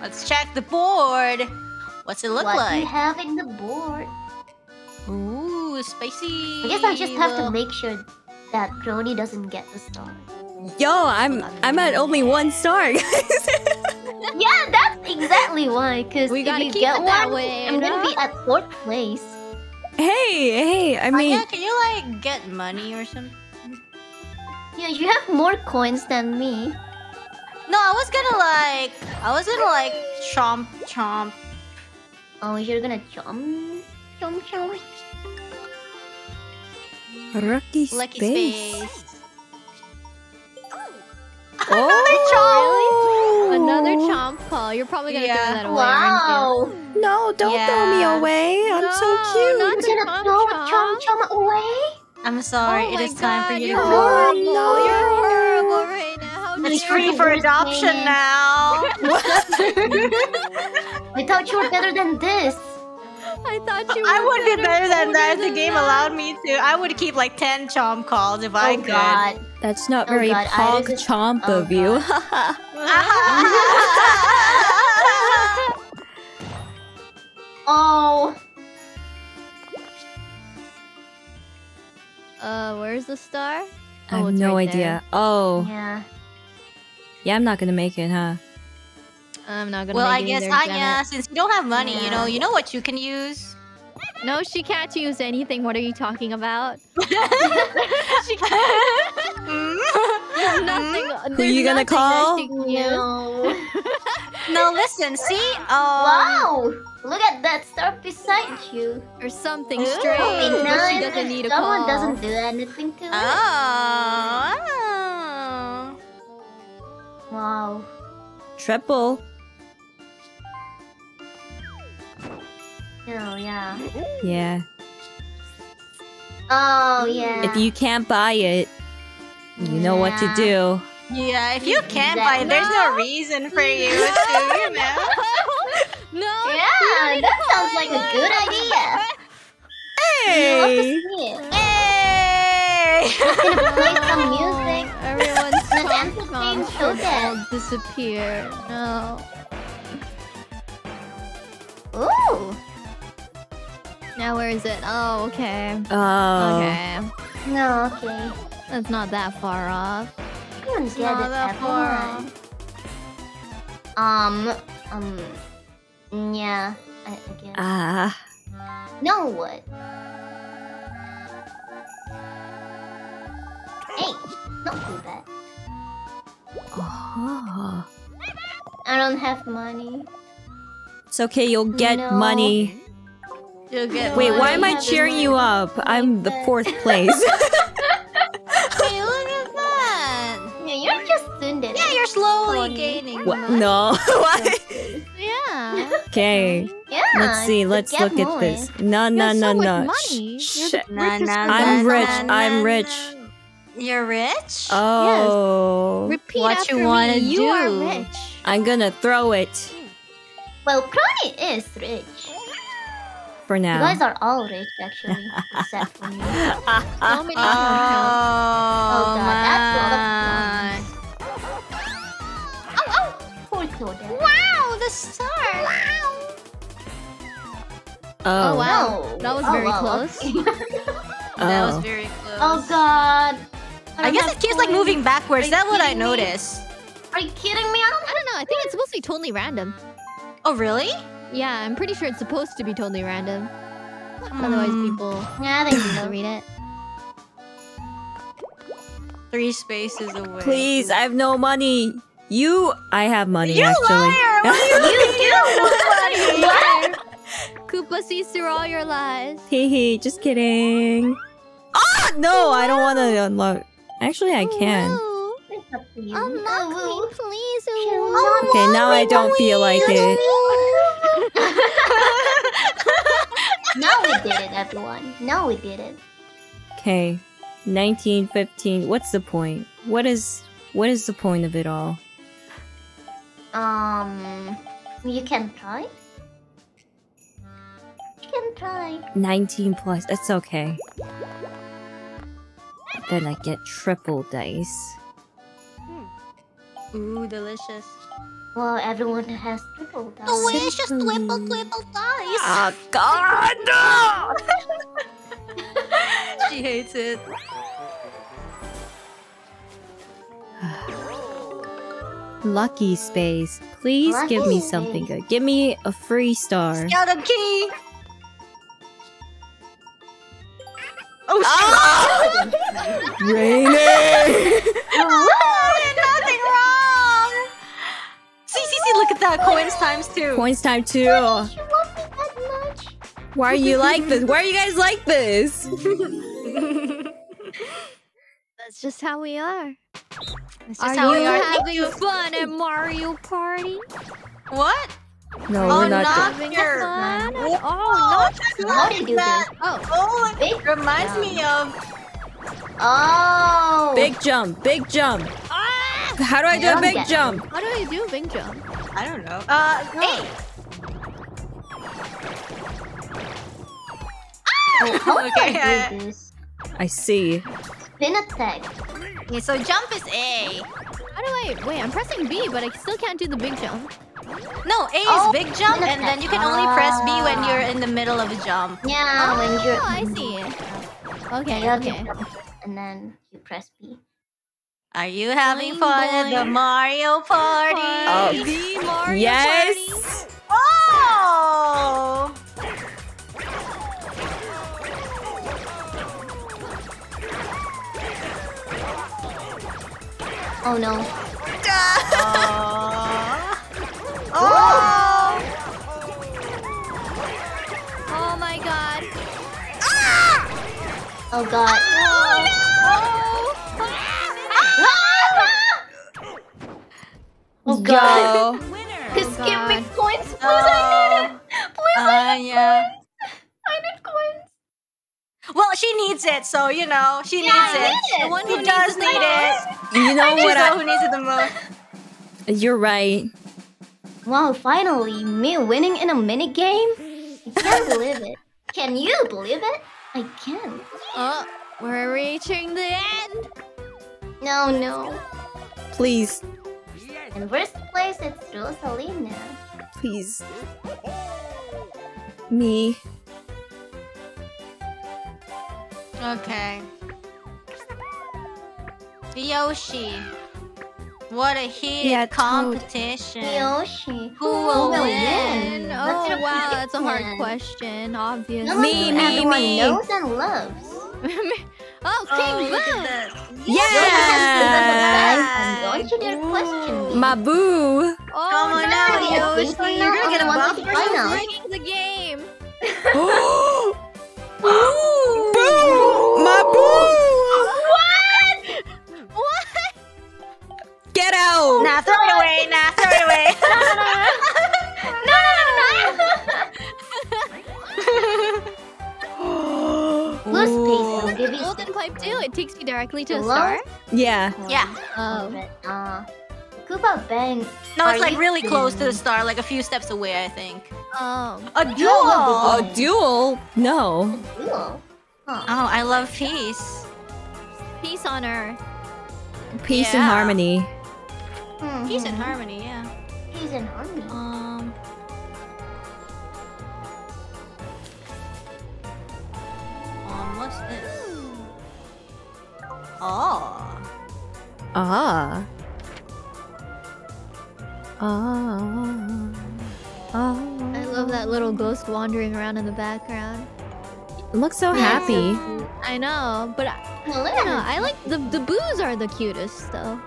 Let's check the board. What's it look what do like? you have in the board? Ooh, spicy. I guess I just have to make sure that Kronii doesn't get the star. Yo, I'm I'm at only one star, *laughs* guys. yeah, that's exactly why. Cause We if gotta you keep get it that one, way, I'm gonna be at fourth place. hey, hey. I mean, Anya, can you like get money or something? Yeah, you have more coins than me. No, I was gonna like, I was gonna like chomp chomp. Oh, you're gonna jump, jump, jump. Rocky Lucky space. space. Oh, Another chomp call. You're probably gonna Yeah. throw that away, aren't Wow. No, don't throw me away. I'm so No, cute. not You're gonna chomp throw chomp. chomp chomp away? I'm sorry. oh it my is time for you to you're go. horrible. You're horrible right now. How It's free for adoption now. *laughs* *laughs* I thought you were better than this. I thought you. I were would be better than that if the game that. allowed me to. I would keep like 10 chom calls if I oh could. god. That's not Oh very God, pog IRyS is- chomp oh of you. *laughs* Oh. Uh, where's the star? I Oh, have no right idea. Oh, Yeah. yeah, I'm not gonna make it, huh? I'm not gonna. well, I make it guess Anya, since you don't have money, you know, you know what you can use. No, she can't use anything. What are you talking about? *laughs* she *laughs* There's nothing. Who you gonna call? No. *laughs* no, listen, see? Um, wow. Look at that star beside you. Or something Ooh. strange, Be but she doesn't need a Someone call. doesn't do anything to it. Oh. Wow. Triple. Oh yeah. Yeah. Oh yeah. If you can't buy it, you know what to do. Yeah, if you can't That- buy it, there's no No. reason for you to, *laughs* you know. no. Yeah, that sounds like a good idea. You love to Hey! see it. Hey! Gonna play some music. *laughs* Everyone's An Tom entertain should showdown. all disappear. No. Ooh. Now where is it? Oh, okay. Oh. Okay. No, okay. That's not that far off. You don't get it, that far everyone. Um, um, yeah, I, I guess. Ah. no, what? Hey, don't do that. Oh. I don't have money. It's okay, you'll get No. money. You'll get Wait, why am I cheering you money. up? I'm the fourth place. *laughs* Hey, look at that! Yeah, you're just Tsundere. Yeah, you're slowly Funny. gaining what? money. No. *laughs* *laughs* What? Yeah. Okay. Yeah. Let's see. Let's look more. at this. No, You no, no, no. money. Shh, shh. the Na, na, I'm rich, na, I'm rich. na. You're rich? Oh. Repeat What after you wanna me. You are rich. I'm gonna throw it Well, Kronii is rich. For now. You guys are all rich, actually, except for me. *laughs* So many Oh, oh, God, that's a lot of my. Oh, oh! Poor Claudia. Wow, the star! Oh. Oh, wow. No. That was Oh, very wow, close. okay. *laughs* That was Oh. very oh, close. oh god. I don't guess it keeps like moving backwards. Are Is that what I kidding me? noticed? Are you kidding me? I don't I don't know. I think it's supposed to be totally random. Oh, really? Yeah, I'm pretty sure it's supposed to be totally random. Otherwise, Hmm. people *laughs* Yeah, I think will so. read it. Three spaces away. Please, I have no money. You, I have money You actually. liar! What do *laughs* you do? *laughs* What? Koopa sees through all your lies. Hee hee, just kidding. Ah, no, I don't want to unlock. Actually, I can. It's up to. Unlock me, Oh, please. Oh. Okay, now I don't feel like it. *laughs* now we did it, everyone. Now we did it. Okay, 1915. What's the point? What is what is the point of it all? Um, you can try. You can try. 19 plus. It's okay. Then I get triple dice. Ooh, delicious. Well, everyone has triple dice. Delicious Simply- triple triple dice. Oh God! No! *laughs* she hates it. *sighs* Lucky space. Please give me something space. good. Give me a free star. Skeleton key. Oh, Ah! *laughs* Rainy! *laughs* Oh, did nothing wrong. See, see, see! Look at that coins times two. Points time two. You love me that much? Why are you like this? Why are you guys like this? *laughs* That's just how we are. It's just Are how you we are. Having you. fun at Mario Party? What? No, Oh, we're not. not Having your- fun? Oh, Oh, check How do you do that. Oh, Oh, it reminds Yeah. me of Oh. Big jump, big jump. Ah! How do I do I a big get jump? How do I do a big jump? I don't know. Uh, A. Oh, how do Okay, I uh, do this? I see. Spin attack. Okay, so jump is A. How do I wait? I'm pressing B, but I still can't do the big jump. No, A is Oh, big jump, and then you can only press B when Ah. you're in the middle of a jump. Yeah, when you're. Oh, I see. Yeah, Okay, okay. and then you press B. Are you having Boing, fun at the. Mario Party? Oh. The Mario Yes. Oh! Oh no. *laughs* Oh! Oh Oh god. Oh no! Oh god. Yo. Just give me coins, please. I Oh. need it. Oh. Please, I uh, need Anya. I need coins. Well, she needs it, so you know she needs I it. need it. The one who Who does needs it need it. You know She's what? I, who needs it the most. you're right. Wow, finally, me winning in a mini game? I can't believe it. Can you believe it? I can. Oh, we're reaching the end. No, no. Please, In first place, it's Rosalina. please. Me. Okay. Yoshi. What a heated Yeah, competition. Yoshi. Who will will win? win? Oh wow, that's a hard question. Obviously. No Me, me, everyone me. knows and loves. *laughs* oh, Oh, King look Boo. at that. Yeah. And don't you dare question me. My boo. Oh Come on no. now, Yes, Yoshi. yes, oh, I You're know. gonna get a I want buff to or find out. something. Breaking the game. *laughs* Boo! My boo! What? Get out! Nah, throw it away. Nah, throw it away. *laughs* No, no, no, no. Blue space will give you Golden too. It takes you directly to a star. Yeah. yeah. Oh. Uh, Koopa Bank. No, it's Are like really close to the star, like a few steps away, I think. Oh. A duel. will A duel? No. Cool. Huh. Oh, I love peace. Peace on earth. Peace and Yeah. harmony. Mhm. Peace and harmony, yeah. Peace and harmony. Um. Um, what's this? Oh. Ah. Ah. Ah. I love that little ghost wandering around in the background. Looks so happy. I know, but I, Well, I don't know. I like the the boos are the cutest though.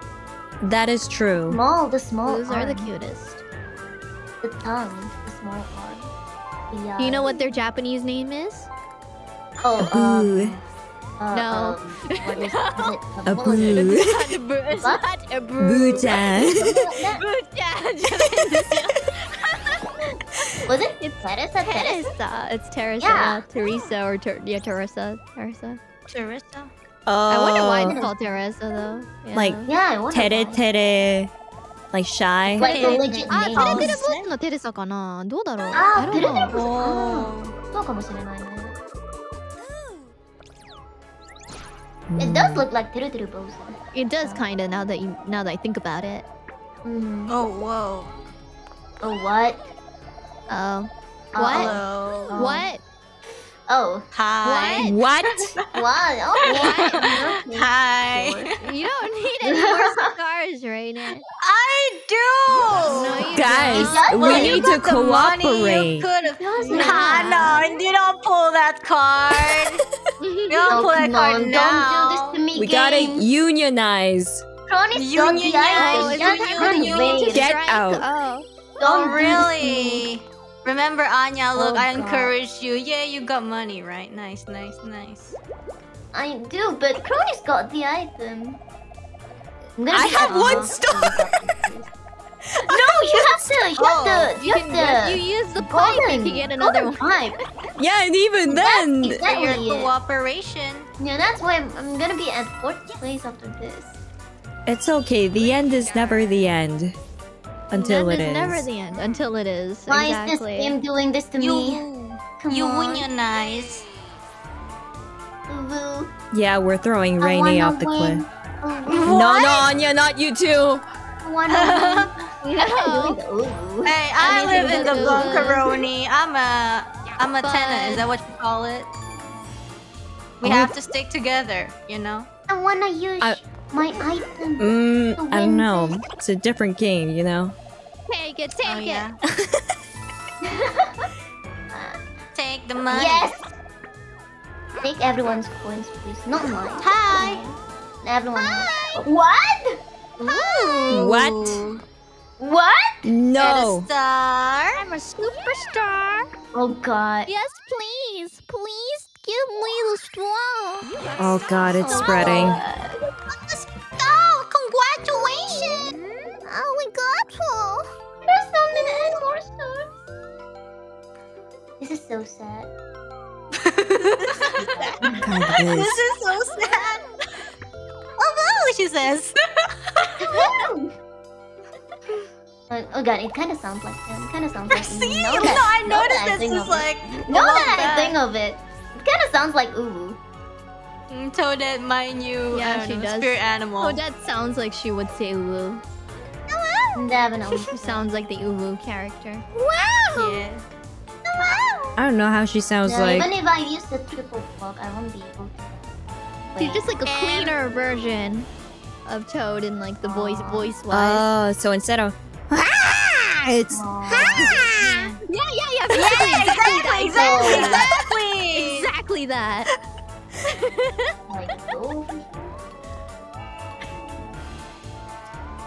That is true. small, the small Boos are the cutest. The tongue, the small arm. The, uh, Do you know what their Japanese name is? Oh, A um, boo. uh, No. um, what is, is it? A what was it? boo. It's not a boo. It's What? not a boo. Boo-chan. Was it? It's Teresa? Teresa? Teresa. It's Teresa. Yeah. Teresa or Ter- yeah, Teresa. Teresa. Teresa? I wonder why Oh. it's called Teresa though. Yeah. Like, Yeah, I wonder Tere tere. Like shy. Like the legit あ、name. テレテレボースのテレサかなどうだろうあテレテレ.ボ Oh. ーそうかもしれないね。It does look like Turuturu Bosa. It does kinda now that you now that I think about it. Mm. Oh whoa. Oh what? Oh. What? Uh, what? Oh, Hi. What? what? *laughs* Oh, *laughs* okay. Hi. You don't need any more cigars right now. I do. No, you Guys, don't. we need to got the money, cooperate. You could have. Nah, not. no, you don't pull that card. *laughs* You don't Oh, pull that card on, now. don't do this to me, We gotta game. unionize. Kronii's Union, don't be yeah. Oh, items. is Yeah, it you- time you- for the you union to need to Get out. Oh. Don't Oh, do this to me. really? Remember, Anya, look, Oh, I God. encouraged you. Yeah, you got money, right? Nice, nice, nice. I do, but Kronii's got the item. I'm gonna I have honest. one *laughs* star. No, *laughs* you have to. You Oh, have to. You, You have can to. you use the pipe, you can get another one. pipe. *laughs* Yeah, and even then, That's Your exactly it. cooperation. Yeah, that's why I'm, I'm gonna be at fourth place after this. it's okay. The end is never the end. Until Then it's is. never the end. Until it is. Why exactly. is this game doing this to me? You, Come you on. unionize. Uwu. Yeah, we're throwing I Rainy off the win. cliff. Uwu. No, no, Anya, not you too. I wanna win. I'm doing the uwu. Hey, I, I live in the the- bunkeroni. I'm a, I'm a tenant. Is that what you call it? We Oh. have to stick together, you know. I wanna use I- my item. Mm, I don't know. It's a different game, you know. Take it, take Oh it. yeah. *laughs* Take the money. Yes. Take everyone's coins, please. Not mine. Hi. Everyone. What? What? What? No. Get a star. I'm a superstar. Oh god. Yes, please. Please give me the straw. Oh god, it's spreading. Oh, congratulations! Oh, we got her. There's so many more stars. This is so sad. God, *laughs* it this is. is so sad. Oh no, she says. oh, *laughs* oh god, it kind of sounds like him. It kind of sounds *laughs* like See, me. no, Now that- I noticed this think is like. Now that I think of it, it kind of sounds like Uwu. Mm, Toadette, my new Yeah, I she know, does. spirit animal. Oh, that sounds like she would say Uwu. Definitely. *laughs* She sounds like the Uwu character. Wow! Yeah. I don't know how she sounds Yeah, like. even if I use the triple clock, I won't be able to. She's just like a And- cleaner version of Toad in like the voice Aw. voice wise. Oh, so instead of ah, it's Aw. yeah, yeah, yeah, exactly, exactly, exactly, exactly. Exactly that. *laughs*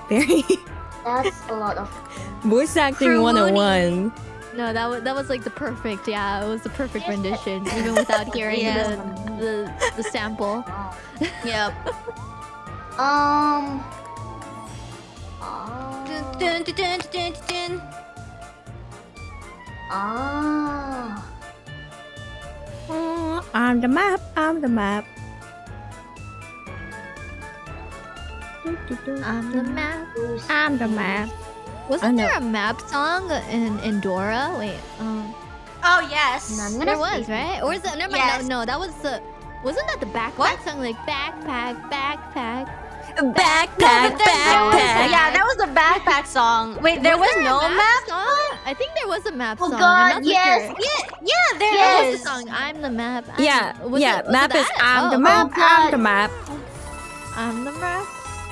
very that's a lot of. voice acting Fruity. 101. No, that was that was like the perfect. Yeah, it was the perfect rendition, even without *laughs* hearing Yeah. the, the the sample. Yep. Um. Dun, Ah. dun, dun, dun, dun, dun. Ah. On the map, on the map. I'm the map. I'm the map. Wasn't there a map song in in Dora? Wait, um, Oh yes. No, I'm gonna there was right, or is that never mind? Yes. No, no, that was the. Wasn't that the backpack What? song? Like backpack, backpack. Backpack, But then there was- backpack. yeah, that was the backpack song. Wait, there was, a no map. song. I think there was a map Oh song. God, I'm not so yes. sure. Yeah, yeah, there Yes. Was is. the song? I'm the map. I'm- Yeah, was yeah. it- map is? I'm the Oh, map, oh, I'm the map. I'm the map.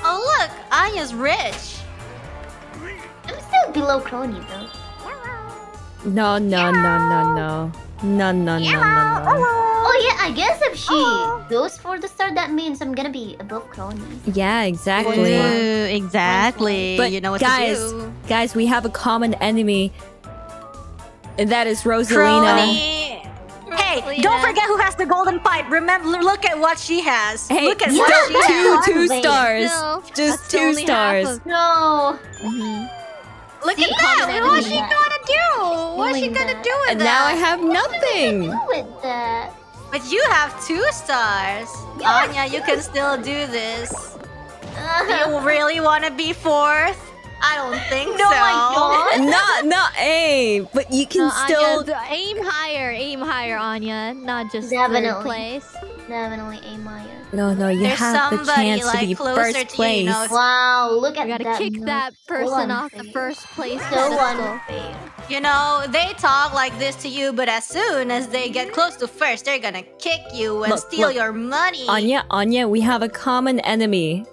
Oh look, Anya's rich. I'm still below Kronii though. No, no, no, no, no. No, no, no, no, no. Oh yeah, I guess if she goes for the star, that means I'm gonna be above Kronii. Yeah, exactly. exactly. But you know what guys, to do. guys, we have a common enemy. And that is Rosalina. Kronii. Hey, Rosalina. don't forget who has the golden pipe. Remember, look at what she has. Hey, look at still what she two, has. two Wait. stars. Still, Just that's two stars. of- No. Mhm. Look at that. Common What's she enemy. gonna do? What's she gonna do with And that? now I have nothing. Do with that. But you have two stars. Yeah. Anya, you can still do this. Uh, You *laughs* really want to be fourth? I don't think no, so. I don't. *laughs* not, not A, but you can No, still. Anya, aim higher, aim higher, Anya. Not just Definitely. third place. Definitely A Meyer. No, no, you There's have the somebody, chance to be first to you, you place. know, Wow, look at that. You gotta that. kick nose. that person off the first place So pedestal. unfair. You know, they talk like this to you, but as soon as they get close to first, they're gonna kick you and Look, steal look. your money. Anya, Anya, we have a common enemy.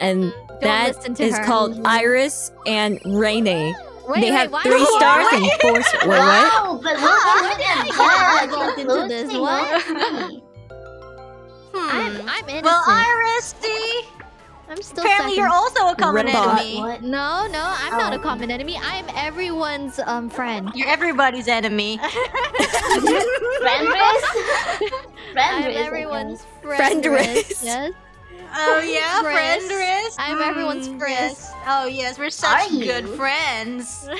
And that listen to is her. called IRyS and Rainy. Wait, they wait, have why three are stars wait. and four. s- Wait, what? Wow, but look, *laughs* look at I that. got You're into this, closing what? Up me. Hmm. I'm, I'm innocent. well, IRyS, see? I'm still Apparently, second. you're also a common Ripoff. enemy. What? No, no, I'm not a Oh. common enemy. I'm everyone's um friend. You're everybody's enemy. *laughs* *laughs* Friend race? Friend I'm everyone's Friend friend. race. Yes. Oh yeah, Frisk. friend Risk. I'm everyone's Mm, Frisk. Yes. Oh yes, we're such Are good you? friends. *laughs*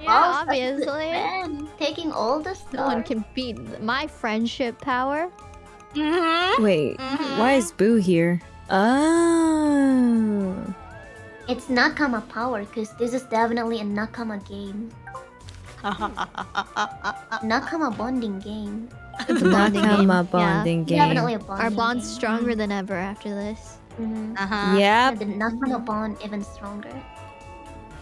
Yeah, Wow, such a good obviously. Taking all the stars. No one can beat my friendship power. Mm-hmm. Wait, Mhm. why is Boo here? Oh. It's Nakama power, because this is definitely a Nakama game. *laughs* Nakama bonding game. It's a bonding game. Nakama Yeah. bonding game. Definitely a bonding Our bond's game. stronger than ever after this. Mhm. uh-huh. Yep. The Nakama bond even stronger.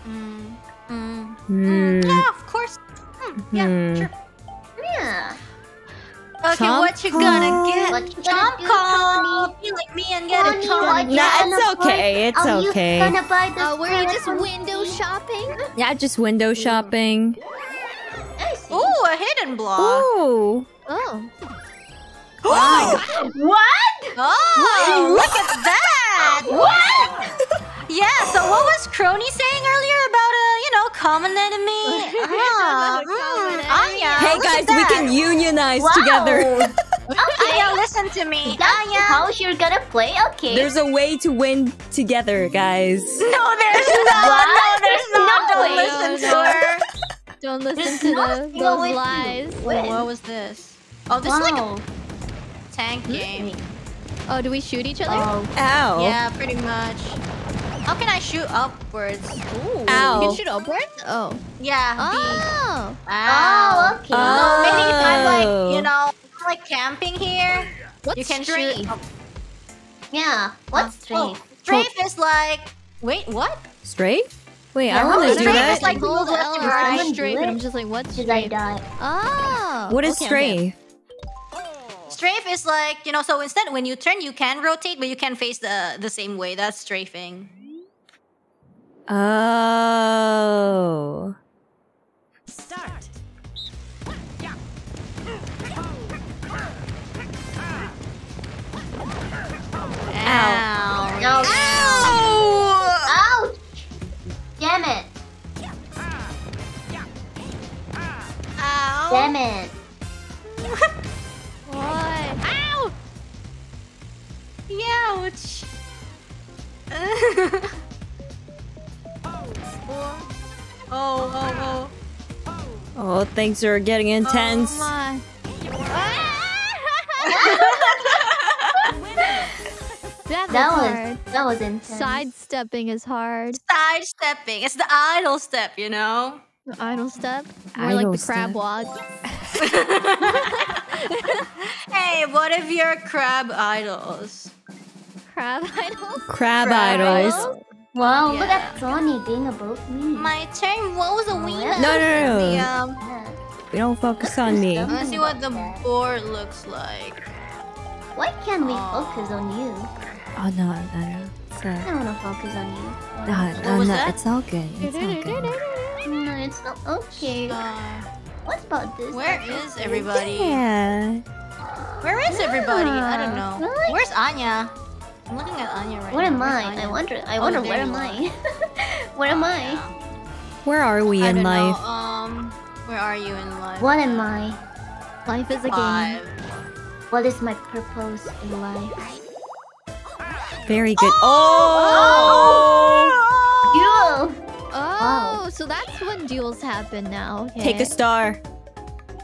Mm. Mm. Hmm. Yeah, of course. Hmm, yeah, Hmm. sure. Yeah. Okay, Chomp what you gonna call. get? What you gonna do, call. Tony? Be like me and get Tony, a what chomp. Nah, gonna it's okay, it's Are okay. you gonna buy the Uh, were you just window key? shopping? Yeah, just window shopping. Ooh, a hidden block. Ooh. Oh. *gasps* Wow. *gasps* What? Oh, look at that! What? Yeah. So what uh. was Kronii saying earlier about a you know common enemy? *laughs* Ah, mm. Anya, ah, Hey guys, we can unionize Wow. together. *laughs* *laughs* Anya, listen to me. That's ah, Anya. how you're gonna play? Okay. There's a way to win together, guys. No, there's not. What? No, there's not. No Don't way. listen to No, no. her. Don't listen There's to the, those lies. win. What was this? Oh, this is like a tank hmm? game. Oh, do we shoot each other? Oh, Ow. Yeah, pretty much. How can I shoot upwards? Ooh. Ow. You can shoot upwards? Oh. Yeah. Oh. Wow. oh, okay. Oh. Maybe if I'm like, you know, like camping here, What's you can strafe? shoot. Yeah. What's Oh, strafe? Oh, strafe is like. Wait, what? Straight? Wait, Yeah, I want to strafe do is that. like- hold move left L and and right. strafe, and. I'm just like, what's Should I strafe? die? Oh. What is okay, okay. strafe? Strafe is like, you know, so instead when you turn, you can rotate, but you can face the the same way. That's strafing. Oh. Ow. No. Ow! Ouch! Damn it! Ow! Damn it! *laughs* What? Ow! Ouch! *laughs* *laughs* oh, oh, Oh, Oh, things are getting intense. Oh my. *laughs* that was That hard. was that was intense. Sidestepping is hard. Sidestepping. It's the idle step, you know? Idle step. More Idle like the crab walk. *laughs* Hey, what if you're crab idols? Crab idols. Crab, Crab idols. Idols? Wow, look at Tony being above me. My turn. What was the Oh, wiener? No, no, no, The, um, Yeah. We don't focus on me. let's see what the board looks like. Why can't we Aw. focus on you? Oh no, no, no. It's, I uh, don't wanna focus on you. no, What no, no, that? it's all good. It's all good. No, it's not okay. Uh, What about this? where is everybody? Yeah. Where is everybody? I don't know. Really? Where's Anya? I'm looking at Anya right Where now. am Where's I? Anya? I wonder. I Oh, wonder where you am. I? where am I? *laughs* Where are we I in don't life? know. Um, where are you in life? What am I? Life is a game. Five. What is my purpose in life? Very good. Oh! You. Oh, so that's when duels happen now. Okay. Take a star.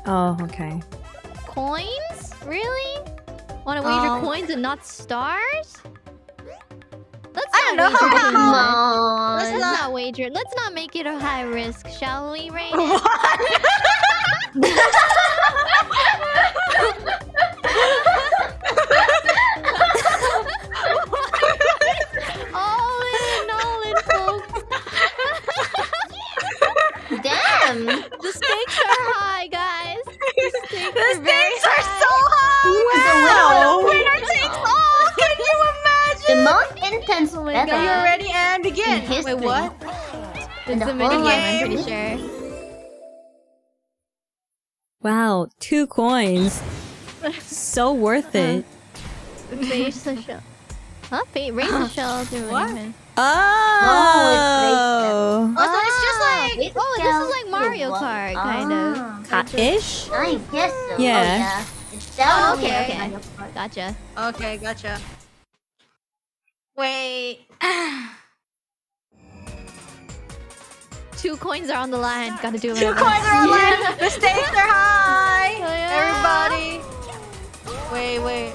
Oh, okay. coins? Really? Want to wager Um, coins and not stars? Let's I not don't know. wager How- too Come much. on. Let's not wager. Let's not make it a high risk, shall we, Rain? *laughs* *laughs* all in, all in, folks. *laughs* Damn. The stakes are high, guys. The stakes The stakes my battle Are you God. ready and begin? in history. Wait, what? In It's the a mini whole game, I'm pretty sure. Wow, two coins. So worth it. Face the shell. Huh? Fa- raise the shell to What? Raymond. Oh! Oh, so it's just like Wait, Oh, this is like Mario what- Kart, kind of. Ah, Cut-ish? I guess so. Yeah. Oh, yeah. It's definitely okay, okay. Gotcha. Okay, gotcha. Wait. *sighs* Two coins are on the line. Gotta do it. Two coins are on the line. The stakes are high. *laughs* Oh. Everybody. Wait, wait.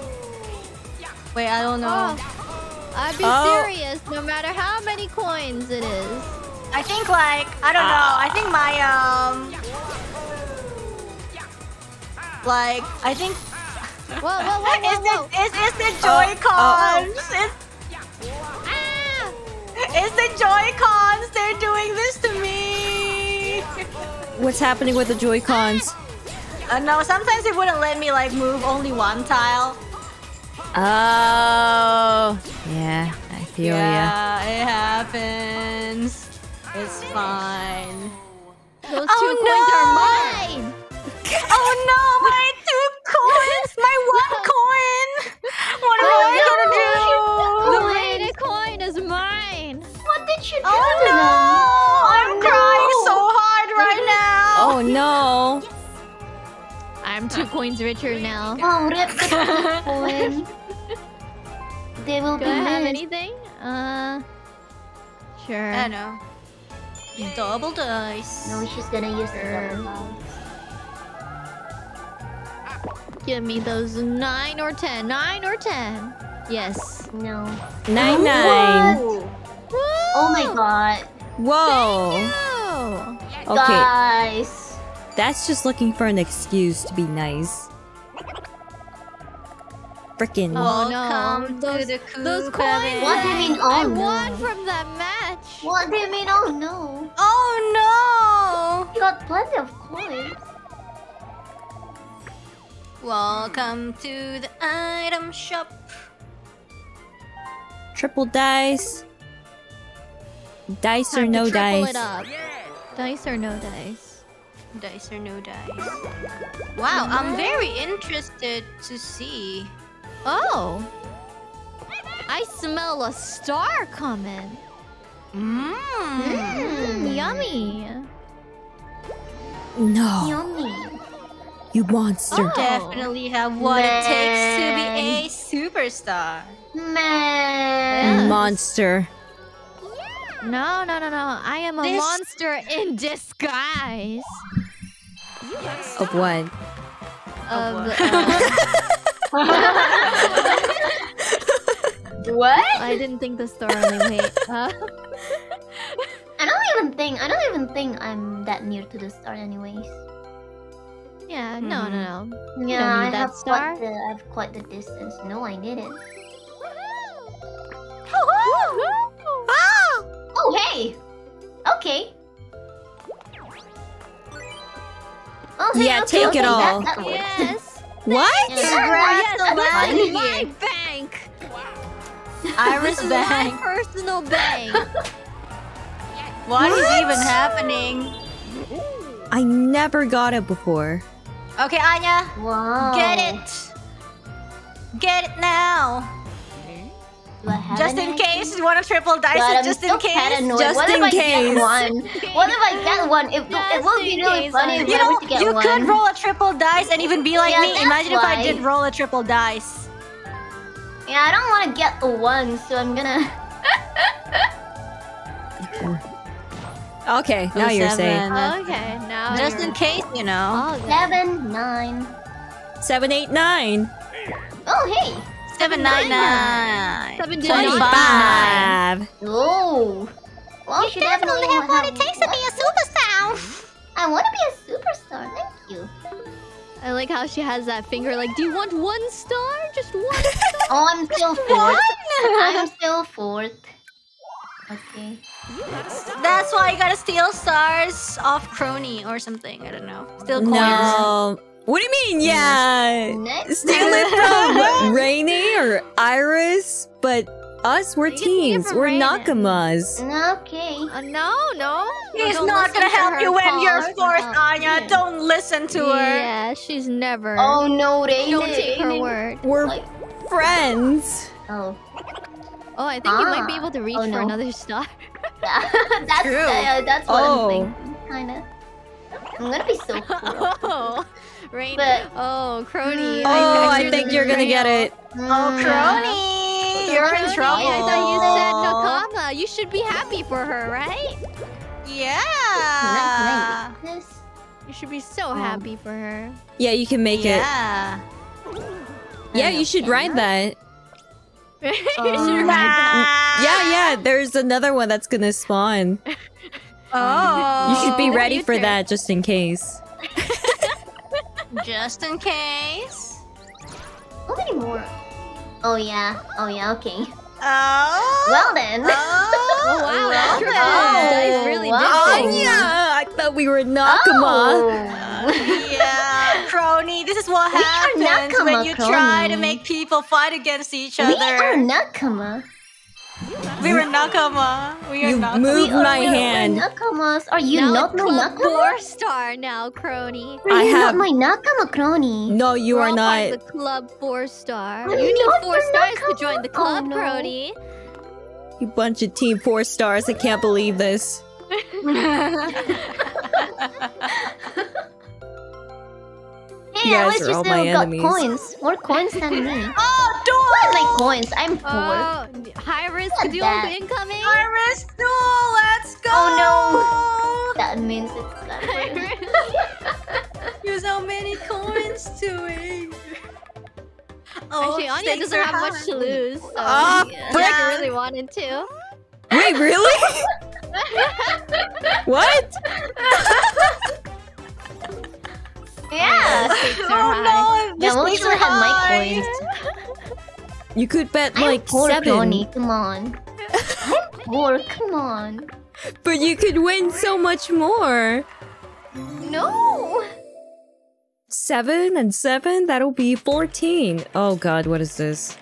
Wait, I don't know. Oh, I'd be Oh. serious no matter how many coins it is. I think like I don't know. I think my um like I think Whoa, whoa, whoa, *laughs* is whoa, it whoa. is is the Joy Cons? It's, Ah! it's the Joy Cons. They're doing this to me. What's happening with the Joy Cons? Uh, no, sometimes it wouldn't let me like move only one tile. Oh, yeah, I feel ya. yeah, it happens. It's fine. Those Oh, two no! coins are mine. *laughs* Oh no, my two coins, my one *laughs* coin. What am Oh, I gonna do? The is mine. What did you do Oh to no! I'm Oh, crying so hard right now. Oh no! I'm two coins richer now. *laughs* Oh, rip the *laughs* coin. They will Do be I have missed. anything? Uh, sure. I know. Double dice. No, she's gonna use the Sure. double dice. Give me those nine or ten. Nine or ten. Yes. No. Nine nine. Oh my god. Whoa. Okay, Guys. that's just looking for an excuse to be nice. Frickin'. Oh, no. To Those- the coop, Those coins. What do you mean, oh, I no? won from that match. What do you mean? Oh no. Oh You got plenty of coins. Welcome to the item shop. Triple dice. Dice or no dice? It up. Dice or no dice? Dice or no dice? Wow, I'm very interested to see. Oh. I smell a star coming. Mmm. Mm, yummy. No, Yummy. you monster. Oh. Definitely have what it takes to be a superstar. Man. Yes. Monster. No, no, no, no. I am a This- monster in disguise. Of what? Of, what? uh, *laughs* What? I didn't think the story. Wait. Uh, *laughs* I don't even think I don't even think I'm that near to the star anyways. yeah, no, no, no. Yeah, don't I have star. quite the I have quite the distance. No, I didn't. Ah! Oh hey! Okay. Oh, hey, Yeah, okay, take okay, it all. That, works. Yes. What? Yeah, Congrats, that- that's Alani. fine. My bank. IRyS *laughs* This is my Bank. personal bank. *laughs* What is even happening? I never got it before. Okay, Anya, Wow. get it. Get it now. Do I have Just in case you want to triple dice God, it, I'm just in case. paranoid. Just what in if I case. get one? What if I get one? It, it Just would be really funny if You I know, to get you one. could roll a triple dice and even be like Yeah, me. that's Imagine if I did roll a triple dice. Yeah, I don't want to get a one, so I'm gonna. *laughs* Okay, now oh, you're safe. Seven. okay, now Just you're in case, you know. all good. Seven, nine. Seven, eight, nine. Oh, hey. Seven nine nine. Seven to Twenty-five. Oh. Well, you definitely have what it takes to be a superstar. I want to be a superstar. Thank you. I like how she has that finger. Like, do you want one star? Just one *laughs* star. Oh, I'm still fourth. I'm still fourth. Okay. That's why you gotta steal stars off Kronii or something. I don't know. Steal coins. No. What do you mean? Yeah. Next. Steal it from *laughs* Reine or IRyS, but us, we're You teens. We're Reine. Nakamas. Okay. Uh, no, no. He's Don't gonna to help her you when calls. you're fourth, Uh, Anya. yeah. Don't listen to her. Yeah, she's never. Oh no, Reine. Don't take her word. We're Like- friends. Oh. Oh, I think you might be Ah. able to reach Oh, for another *laughs* star. that's True. uh, that's what Oh. I'm thinking, kinda. I'm gonna be so *laughs* cool. Oh, Rain. But- oh, Kronii. Oh, I you're think you're gonna get real. it. Oh, Kronii! you're in trouble. I thought you said Nakama. You should be happy for her, right? Yeah. Can I make this? You should be so Um, happy for her. Yeah, you can make it. Yeah. Yeah, you should ride that. *laughs* you should write that. Yeah, yeah. There's another one that's gonna spawn. *laughs* Oh. You should be Oh, ready for that just in case. *laughs* Just in case. How many more? Oh yeah. Oh yeah. Okay. Oh. Well then. Oh *laughs* wow, well that's then. Dice really did Wow. Oh yeah, I thought we were Nakama. Oh. yeah, Kronii. This is what We happens when Nakama, you try to make people fight against each we other. are nakama. We were nakama. We are You nakama. moved We my we're- we're hand. nakamas. Are you now not it's my Club nakama? Four star now, Kronii. Are I you have- not my nakama Kronii? No, you We're are all not. of the club four star. I'm You need four your stars to join the Oh, club, no. Kronii. You bunch of team four stars. I can't believe this. *laughs* *laughs* Hey, You at guys least are you all still my got enemies. coins. More coins than me. *laughs* oh, I duel! like coins. I'm poor. Oh, high risk Look at duel that. incoming. IRyS duel, let's go! Oh, no. *laughs* that means it's gonna *laughs* Use how many coins doing? Oh, Actually, Anya stakes doesn't are have much to lose. So Ah, yeah, frick. if really wanted to. Wait, really? what? Yeah. The *laughs* stakes are Oh high. no! Yeah, The we'll stakes still are have my high. *laughs* You could bet I'm like poor, seven, Tony. Come on. *laughs* I'm poor. Come on. but you could win so much more. No. Seven and seven. That'll be fourteen. Oh God, what is this?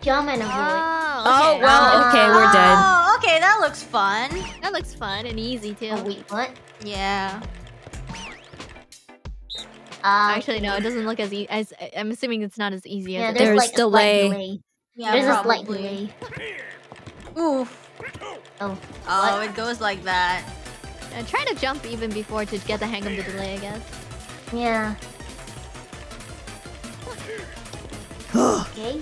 Jump and avoid. Oh, Oh, okay. well, oh. okay, we're dead. Oh, okay, that looks fun. That looks fun and easy too. Oh, wait, what? Yeah. Uh, Actually, no, it doesn't look as easy. As I'm assuming it's not as easy yeah, as there's, There's like delay. a delay. Yeah, there's probably. a slight delay. Oof. Oh, Oh, What? it goes like that. Uh, try to jump even before to get the hang of the delay, I guess. yeah. okay.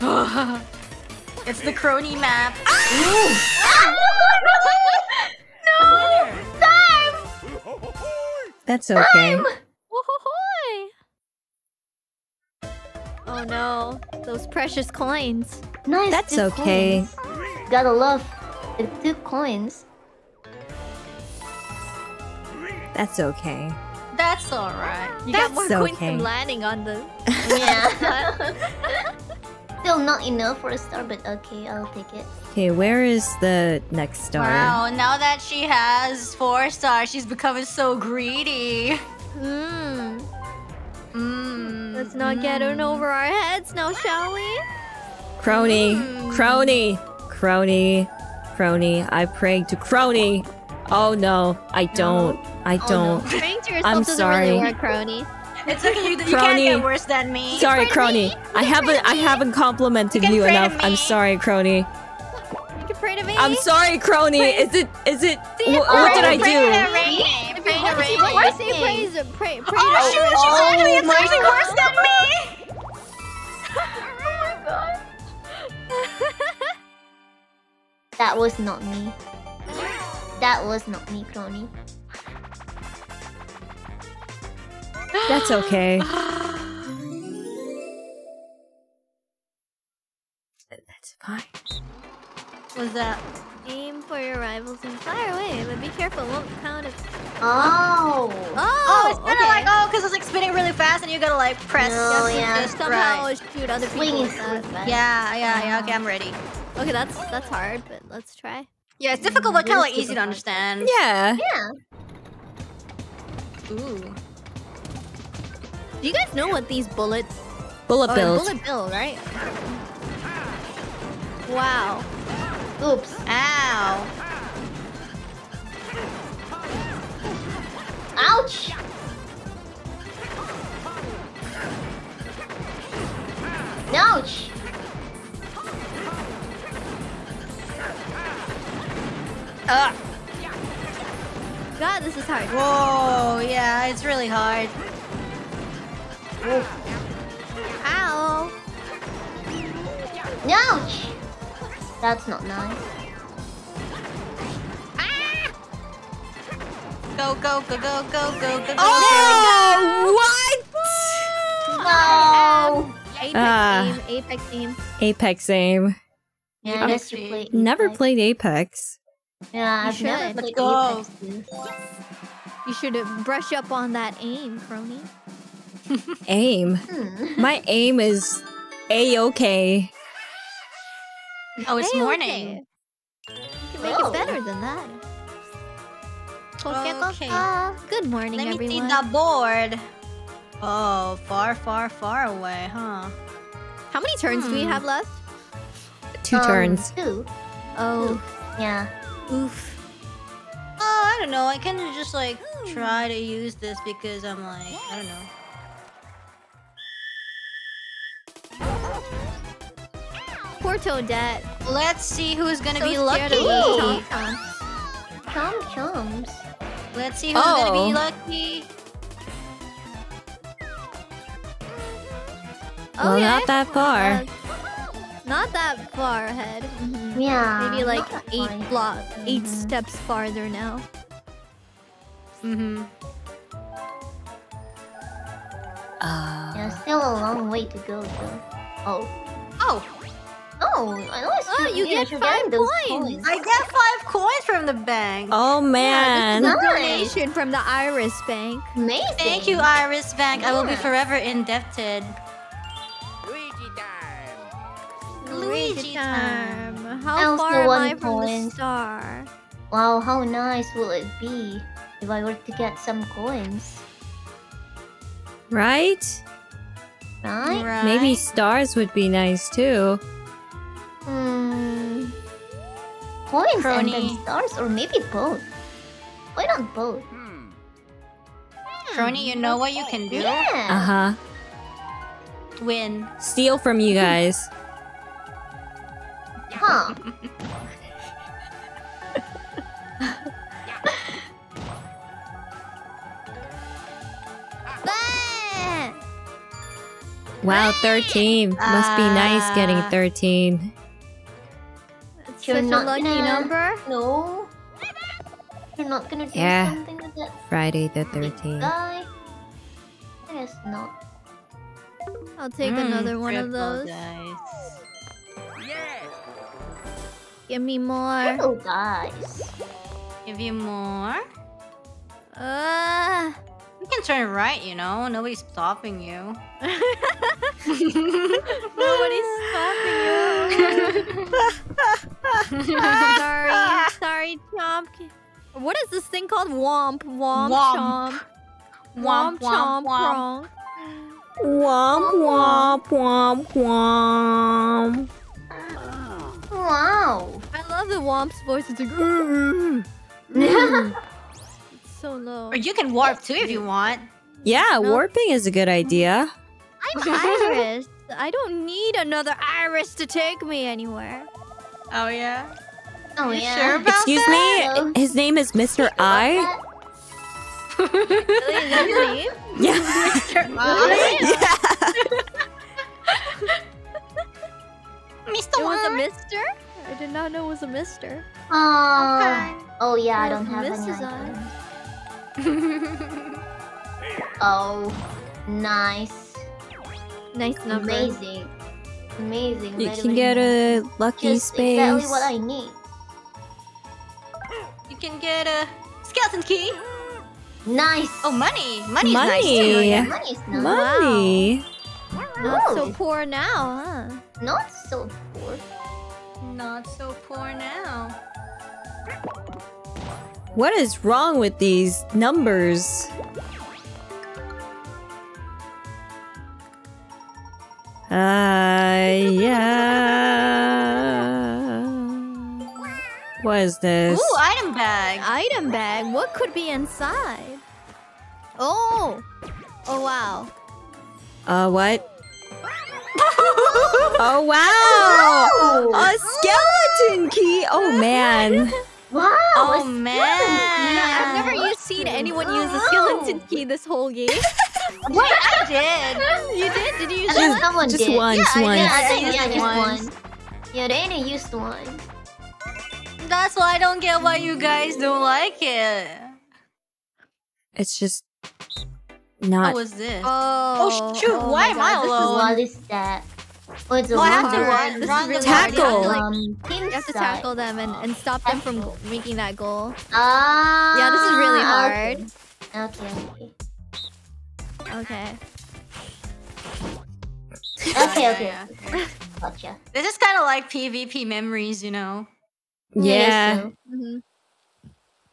*gasps* it's the Kronii map. *gasps* *laughs* No! Time! That's okay. Woohoo! Oh no, those precious coins. Nice. That's okay. coins. Gotta love the two coins. That's okay. That's alright. You got more That's coins okay. than landing on the. *laughs* Yeah. *laughs* Still not enough for a star, but okay, I'll take it. Okay, where is the next star? Wow, now that she has four stars, she's becoming so greedy. Hmm. Mmm. Let's not get in over our heads now, shall we? Kronii, Hmm. Kronii, Kronii, Kronii. I prayed to Kronii. Oh no, I don't. I Oh, don't. no. Praying to yourself I'm doesn't sorry. really work, Kronii. It's okay, you, you can't Kronii. get worse than me. Sorry, pray to me. Kronii. I haven't. I haven't complimented You you enough. I'm sorry, Kronii. You can pray to me. I'm sorry, Kronii. Is it? Is it? See, wh- what did I pray do? To Reine. If Pray to want to see Reine. what praise, pray, pray Oh to shoot, she's Oh actually it's my actually God. worse than me. That was not me. That was not me, Kronii. That's okay. *sighs* That's fine. What's that? Aim for your rivals and fire away, but be careful, it won't count as. Oh. Oh, Oh, it's kind of okay. like oh, because it's like spinning really fast, and you gotta like press. No, just, yeah. just somehow right. shoot other people. Swing with that. Yeah, yeah, yeah. Okay, um, I'm ready. Okay, that's that's hard, but let's try. Yeah, it's difficult, but kind of like easy to understand. Yeah. Yeah. Ooh. Do you guys know what these bullets? Bullet Oh, bills. bullet bill, right? Wow. Oops. Ow. Ouch. Ouch. Ugh. God, this is hard. Whoa. Yeah, it's really hard. Ow. Ouch. That's not nice. Go, go, go, go, go, go, go, go. Oh, what? No! Apex Ah. aim, Apex aim. Apex aim. Yeah, I'm I guess you play. Never Apex. played Apex. Yeah, You I've never should. played Let's Apex. dude. You should uh, brush up on that aim, Kronii. Aim. Hmm. My aim is a-okay. Oh, it's Hey, morning. okay. You can make Oh. it better than that. Okay. Good morning, Let me see everyone. the board. Oh, far, far, far away, huh? How many turns do we Hmm. have left? Two Um, turns. Two. Oh, Yeah. oof. Oh, I don't know. I kind of just like try to use this because I'm like, I don't know. Poor Toadette. Let's see who's gonna So be lucky. of those Chomp Chomps. Let's see who's gonna Oh. be lucky. Well, not that far. Uh, not that far ahead. Mhm. Yeah. Maybe like not that eight far. block, eight Mhm. steps farther now. Mm-hmm. Uh, Yeah, still a long way to go though. Oh. Oh, Oh, I know Oh, you get five getting coins. I get five coins from the bank. oh man. Yeah, this is a Nice. donation from the IRyS Bank. Amazing. Thank you, IRyS Bank. I will be forever indebted. Luigi time. Luigi time. How Also far am one I from the star? Wow, how nice will it be if I were to get some coins, Right? right? Right? Maybe stars would be nice too. Hmm. Coins and Kronii. then stars, or maybe both. Why not both? Hmm. Kronii, you know what you can do? Yeah. Uh huh. Win. Steal from you guys. Huh. *laughs* Wow, 13. Must be nice getting Ah. 13. It's You're such a not lucky gonna- number. No. You're not gonna do Yeah. something with that Friday the 13th. guy? I guess not. I'll take Mm, another one of triple those. dice. Yeah. Give me more. Little guys. Give you more. Uh, You can turn right, you know. Nobody's stopping you. *laughs* nobody's stopping you. sorry, *laughs* sorry, Chomp. What is this thing called? Womp, womp, Womp. chomp. Womp, womp, chomp, womp. prong. Womp womp womp womp. Wow. I love the Womp's voice. It's like, it's *laughs* mm. So low. Or you can warp too if you want. Yeah, No. warping is a good idea. I'm *laughs* IRyS. I don't need another IRyS to take me anywhere. Oh yeah. Oh You yeah. sure about Excuse that? me, his name is Mr. I. Really? Is that your? *laughs* Yeah. *laughs* Yeah. Mr. It was a One. mister? I did not know it was a mister. Oh. Oh yeah, I don't have any Mrs. items. *laughs* Oh, nice. Nice number. Amazing. Amazing. You by can way. get a lucky Just space. exactly what I need. You can get a skeleton key. Nice. Oh, money. Money's nice too. Money. Yeah. money's nice. Money. Not so poor now, huh? Not so poor. Not so poor now. What is wrong with these numbers? Uh, yeah. What is this? Ooh, item bag. Item bag. What could be inside? Oh. Oh wow. Uh, what? *laughs* oh, wow! A skeleton key! Oh, man. *laughs* wow. Oh a man. Yeah, I've never used, seen anyone use a skeleton key this whole game. *laughs* Wait, I did. you did? Did you use I think it? someone Just did. once, Yeah, I once. Yeah, I I think used yeah, just once. one. Yeah, they ain't used one. That's why I don't get why you guys don't like it. It's just not. What was this? Oh, oh shoot, oh why my am I God, this is? What is that? Oh, it's a Oh, I have to run, This is run the really hard. hard. You have to, Tackle. like, Um, you have to tackle them and, and stop them from making that goal. Ah. Yeah, this is really hard. Okay. Okay. Okay. Okay. Okay. Yeah, okay. Gotcha. This is kind of like PvP memories, you know. Yeah. so- hmm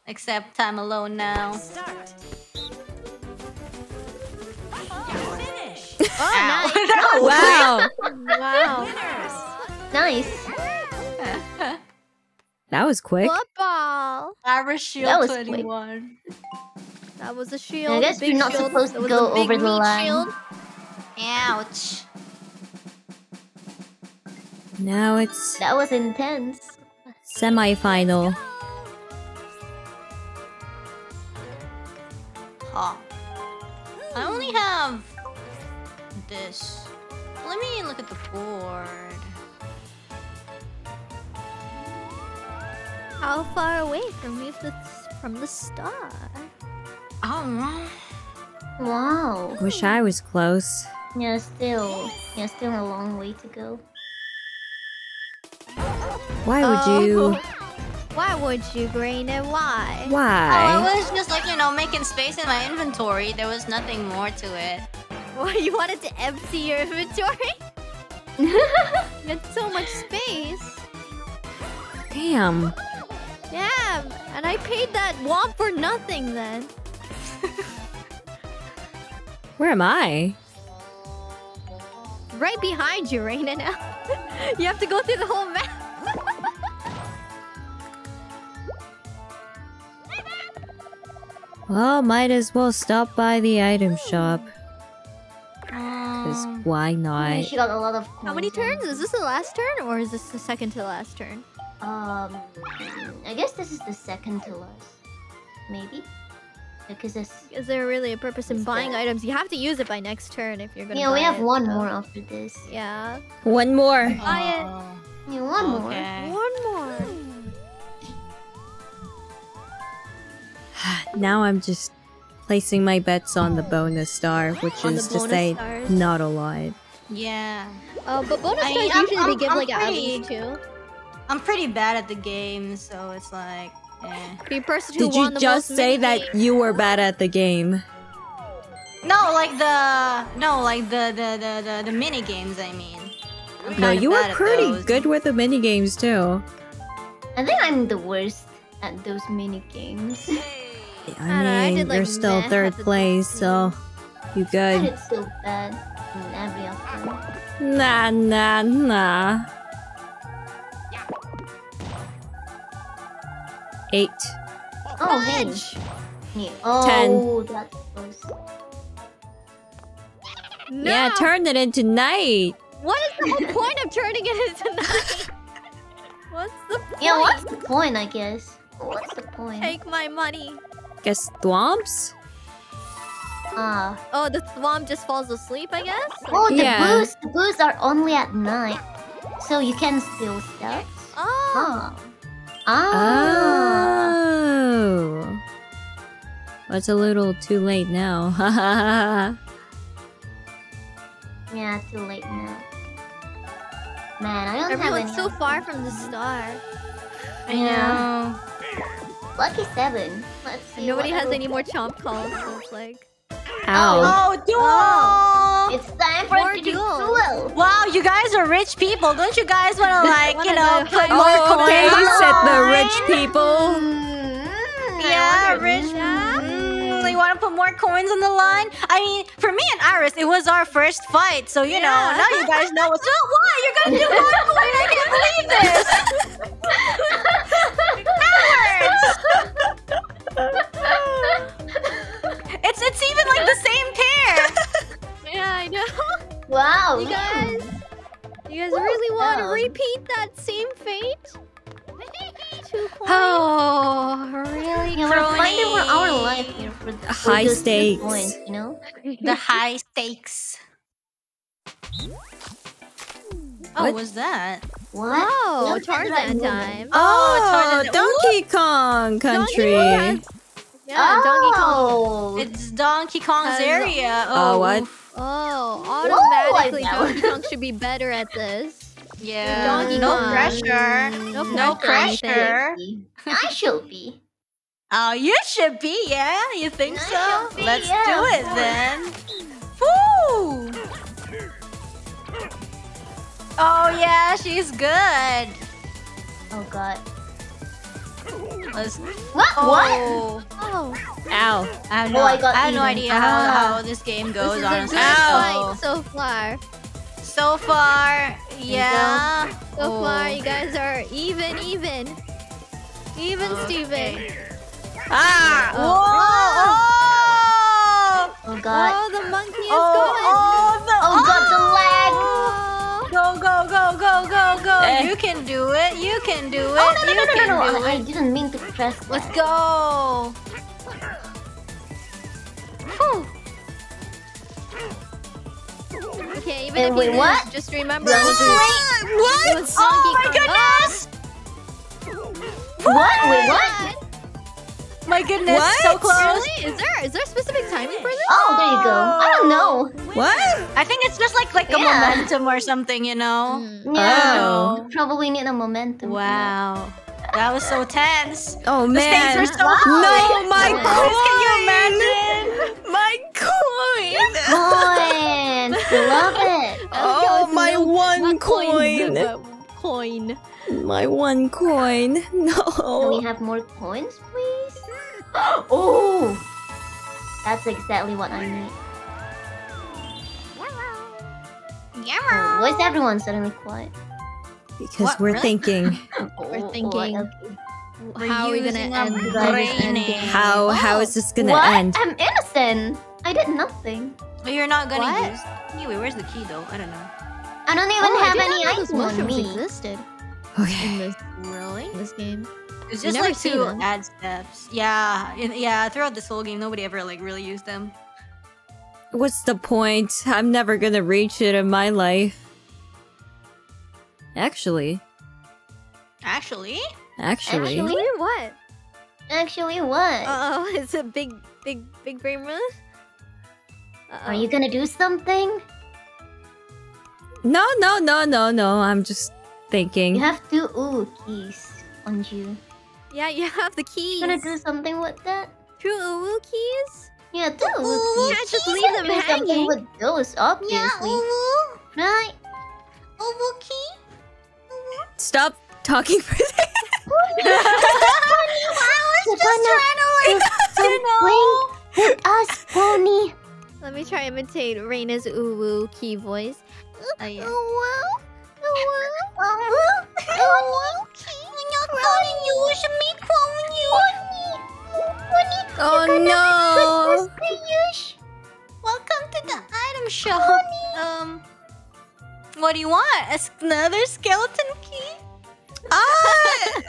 Except I'm alone now. Oh, Ow. nice. *laughs* Wow, wow. Nice. *laughs* that was quick. Football. Irish Shield That was quick. That was a shield. I guess you're not shield. supposed to go a big over the line. Shield. Ouch. Now it's That was intense. semi-final. Huh. I only have this. Let me look at the board. How far away from me from the, from the star? Oh. Wow. Wish I was close. Yeah, still. Yeah, still a long way to go. Why would Oh. you? *laughs* Why would you, Grain, and why? Oh, Why? I was just like, you know, making space in my inventory. There was nothing more to it. Why you wanted to empty your inventory? *laughs* you had so much space. Damn. Damn, and I paid that womp for nothing then. Where am I? Right behind you, Reine now. *laughs* you have to go through the whole map. *laughs* Well, might as well stop by the item shop. Cause Um, why not? she got a lot of. How many turns? Is this the last turn or is this the second to last turn? Um, I guess this is the second to last. Maybe. Because this. Is there really a purpose in buying there- items? You have to use it by next turn if you're gonna Yeah, we have it, one so- more after this. Yeah. One more. Buy it. oh, Yeah, one more. One more. *sighs* Now I'm just placing my bets on the bonus star, which On is to say stars. not a lot. Yeah. Uh, but bonus I- stars I'm- usually I'm- they give I'm like at pretty- least two. I'm pretty bad at the game, so it's like, eh. The person who Did you the just most say mini that you were bad at the game? No, like the no, like the the the the, the mini games. I mean. I'm No, you were pretty good with the mini games too. I think I'm the worst at those mini games. I I don't know, I mean, did, like, you're still third place, so you But good. it's so bad in every other. Nah, nah, nah. Eight. Oh, hey. Fudge! Yeah. Oh, Ten. that's close. No. Yeah, turn it into night. What is the whole point of turning it into night? What's the point? Yeah, what's the point, I guess? What's the point? Take my money. Guess thwomps? Ah. Oh, the thwomp just falls asleep, I guess? Oh, the Yeah. boosts, the boosts are only at night. So you can steal stuff. Oh. Ah. Ah. Oh. Well, it's a little too late now. *laughs* Yeah, too late now. Man, I don't Everyone's have so far from the star. I know. Lucky seven. Let's see. Nobody has any more chomp calls, so it's like... Ow. Oh, duel! It's time for More it to do duel. Wow, you guys are rich people. Don't you guys want to *laughs* like, you know, put high- more Oh, okay, coins you on said the line? rich people. Mm, Yeah, I rich. Yeah. Mm, you want to put more coins on the line? I mean, for me and IRyS, it was our first fight, so you know Yeah. now you guys know what's up. Why you're gonna do more coin? I can't believe this. *laughs* Cowards. it's it's even like the same pair. Yeah, I know. Wow. You guys... You guys really want to repeat that same fate? Two points. Oh, really? Yeah, we're fighting for our Kronii. life here for, for High those two stakes. Points, you know. The high stakes. Oh, What? was that? What? Oh, What Tarzan move? time. Oh, Oh, Tarzan- Donkey Kong Country. Kong. Yeah, Donkey Kong. Oh. It's Donkey Kong's Has- area. Uh, oh, what? Oh, I automatically know. Donkey Kong should be better at this. Yeah. Donkey no Kong. pressure. No No pressure. pressure. I should be. Oh, you should be, yeah? You think I so? be, Let's yeah, do it then. Woo! Oh yeah, she's good. Oh god. Let's. What? What? Oh, Oh, Ow. I have Oh, no, I got I have no idea how, Ah. how this game this goes. is a honestly. Ow. so far. So far, yeah. So Oh. far, you guys are even, even. Even, Steven. Ah! Whoa! Oh god. Oh, the monkey is Oh, going. oh, the, Oh oh god, the lag. Oh. Go, go, go, go, go, go. Eh. You can do it. You can do it. Oh no no you no no can no! do no. I, I didn't mean to press that. Let's go. Whew. Okay, even Eh, if wait, you lose, what? just remember What? it was, it was Oh Donkey my Kong. goodness! What? Wait, Oh, what? My goodness, What? so close. Really? Is there is there specific timing for this? Oh, there you go. I don't know. What? I think it's just like like a Yeah. momentum or something, you know. Hmm. Yeah. Oh. Probably need a momentum. Wow, that was so tense. Oh The stakes man. are so Wow. high. No, my Yes. coin! Can you imagine? My coin! that. Coins. Love it. *laughs* Oh, my one Not coins, coin. Coin. My one coin. *laughs* No. Can we have more coins, please? *gasps* oh, that's exactly what I need. Oh, why is everyone suddenly quiet? Because What, we're really? thinking. *laughs* *laughs* Oh, thinking. oh, okay. We're thinking. How are we gonna end a this How how is this gonna what? end? I'm innocent. I did nothing. But you're not gonna What? use. Anyway, where's the key though? I don't know. I don't even Oh, have didn't any know those item on mushrooms me. existed Okay. in this Really? in this game. It's just like see to them. add steps. Yeah, in, yeah. Throughout this whole game, nobody ever like really used them. What's the point? I'm never gonna reach it in my life. Actually, Actually, actually, Actually? What? Actually, what? Uh oh, *laughs* it's a big, big, big brain move. Are you gonna do something? no, no, no, no, no. I'm just thinking. You have two ooh keys on you. Yeah, you have the keys. You gonna do something with that? Two uwu keys? Yeah, two ooh You keys. can't just leave can them do something with those, obviously. Right? Oval key. Stop talking for I was just trying to like, *laughs* with us, pony. Let me try imitate Reine's uwu key voice. Oh yeah. *laughs* Oh no! Welcome to the item shop. Um, what do you want? A s- Another skeleton key? Ah! *laughs*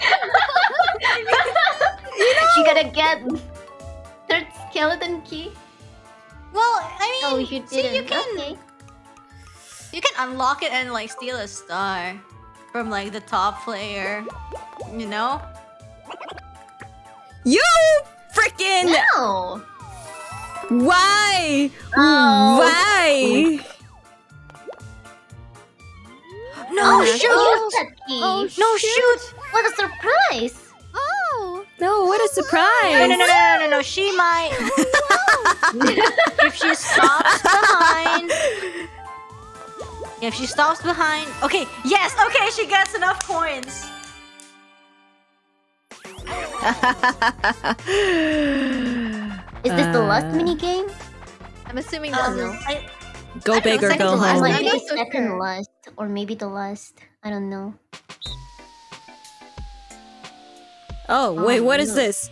She gotta get third skeleton key. Well, I mean, Oh, you didn't. see, you can Okay. you can unlock it and like steal a star from like the top player. You know? You freaking No. why? Oh. Why? No Oh, shoot! use that key. Oh, no shoot! What a surprise! Oh! No, what a surprise! No no no no no no no! She might *laughs* if she stops behind. *laughs* If she stops behind. Okay, yes, okay, she gets enough coins. *laughs* Is this the last Uh, mini game? I'm assuming Um, this is. I- Go I big or go home. Like I'm maybe not so second sure. last, or maybe the last. I don't know. Oh wait, Oh, what is no. this?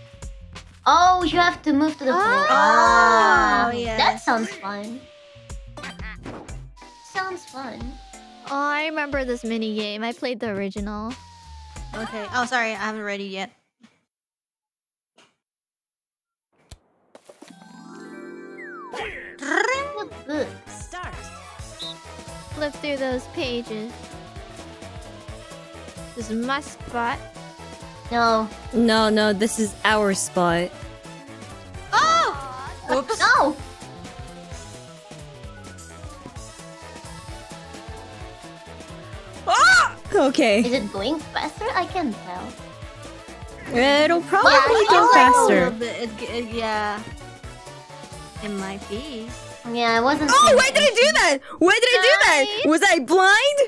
Oh, you have to move to the floor. Oh, Ah, yes. that sounds fun. Sounds fun. Oh, I remember this mini game. I played the original. Okay. Oh, sorry, I haven't ready yet. Good book. Flip through those pages. This is my spot. No. No, no, this is our spot. Okay. Is it going faster? I can't tell. It'll probably Yeah, go it's faster. it- it- yeah. It might be. Yeah, I wasn't. Oh, why did I do that? Why did I do that? Was I blind?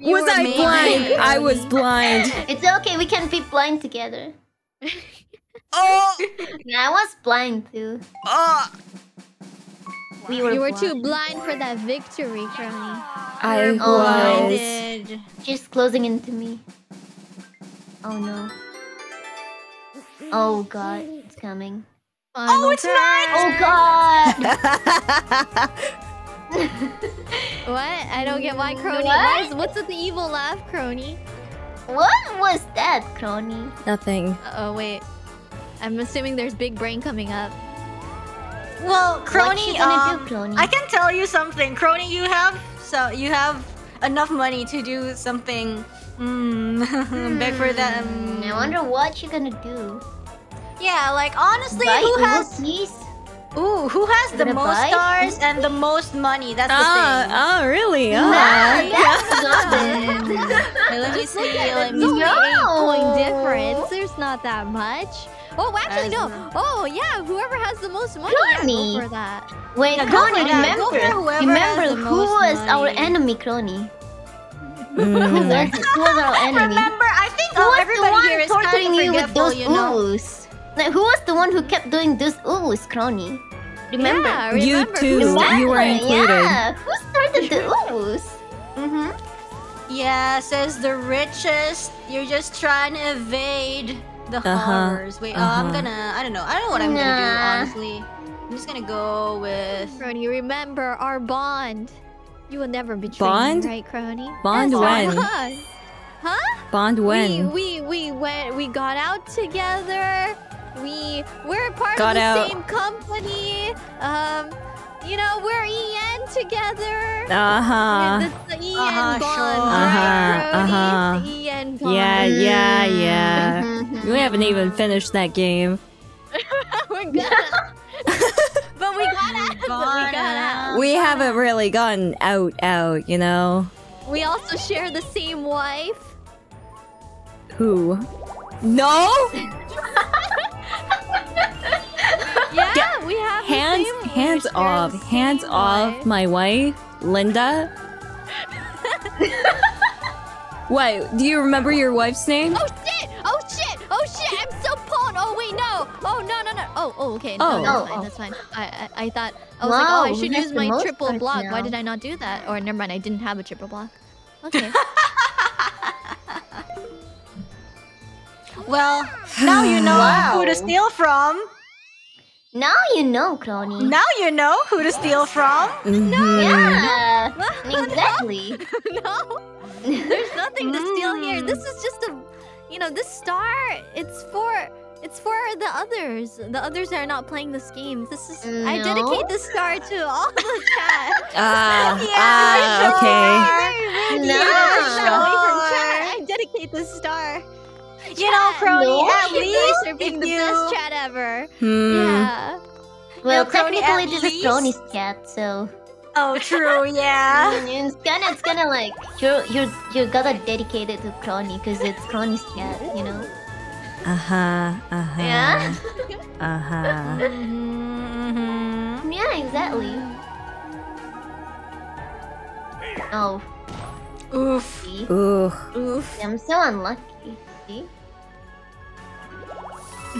was I maybe. blind? I was *laughs* blind. It's okay, we can be blind together. Oh, *laughs* Yeah, I was blind too. oh. We were You were blind. too blind for that victory, Kronii. I Oh, no. was. Blinded. She's closing into me. Oh no. Oh god, it's coming. oh, it's not. Oh god! *laughs* *laughs* What? I don't get why Kronii. What? Why what's with the evil laugh, Kronii? what was that, Kronii? Nothing. Oh wait. I'm assuming there's big brain coming up. Well, Kronii, you gonna um, do, Kronii? I can tell you something. Kronii, you have so you have enough money to do something. Mm, *laughs* beg for them. Hmm, I wonder what you're gonna do. Yeah, like honestly, Buy who has keys? ooh, who has the most buy? stars and the most money? That's the thing. Ah, oh, really? Nah, Ah. that's not it. *laughs* Let me see. Let It's me only No. eight point difference. There's not that much. Oh, actually no. That's Oh yeah, whoever has the most money, yeah, go for that. Wait, Yeah, Kronii, for that. Go remember? remember who most was our enemy, Kronii? Who Mm. was, who was our *laughs* enemy? Remember, I think Who oh, was the everybody one here is torturing kind of you with those you know. oohs? Like, who was the one who kept doing those oohs, Kronii? Remember? Yeah, You remember too. who's? You were included. Yeah, who started the *laughs* oohs? Mm-hmm. Yeah, says the richest. You're just trying to evade the Uh-huh, horrors. Wait, oh, I'm uh-huh. gonna. I don't know. I don't know what I'm gonna do. Honestly, I'm just gonna go with. Kronii, remember our bond. You will never betray Bond? me, right, Kronii? Bond Yes, when? bond. Bond when? We, we we went we got out together. We we're part Got of the out. same company. Um, you know we're EN together. Uh huh. It's the EN Uh-huh, bond, sure. right, Uh-huh, Kronii? uh-huh. The EN bond. Yeah, yeah, yeah. we haven't even finished that game. *laughs* *laughs* we're gonna. *laughs* but we got out. We got out. We haven't really gotten out, out, you know? We also share the same wife. Who? No? Yeah, we have the Hands, same- hands off. the Hands same off my wife, Linda. *laughs* what? Do you remember your wife's name? Oh shit! Oh shit! Oh shit! I'm so pawned. Oh wait, no. Oh no no no. Oh oh okay. Oh. No, Oh. that's fine. That's fine. I I, I thought I was like, oh, I should use my triple cards block. Why did I not do that? Or never mind, I didn't have a triple block. Okay. *laughs* Well, now you know Wow. who to steal from. Now you know, Kronii. Now you know who to steal from. No. Yeah, *laughs* exactly. *laughs* no, there's nothing to steal here. This is just a, you know, this star. It's for. It's for the others. The others are not playing this game. This is. I dedicate this star to all the *laughs* chat. Ah, Yeah, ah, okay. Very, very No. professionally Sure. I dedicate this star. You know, Chat. Kronii, No. at You least guys are being the you... best chat ever. Hmm. Yeah. Well, No, Kronii, technically at this least- is Kronii's chat, so Oh, true, *laughs* yeah. Mm, it's gonna, it's gonna like you're, you're, you're gonna dedicate it to Kronii because it's Kronii's chat, you know. Uh huh. Uh huh. Yeah. *laughs* Uh huh. Mm-hmm. Yeah, exactly. Oh, Oof. see, Ooh. Oof. I'm so unlucky.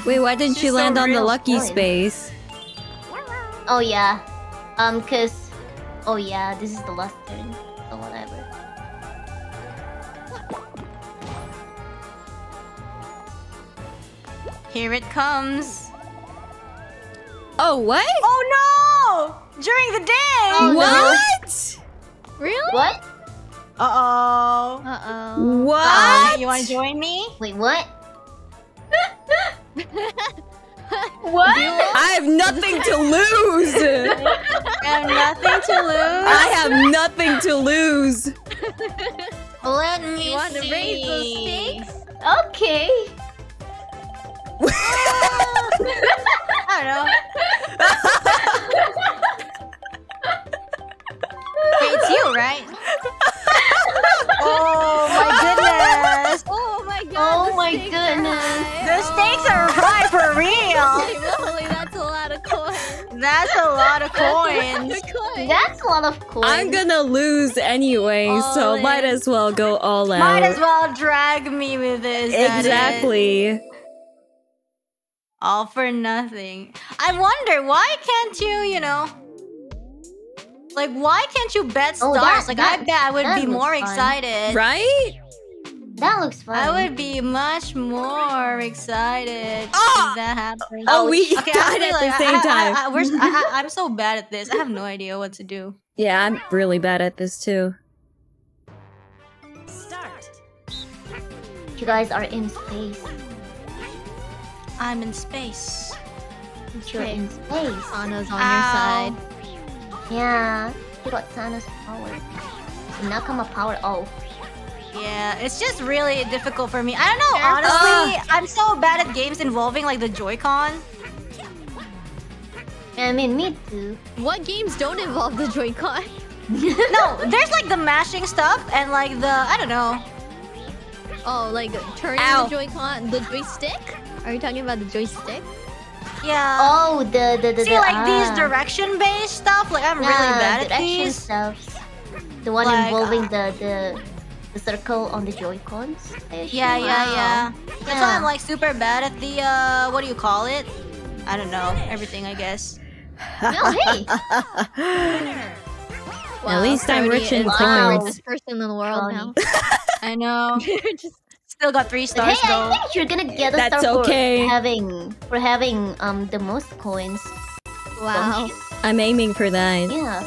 Wait, why didn't She's you so land on the lucky space? Oh yeah, um, cause, oh yeah, this is the last turn, or whatever. Here it comes. Oh, what? Oh no! During the day! Oh, no. what? Really? What? Uh-oh. Uh oh. What? you wanna join me? Wait, what? what? I have nothing to lose. *laughs* I have nothing to lose. I have nothing to lose. Let me You want to raise those stakes? Okay. *laughs* I don't know. *laughs* Hey, it's you, right? Oh my goodness! *laughs* Oh my god. Oh the my stakes are goodness. high. The stakes are oh. high for real. *laughs* Holy moly, that's a lot of coins. That's a lot of coins. That's a lot of coins. That's a lot of coins. I'm gonna lose anyway, so All might as well go all out. Might as well drag me with this. Exactly. All for nothing. I wonder why can't you, you know, like why can't you bet Oh, stars? that- like that- I bet I would be more fun. excited. Right? That looks fun. I would be much more excited Ah! if that happened. Oh, we Okay, died I at like the same I, time. I, I, we're s- I, I, am so *laughs* bad at this. I have no idea what to do. Yeah, I'm really bad at this too. You guys are in space. I'm in space. You're Okay. in space. Anya's on Ow. your side. Yeah. You got Sana's power. Nakama power. Oh. Yeah, it's just really difficult for me. I don't know, honestly. I'm so bad at games involving like the Joy-Con. I mean, me too. What games don't involve the Joy-Con? *laughs* No, there's like the mashing stuff and like the I don't know. Oh, like turning Ow. the Joy-Con, the joystick? Are you talking about the joystick? Yeah. Oh, the the the. See, the, like these ah. direction-based stuff. Like I'm really bad at these. stuffs. The one Like, involving uh, the the the circle on the Joy Cons. Yeah, yeah, yeah. That's why I'm like super bad at the uh, what do you call it? I don't know. Everything, I guess. No, hey. *laughs* At least I'm rich in is the richest person in the world now. I know. *laughs* Just Still got three But hey, stars I think you're gonna get a That's star okay. for having for having um the most coins. wow. I'm aiming for that. Yeah.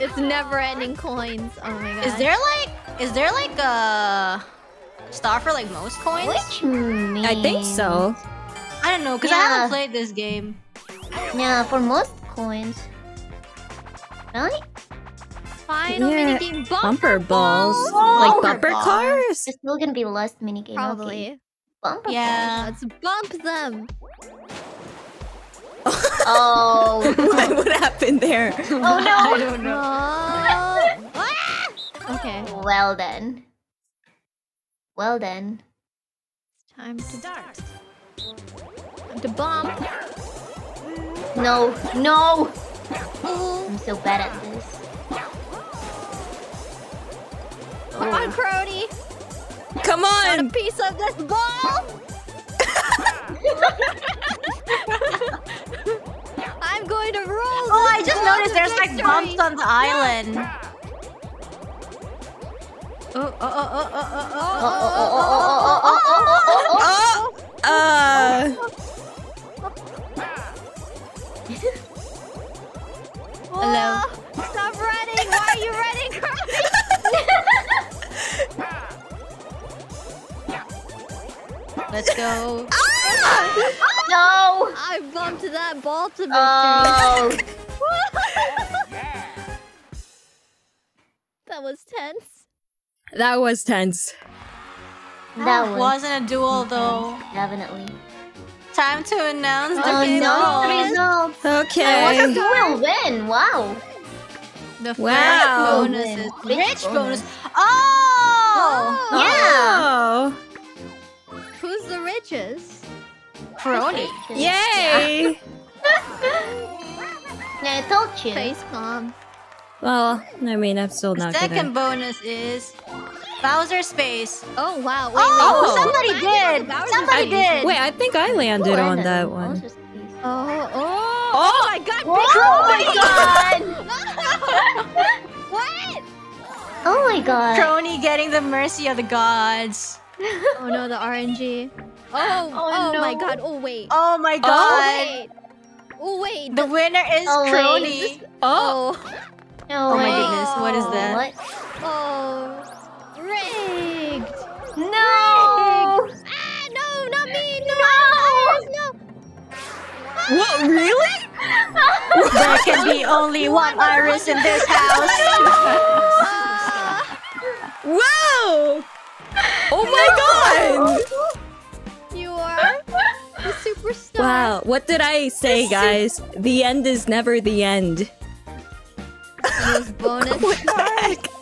It's never-ending coins. Oh my god. Is there like, is there like a star for like most coins? Which means I think so. I don't know, cause I haven't played this game. Yeah, for most coins. Really? Final Yeah, minigame bumper, Bumper balls. Oh, like bumper bumper balls. cars? There's still gonna be last minigame. Probably. Okay. Bumper Yeah. Let's bump them. *laughs* Oh. *laughs* what, what happened there? oh *laughs* I no. don't know. Oh. Ah! Okay. Well then. Well then. Time to start. Time to bump. No. No. I'm so bad at this. Come on, Crody. Come Want a piece of this ball? I'm going to roll. Oh, I just noticed there's like bumps on the island. Oh, oh, oh, oh, oh, oh, Oh, oh, oh, oh, oh, oh, oh, oh, oh, oh, oh. Uh, Hello. Stop running. Why are you running, Crody? Let's go. Ah! No. I bumped that ball to victory. Oh. *laughs* that was tense. that was tense. That ah, was Wasn't a duel though. definitely. Time to announce oh, the Oh game no, the results. results. Okay. Who will win? Wow. The Wow. first bonus is Rich rich bonus. bonus. Oh, Yeah. Oh, Who's the richest? Kronii. yay! *laughs* Yeah, I told you. Face palm. Well, I mean, I'm still The not second gonna. bonus is Bowser Space. Oh wow. Wait, Oh, Oh. somebody did. Somebody Space. did. Wait, I think I landed Who on that What one. was this? Oh, oh, Oh! my god. Oh my *laughs* god! what? Oh my god! Kronii getting the mercy of the gods. Oh no, the RNG. Oh, oh, Oh, my god. Oh wait. Oh my Oh god. wait. Oh wait. The winner is Oh, wait. Kronii. Oh! Oh. Oh, my Oh. goodness, what is that? What? Oh. Rigged. No! Ah, no, not me. No. No. no. What, really? There can be only one IRyS in this house. *laughs* Whoa! Oh my god! You are the superstar. Wow, what did I say, guys? The end is never the end. Those bonus *laughs* cards. *laughs*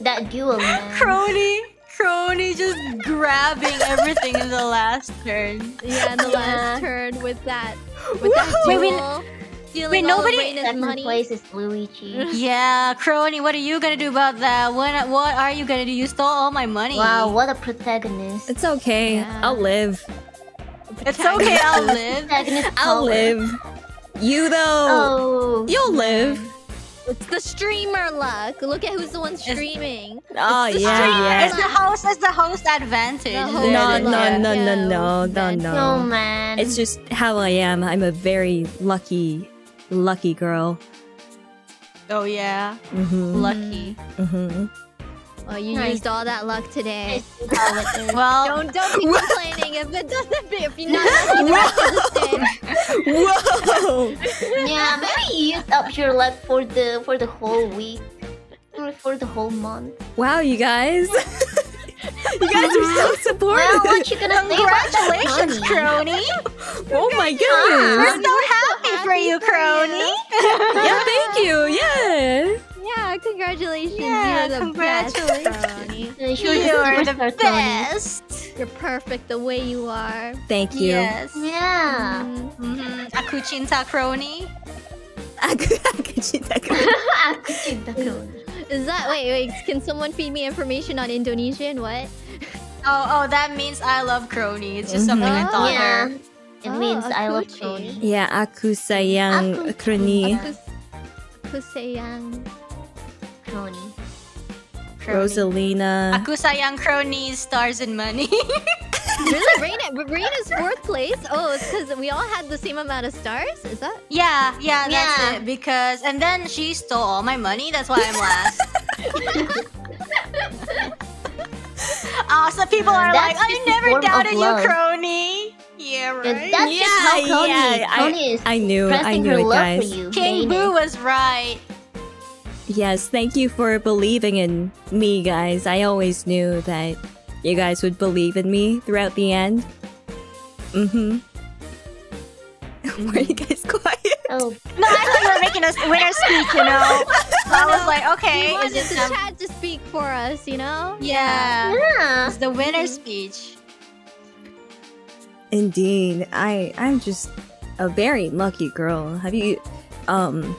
That duel, man. Kronii, Kronii just grabbing everything in the last turn. Yeah, the Yeah. last turn with that. With that Wait, wait, duel. Wait, all nobody- of Reine's Second money. place is Luigi. *laughs* Yeah, Kronii, what are you gonna do about that? What what are you gonna do? You stole all my money. Wow, what a protagonist. It's okay. Yeah. I'll live. It's okay, I'll *laughs* live. I'll live. You though, Oh. you'll live. It's the streamer luck. Look at who's the one streaming. *laughs* Oh the yeah, yeah. It's the host, it's the host advantage. The host it No, no, no, no, no, no, No, no. man. It's just how I am. I'm a very lucky, lucky girl. Oh yeah, Mm-hmm. lucky. Mm-hmm. Oh, you Nice. used all that luck today. It's how it is. Well, Don't don't be complaining if it doesn't. If you're not lucky the rest of the day. Whoa! yeah, maybe you used up your luck for the for the whole week. Or for the whole month. Wow, you guys. *laughs* you guys are so Well, supportive. what you gonna say about that congratulations, money? Kronii. oh my god! We're so happy for you, for you. Kronii. Yeah, thank you. Yeah. Yeah, congratulations. Yeah, You're the congratulations. best, Ronnie. You're the superstar, best. You're perfect the way you are. Thank you. Yes. Yeah. Mm. Mm-hmm. Aku cinta Kronii. *laughs* Aku, aku cinta kau. *laughs* Aku cinta kau. Is that wait wait? Can someone feed me information on Indonesian? What? Oh, oh, that means I love Kronii. It's just something I Mhm. taught Yeah. her. It Oh, means I love Akuchi. Tony. Yeah, aku sayang Aku- Kronii. Aku, aku sayang. Tony. Kronii. Rosalina. Aku sayang Kronii, stars and money. *laughs* really, Reine? but Reine's fourth place? Oh, it's because we all had the same amount of stars. Is that? yeah, yeah, that's Yeah. it. Because and then she stole all my money. That's why I'm last. Ah, *laughs* so people Uh, are like, I never form of doubted you, love." Kronii. Yeah, right. that's just how Tony, Tony is I knew, I knew her it, love guys. for you. King Boo was right. Yes, thank you for believing in me, guys. I always knew that you guys would believe in me throughout the end. Mm-hmm. *laughs* Were you guys quiet? Oh, No, I thought you were making a winner speech. You know, I was *laughs* like, okay, we is wanted it the some- chat to speak for us, you know? Yeah, yeah. it's the winner speech. Indeed, I I'm just a very lucky girl. Have you, um,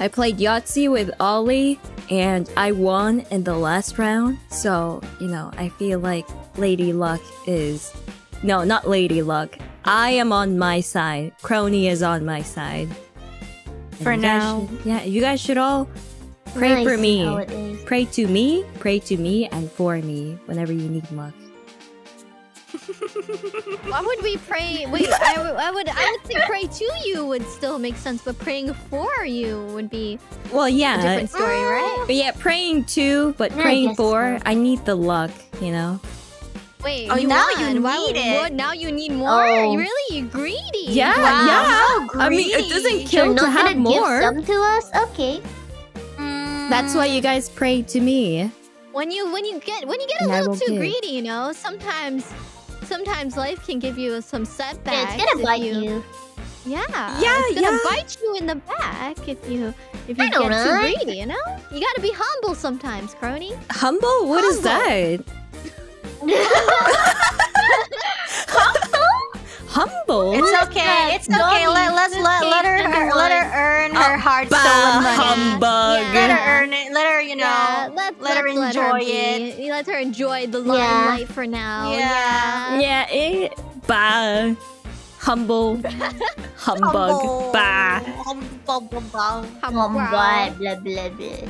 I played Yahtzee with Ollie and I won in the last round. So you know, I feel like Lady Luck is, no, not Lady Luck. I am on my side. Kronii is on my side. For now. should- yeah, you guys should all pray Nice for me. How it is. Pray to me, pray to me, and for me whenever you need luck. Why would we pray? Wait, I, would- I would I would think pray to you would still make sense, but praying for you would be Well, yeah, a yeah, different story, right? But yeah, praying to, but Yeah, praying guess for, so. I need the luck, you know? Wait, Oh, you now won. you need would- it. what, now you need more? Oh. Really you greedy? Yeah, Wow, yeah. so I mean, it doesn't greedy. kill You're to not have more. give some to us? Okay. Mm. That's why you guys pray to me. When you when you get when you get a And little too give. greedy, you know, sometimes sometimes life can give you some setbacks. Yeah, it's gonna bite you. you. Yeah, Yeah, it's gonna yeah. bite you in the back if you if you I get know, too right? greedy. You know, you gotta be humble sometimes, Kronii. Humble? What is Humble. that? *laughs* *laughs* *laughs* Humble? It's okay. It's okay. Let, let's let, let her page let her one? earn her hard Bah, stolen money. humbug. Let her earn it. Let her, you know, yeah, let's, let her let's enjoy be. it. Let her enjoy the Yeah. limelight for now. Yeah. Yeah, eh, bah. Humble. *laughs* Humbug. Humble. Bah. Humble, blah, Hum- Um, wow. blah, blah, blah, blah.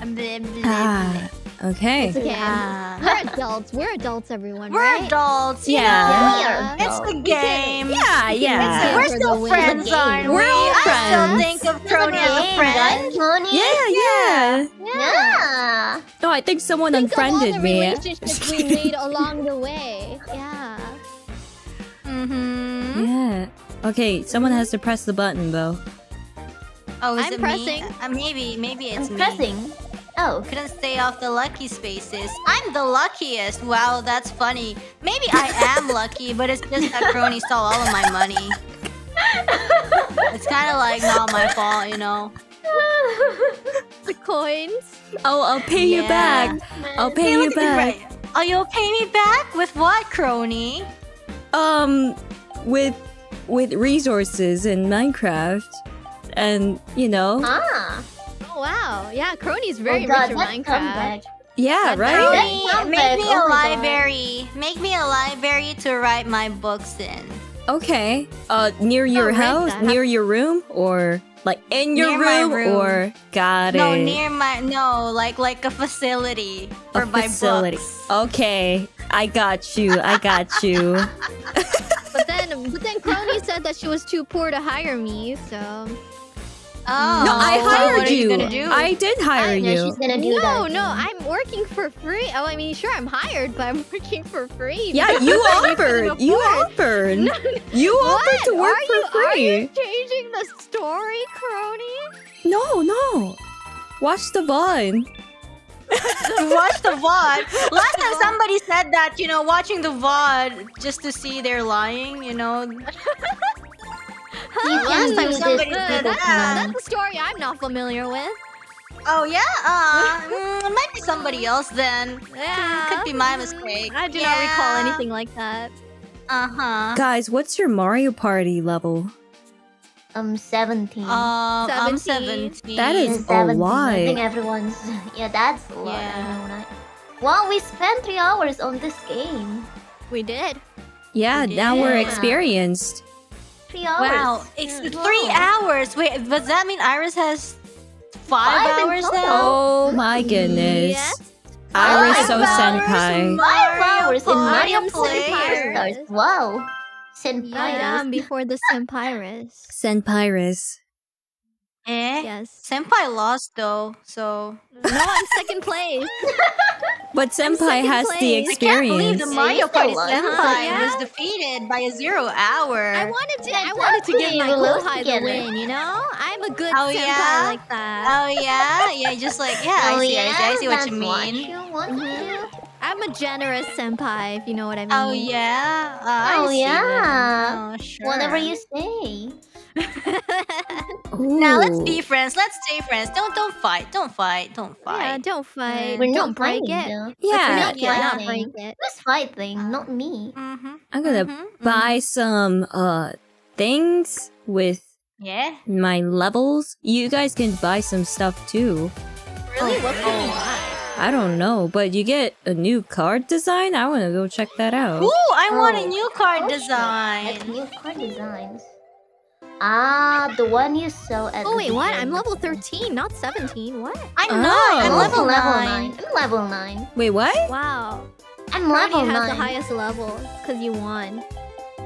blah, blah, Ah, okay. It's okay. Yeah. We're adults. We're adults, everyone. We're right? adults. you Yeah. know. We are It's the adults. game. Yeah, yeah. We're still friends, aren't we? We're all I still friends. think of Kronii as a friend. right, Tony? Yeah, yeah. Yeah. No, I think someone Think of all unfriended the me. relationships we *laughs* made along the way. Yeah. Mm-hmm. Yeah. Okay, someone has to press the button though. Oh, is I'm it pressing. me? Uh, maybe, maybe it's I'm me. pressing. Oh, Couldn't stay off the lucky spaces. I'm the luckiest. Wow, that's funny. Maybe I am *laughs* lucky, but it's just that Kronii stole all of my money. It's kind of like not my fault, you know. The coins. Oh, I'll pay you back. I'll pay you back. Right. Oh, you'll pay me back with what, Kronii? Um, with with resources in Minecraft, and you know, ah. Oh wow. Yeah, Kronii's very oh God, rich in that Minecraft. comeback. yeah, That's right. Kronii, That make me oh a my God. library. Make me a library to write my books in. Okay. Uh, near your right house, then. near your room, or like in your Near room, room. or got No, it. near my no, like like a facility for a my facility. books. Okay, I got you. I got you. *laughs* *laughs* But then, but then Kronii said that she was too poor to hire me. So Oh, no, I well, hired what are you. gonna do? I did hire I know you. she's gonna do no, that. no, again. I'm working for free. Oh, I mean, sure, I'm hired, but I'm *laughs* working for free. Yeah, you offered. You offered. No, You offered to work are you, for Are you free. changing the story, Kronii? No, no. Watch the VOD. *laughs* watch the VOD. Last time somebody said that, you know, watching the VOD just to see they're lying, you know. *laughs* You Last can time do this, somebody Uh, that's, that's a story I'm not familiar with. Oh yeah, uh, mm, it might be somebody else then. Yeah. Could be my mistake. I do not recall anything like that. Uh huh. Guys, what's your Mario Party level? I'm 17. Um, I'm 17. 17. That I'm is a 17. lot. I think everyone's. *laughs* Yeah, that's a lot. Yeah. I know, right? Wow, we spent three hours on this game. We did. Yeah, now we're Yeah. experienced. Three hours. Wow, it's Yeah. three hours. Wait, does that mean IRyS has five, Five hours total. now? Oh my goodness. Yes. IRyS Five so hours. senpai. Five hours in Party Mario player. Senpai Stars. Wow. Senpai. Madam before the Senpyrus. Senpyrus. Eh? Yes. Senpai lost though, so No, I'm second place. *laughs* But Senpai second has the place. I can't believe experience. the Yeah, Mario Party. Senpai Yeah. was defeated by a zero hour. I wanted to. I wanted to give my we lose Kohai the win. You know, I'm a good Oh, senpai yeah? like that. Oh yeah, yeah, just like yeah, oh I see, yeah, I see, I see what you that's mean. you want to. I'm a generous senpai, if you know what I mean. Oh yeah, uh, Oh, see yeah. Oh sure. Whatever you say. Now let's be friends. Let's stay friends. Don't don't fight. Don't fight. Don't fight. yeah, fight. don't fight. We're don't not break fighting, it. though. Yeah. Break it, not fighting. break it. Who's fighting? Not me. Mm-hmm. I'm gonna Mhm, buy some uh things with Yeah. my levels. You guys can buy some stuff too. Really? What can we buy? I don't know, but you get a new card design. I want to go check that out. Ooh, I want a Oh. new card Oh, shit. That's design. new card designs. Ah, the one you sell at Oh the wait, what? I'm level 13, not 17. What? I'm Oh. not. I'm level level nine. nine. I'm level nine. Wait, what? Wow. I'm Brody level has nine. the highest level because you won.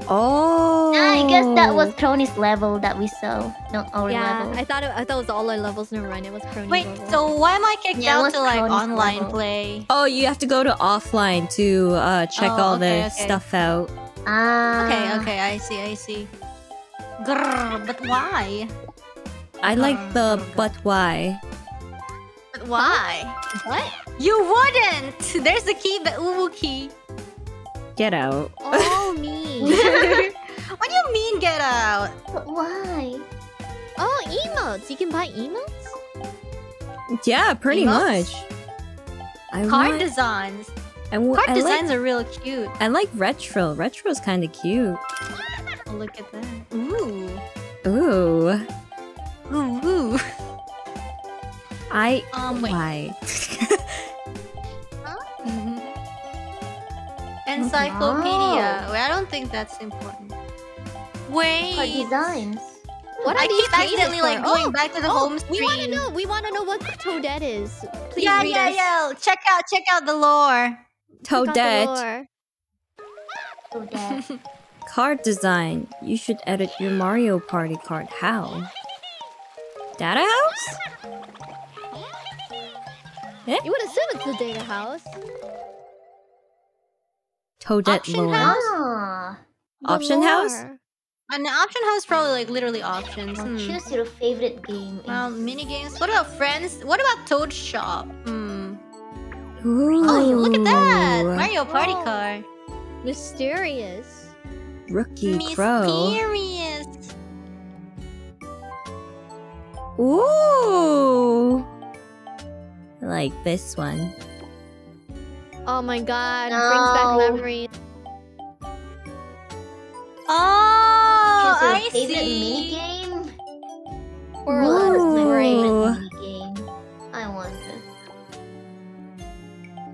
Oh. I guess that was Kronii's level that we saw. Not our yeah, level. I thought it, I thought it was all our levels. Never mind, it was Kronii Wait, level. so why am I kicked Yeah, out to like Kronii's online level? play? Oh, you have to go to offline to uh, check Oh, all okay, the okay. stuff out. Ah. Okay, okay, I see, I see. Grrr, but why? I like the but why. But why? what? You wouldn't. There's the key, the uwu key. Get out. Oh *laughs* me. *laughs* what do you mean get out? But why? oh emotes. You can buy emotes. Yeah, pretty Emotes? much. I Card want, designs. I, wa- Card I designs Like, are real cute. I like retro. Retro's kind of cute. Oh, look at that. Ooh. Ooh. Ooh, ooh. I. Um, wait. Why? *laughs* Mhm. Encyclopedia. Wait, I don't think that's important. Wait. Card designs. What I are these keep pages accidentally for? like going Oh, back to the oh, home We want to know. We want to know what Toadette is. Please yeah, read yeah, us. yeah. Check out, check out the lore. Click on the Toadette. *laughs* lore. So that. Card design. You should edit your Mario Party card. How? Data house? You would assume it's the data house. Toadette Option lore. house? ah. The Option house? lore. An option house probably like literally options. Hmm. choose your favorite game. in- Well, mini games. What about friends? What about Toad Shop? Hmm. Ooh. Oh, look at that! Mario Party Oh. Car. Mysterious. Rookie Crow. Mysterious. Ooh. I like this one. Oh my god, brings back memories. Oh, oh I favorite see. minigame. Or What less is my Ooh. favorite minigame? I wonder.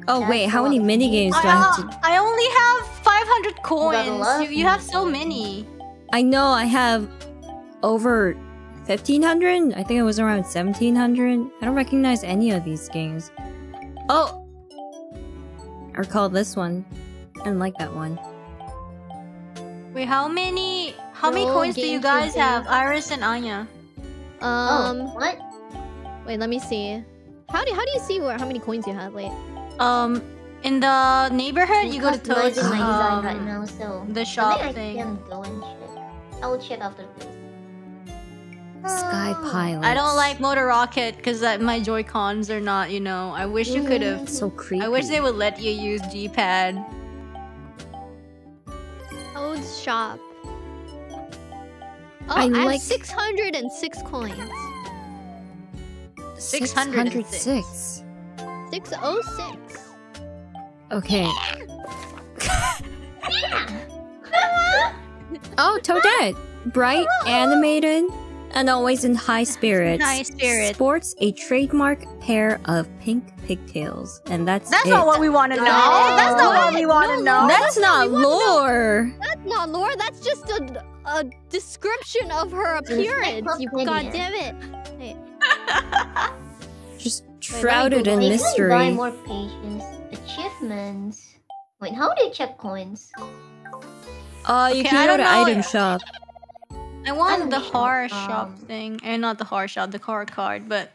Oh That's wait, how many lot. mini games do I have to? I, I only have 500 coins. You, you have so many. I know I have over 1500. I think it was around 1700. I don't recognize any of these games. Oh, I recall this one. I didn't like that one. Wait, how many? How many coins do you guys have. IRyS and Anya? Um, oh, what? wait, let me see. How do how do you see where how many coins you have? Wait. Um, in the neighborhood, you go to customizing Toad's my um, right now, so the I shop think I thing. can go and check. I will check after this. Sky Oh. Pilot. I don't like Motor Rocket because my Joy Cons are not. You know, I wish you could have. So creepy. I wish they would let you use D-pad. Toad's shop. Oh, I I, have like- 606 coins. 606. 606. Okay. *laughs* oh, Toadette. Bright, animated, and always in high spirits. High spirits. Sports a trademark pair of pink pigtails. And that's That's it. not what we want to know. That's not what we want to no, know. That's not lore. That's not lore. That's just a, a description of her appearance. You Encyclopedia. goddamn it. *laughs* Just me shrouded Google in Wait, can I buy more patience. Achievements. Wait, how do you check coins? Uh, you Okay, can go don't to know. item shop. I want I'm the sure, horror shop um, thing, and not the horror shop, the car card. But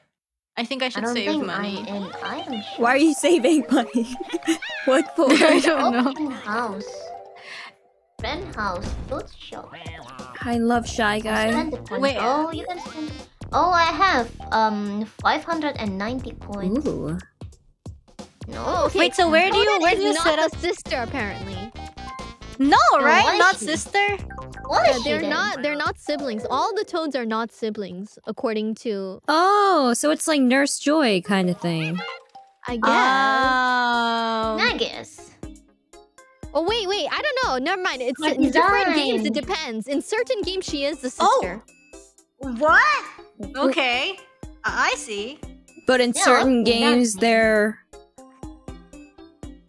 I think I I should don't save think money. I'm in item shop. Why are you saving money? *laughs* what *laughs* for? I don't know. Open house. Friend house. Food shop. I love Shy Guy. Spend the coins. Wait. Oh, you can spend. Oh, I have um 590 coins. Ooh. No. Oh, okay. Wait, so where do you Conan where is do you not set up? sister apparently. No, what right? is Not she? sister. What Yeah, is she they're then? not. They're not siblings. All the toads are not siblings, according to Oh, so it's like Nurse Joy kind of thing. I guess. Oh. I guess. oh wait, wait. I don't know. Never mind. It's in different games. It depends. In certain games, she is the sister. Oh. sister. What? Okay. I I see. But in Yeah, certain okay, games, that's- they're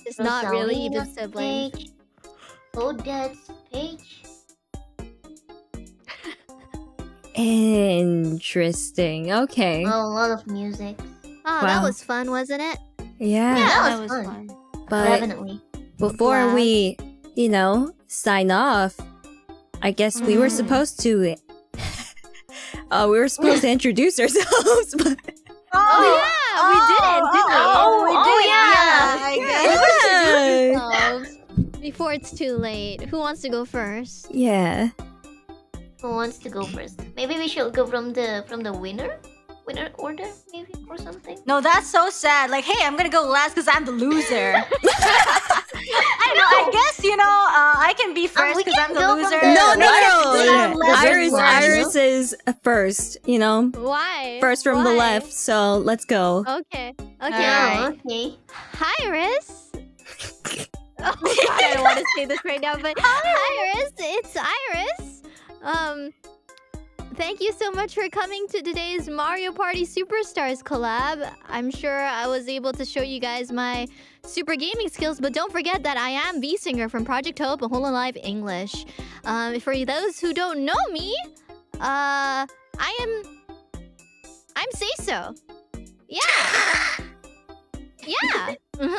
It's not really Rosalina even siblings. Page. Odette's page. *laughs* interesting. Okay. Oh, a lot of music. Oh, that was fun, wasn't it? Yeah. Yeah, that that was was fun. fun. But Definitely. before Glad. we, you know, sign off, I guess we were Mm. supposed to. Uh, we were supposed to *laughs* introduce ourselves. *laughs* But Oh, yeah, we did it, didn't we? Oh, we Oh, did. yeah. I guess. yeah. *laughs* Ourselves Before it's too late. Who wants to go first? yeah. Who wants to go first? Maybe we should go from the from the winner, winner order, maybe or something. No, that's so sad. Like, hey, I'm gonna go last because I'm the loser. *laughs* *laughs* I know. I guess you know. Uh, I can be first because can I'm the loser. the- No, no, no. Yeah, IRyS, is last. IRyS is first. You know, Why? first from the left. So let's go. Okay. Okay. Alright. Oh, okay. Hi, IRyS. *laughs* oh god, I want to say this right now, but hi, IRyS. It's IRyS. Um, thank you so much for coming to today's Mario Party Superstars collab. I'm sure I was able to show you guys my super gaming skills, but don't forget that I am V Singer from Project Hope, a hololive English. Um, for those who don't know me, uh, I am. I'm say so. Yeah. *laughs* Yeah. Mm-hmm.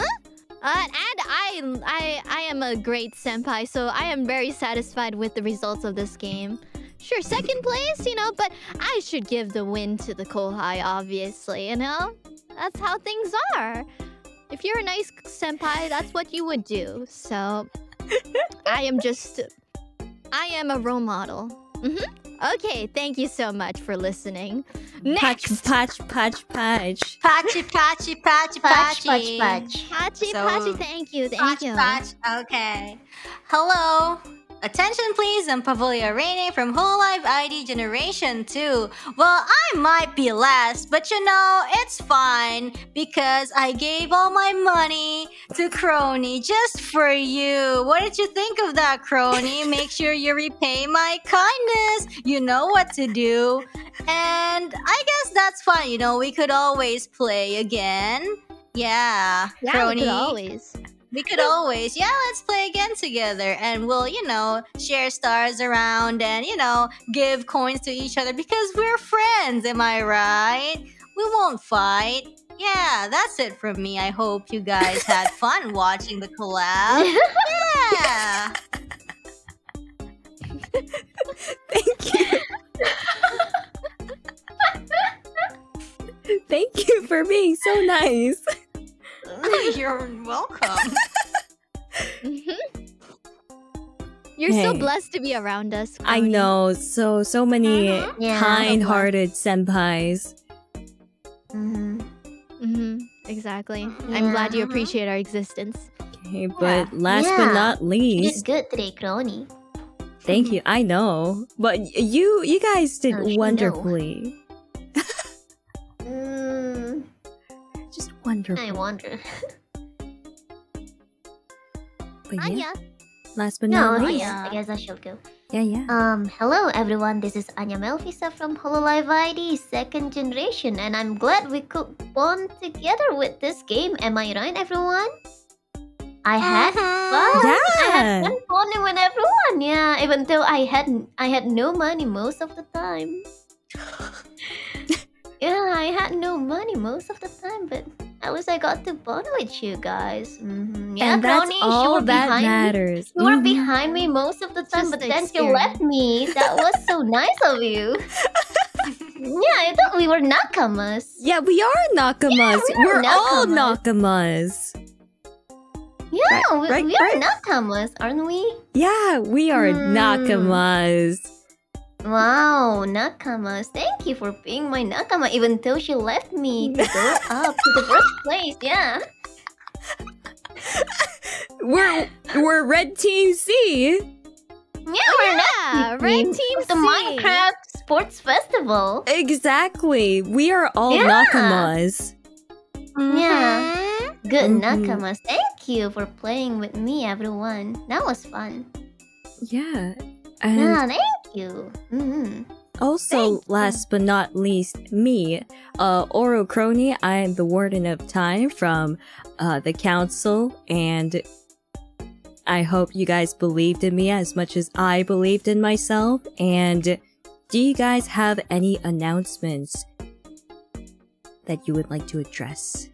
Uh, and I, I, I am a great senpai, so I am very satisfied with the results of this game. Sure, second place, you know, but I should give the win to the Kohai, obviously, you know? That's how things are. If you're a nice senpai, that's what you would do. So, *laughs* I am just. I am a role model. Mm-hmm. Okay, thank you so much for listening. Patch, Next, patch, patch, patch. Patchy, patchy, patchy, Patch, patchy. patch, patch. Patchy, So- Patchy, thank you, thank Patch, you. patch. Okay. Hello. Attention, please. I'm Pavolia Reine from Hololive ID Generation 2. Well, I might be last, but you know, it's fine because I gave all my money to Kronii just for you. What did you think of that, Kronii? *laughs* Make sure you repay my kindness. You know what to do. And I guess that's fine. You know, we could always play again. Yeah, Yeah, we Kronii. could always. We could always, yeah, let's play again together. And we'll, you know, share stars around and, you know, give coins to each other because we're friends, am I right? We won't fight. Yeah, that's it from me. I hope you guys had *laughs* fun watching the collab. *laughs* Yeah. *laughs* Thank you. Thank you for being so nice. You're welcome. Mhm. You're so blessed to be around us. I know so so many Mhm. Yeah. kind-hearted senpais. Mm-hmm. Mhm, Exactly. I'm glad you appreciate our existence. Okay, but last Yeah. but not You least, did good today, Kronii. thank you. I know, but you you guys did Oh, wonderfully. Mm, *laughs* Just I wonderful. wonder. *laughs* But yeah, Anya. last but No, not least, guess, I guess I shall go. yeah, yeah. Um, hello everyone, this is Anya Melfissa from Hololive ID, second generation, and I'm glad we could bond together with this game. Am I right, everyone? I had Mhm. fun. I had fun bonding with everyone. Yeah, even though I had I had no money most of the time. *laughs* yeah, I had no money most of the time, but at least I got to bond with you guys. hmm Yeah, and that's you all were that behind me. matters. You were Mhm. behind me most of the time, Just but the then you left me. That was so *laughs* nice of you. yeah, I thought we were nakamas. Yeah, we are nakamas. we are We're all nakamas. nakamas. Yeah, Right, we, right, we are right. nakamas, aren't we? Yeah, we are Hmm. nakamas. Wow, nakamas. Thank you for being my nakama, even though she left me to go *laughs* up to the first place. Yeah. We're we're red team C. Yeah, we're Yeah, not Red team the C. Minecraft Sports Festival. Exactly. We are all Yeah. nakamas. Yeah. Good Mhm. nakamas. Thank you for playing with me, everyone. That was fun. Yeah. And yeah, thank you. hmm also, thank you. last but not least, me, uh, Ouro Kronii. I am the Warden of Time from uh, the Council, and I hope you guys believed in me as much as I believed in myself. And do you guys have any announcements that you would like to address?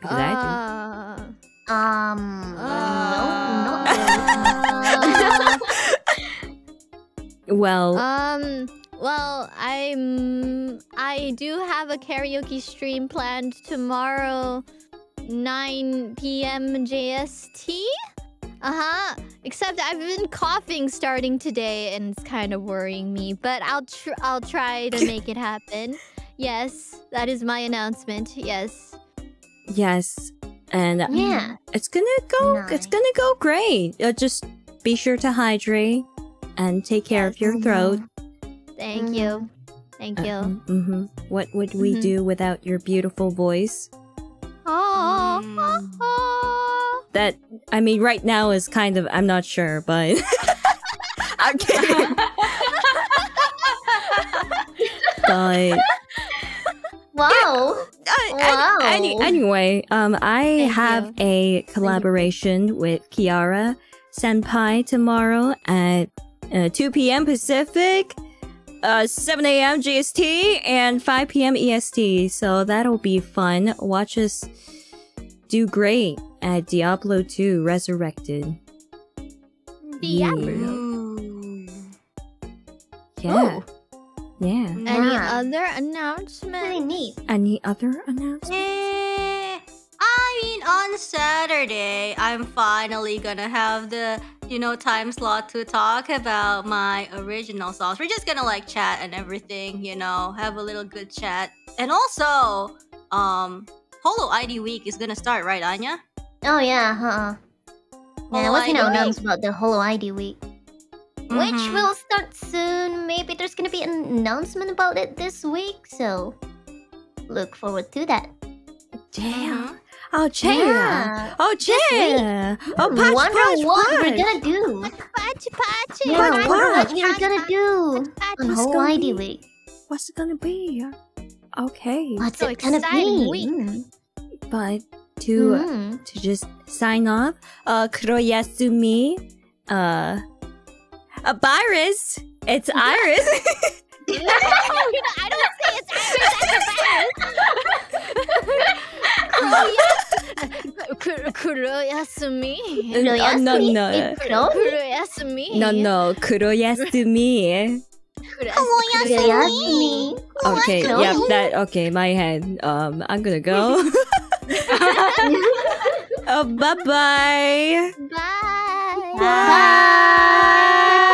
Because I do. Uh, Um, Uh, no, not Well, um. Well, I'm. I do have a karaoke stream planned tomorrow, 9 p.m. JST. Uh huh. Except I've been coughing starting today, and it's kind of worrying me. But I'll tr- I'll try to make it happen. *laughs* Yes, that is my announcement. Yes. yes. And yeah. it's gonna go it's gonna go great uh, just be sure to hydrate and take care of your throat Thank you. Thank you. hmm what would we Mhm. do without your beautiful voice Oh. Mm. that i mean right now is kind of i'm not sure but *laughs* i'm kidding but Wow. uh, Wow. any, any, anyway um i Thank have you. a collaboration with kiara senpai tomorrow at uh, 2 p.m pacific uh 7 a.m JST and 5 p.m est so that'll be fun watch us do great at diablo 2 resurrected Diablo. Ooh. yeah yeah Any Yeah. other Really announcements? neat. any other announcements Eh, I mean, on Saturday, I'm finally gonna have the you know time slot to talk about my original songs. We're just gonna like chat and everything, you know, have a little good chat. And also, um, Holo ID week is gonna start, right, Anya? Oh yeah, huh? Yeah, Holo was gonna ID about the Holo ID week. Which Mhm. will start soon. Maybe there's gonna be an announcement about it this week, so look forward to that. Damn. Mhm. Oh, Chair. Yeah. Oh, Chair. Oh, patch, wonder patch, what we're patch. gonna do. Patchy patchy. Yeah, Patch, wonder what patch, we're gonna do on What's Holo ID week. What's it gonna be? Okay, What's So it gonna be? week. But to Mm. to just sign off, uh, Kuroyasumi, uh, *laughs* *laughs* *laughs* a virus. It's IRyS. I don't say it's IRyS. Kuroyasumi. *laughs* Uh, no, no. It's Kuro? Kuroyasumi. no, no, Kuroyasumi. Kuroyasumi. Okay, Kuroi. yep, that okay, my head. Um, I'm gonna go. *laughs* oh, bye bye. Bye. Bye.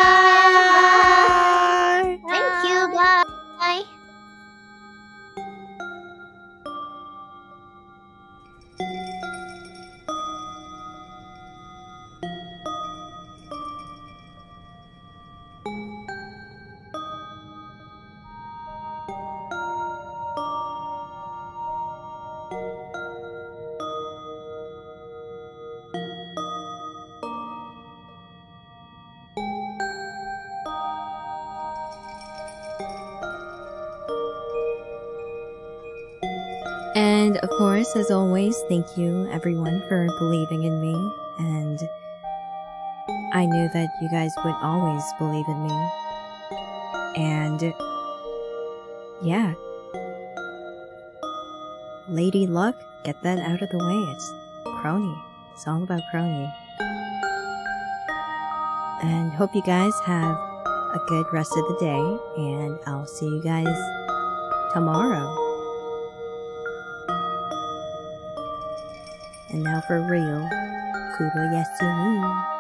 Course, as always, thank you everyone for believing in me. And I knew that you guys would always believe in me. And yeah. Lady Luck, get that out of the way. It's Kronii. It's all about Kronii. And hope you guys have a good rest of the day. And I'll see you guys tomorrow. And now for real, Kuroyasumi.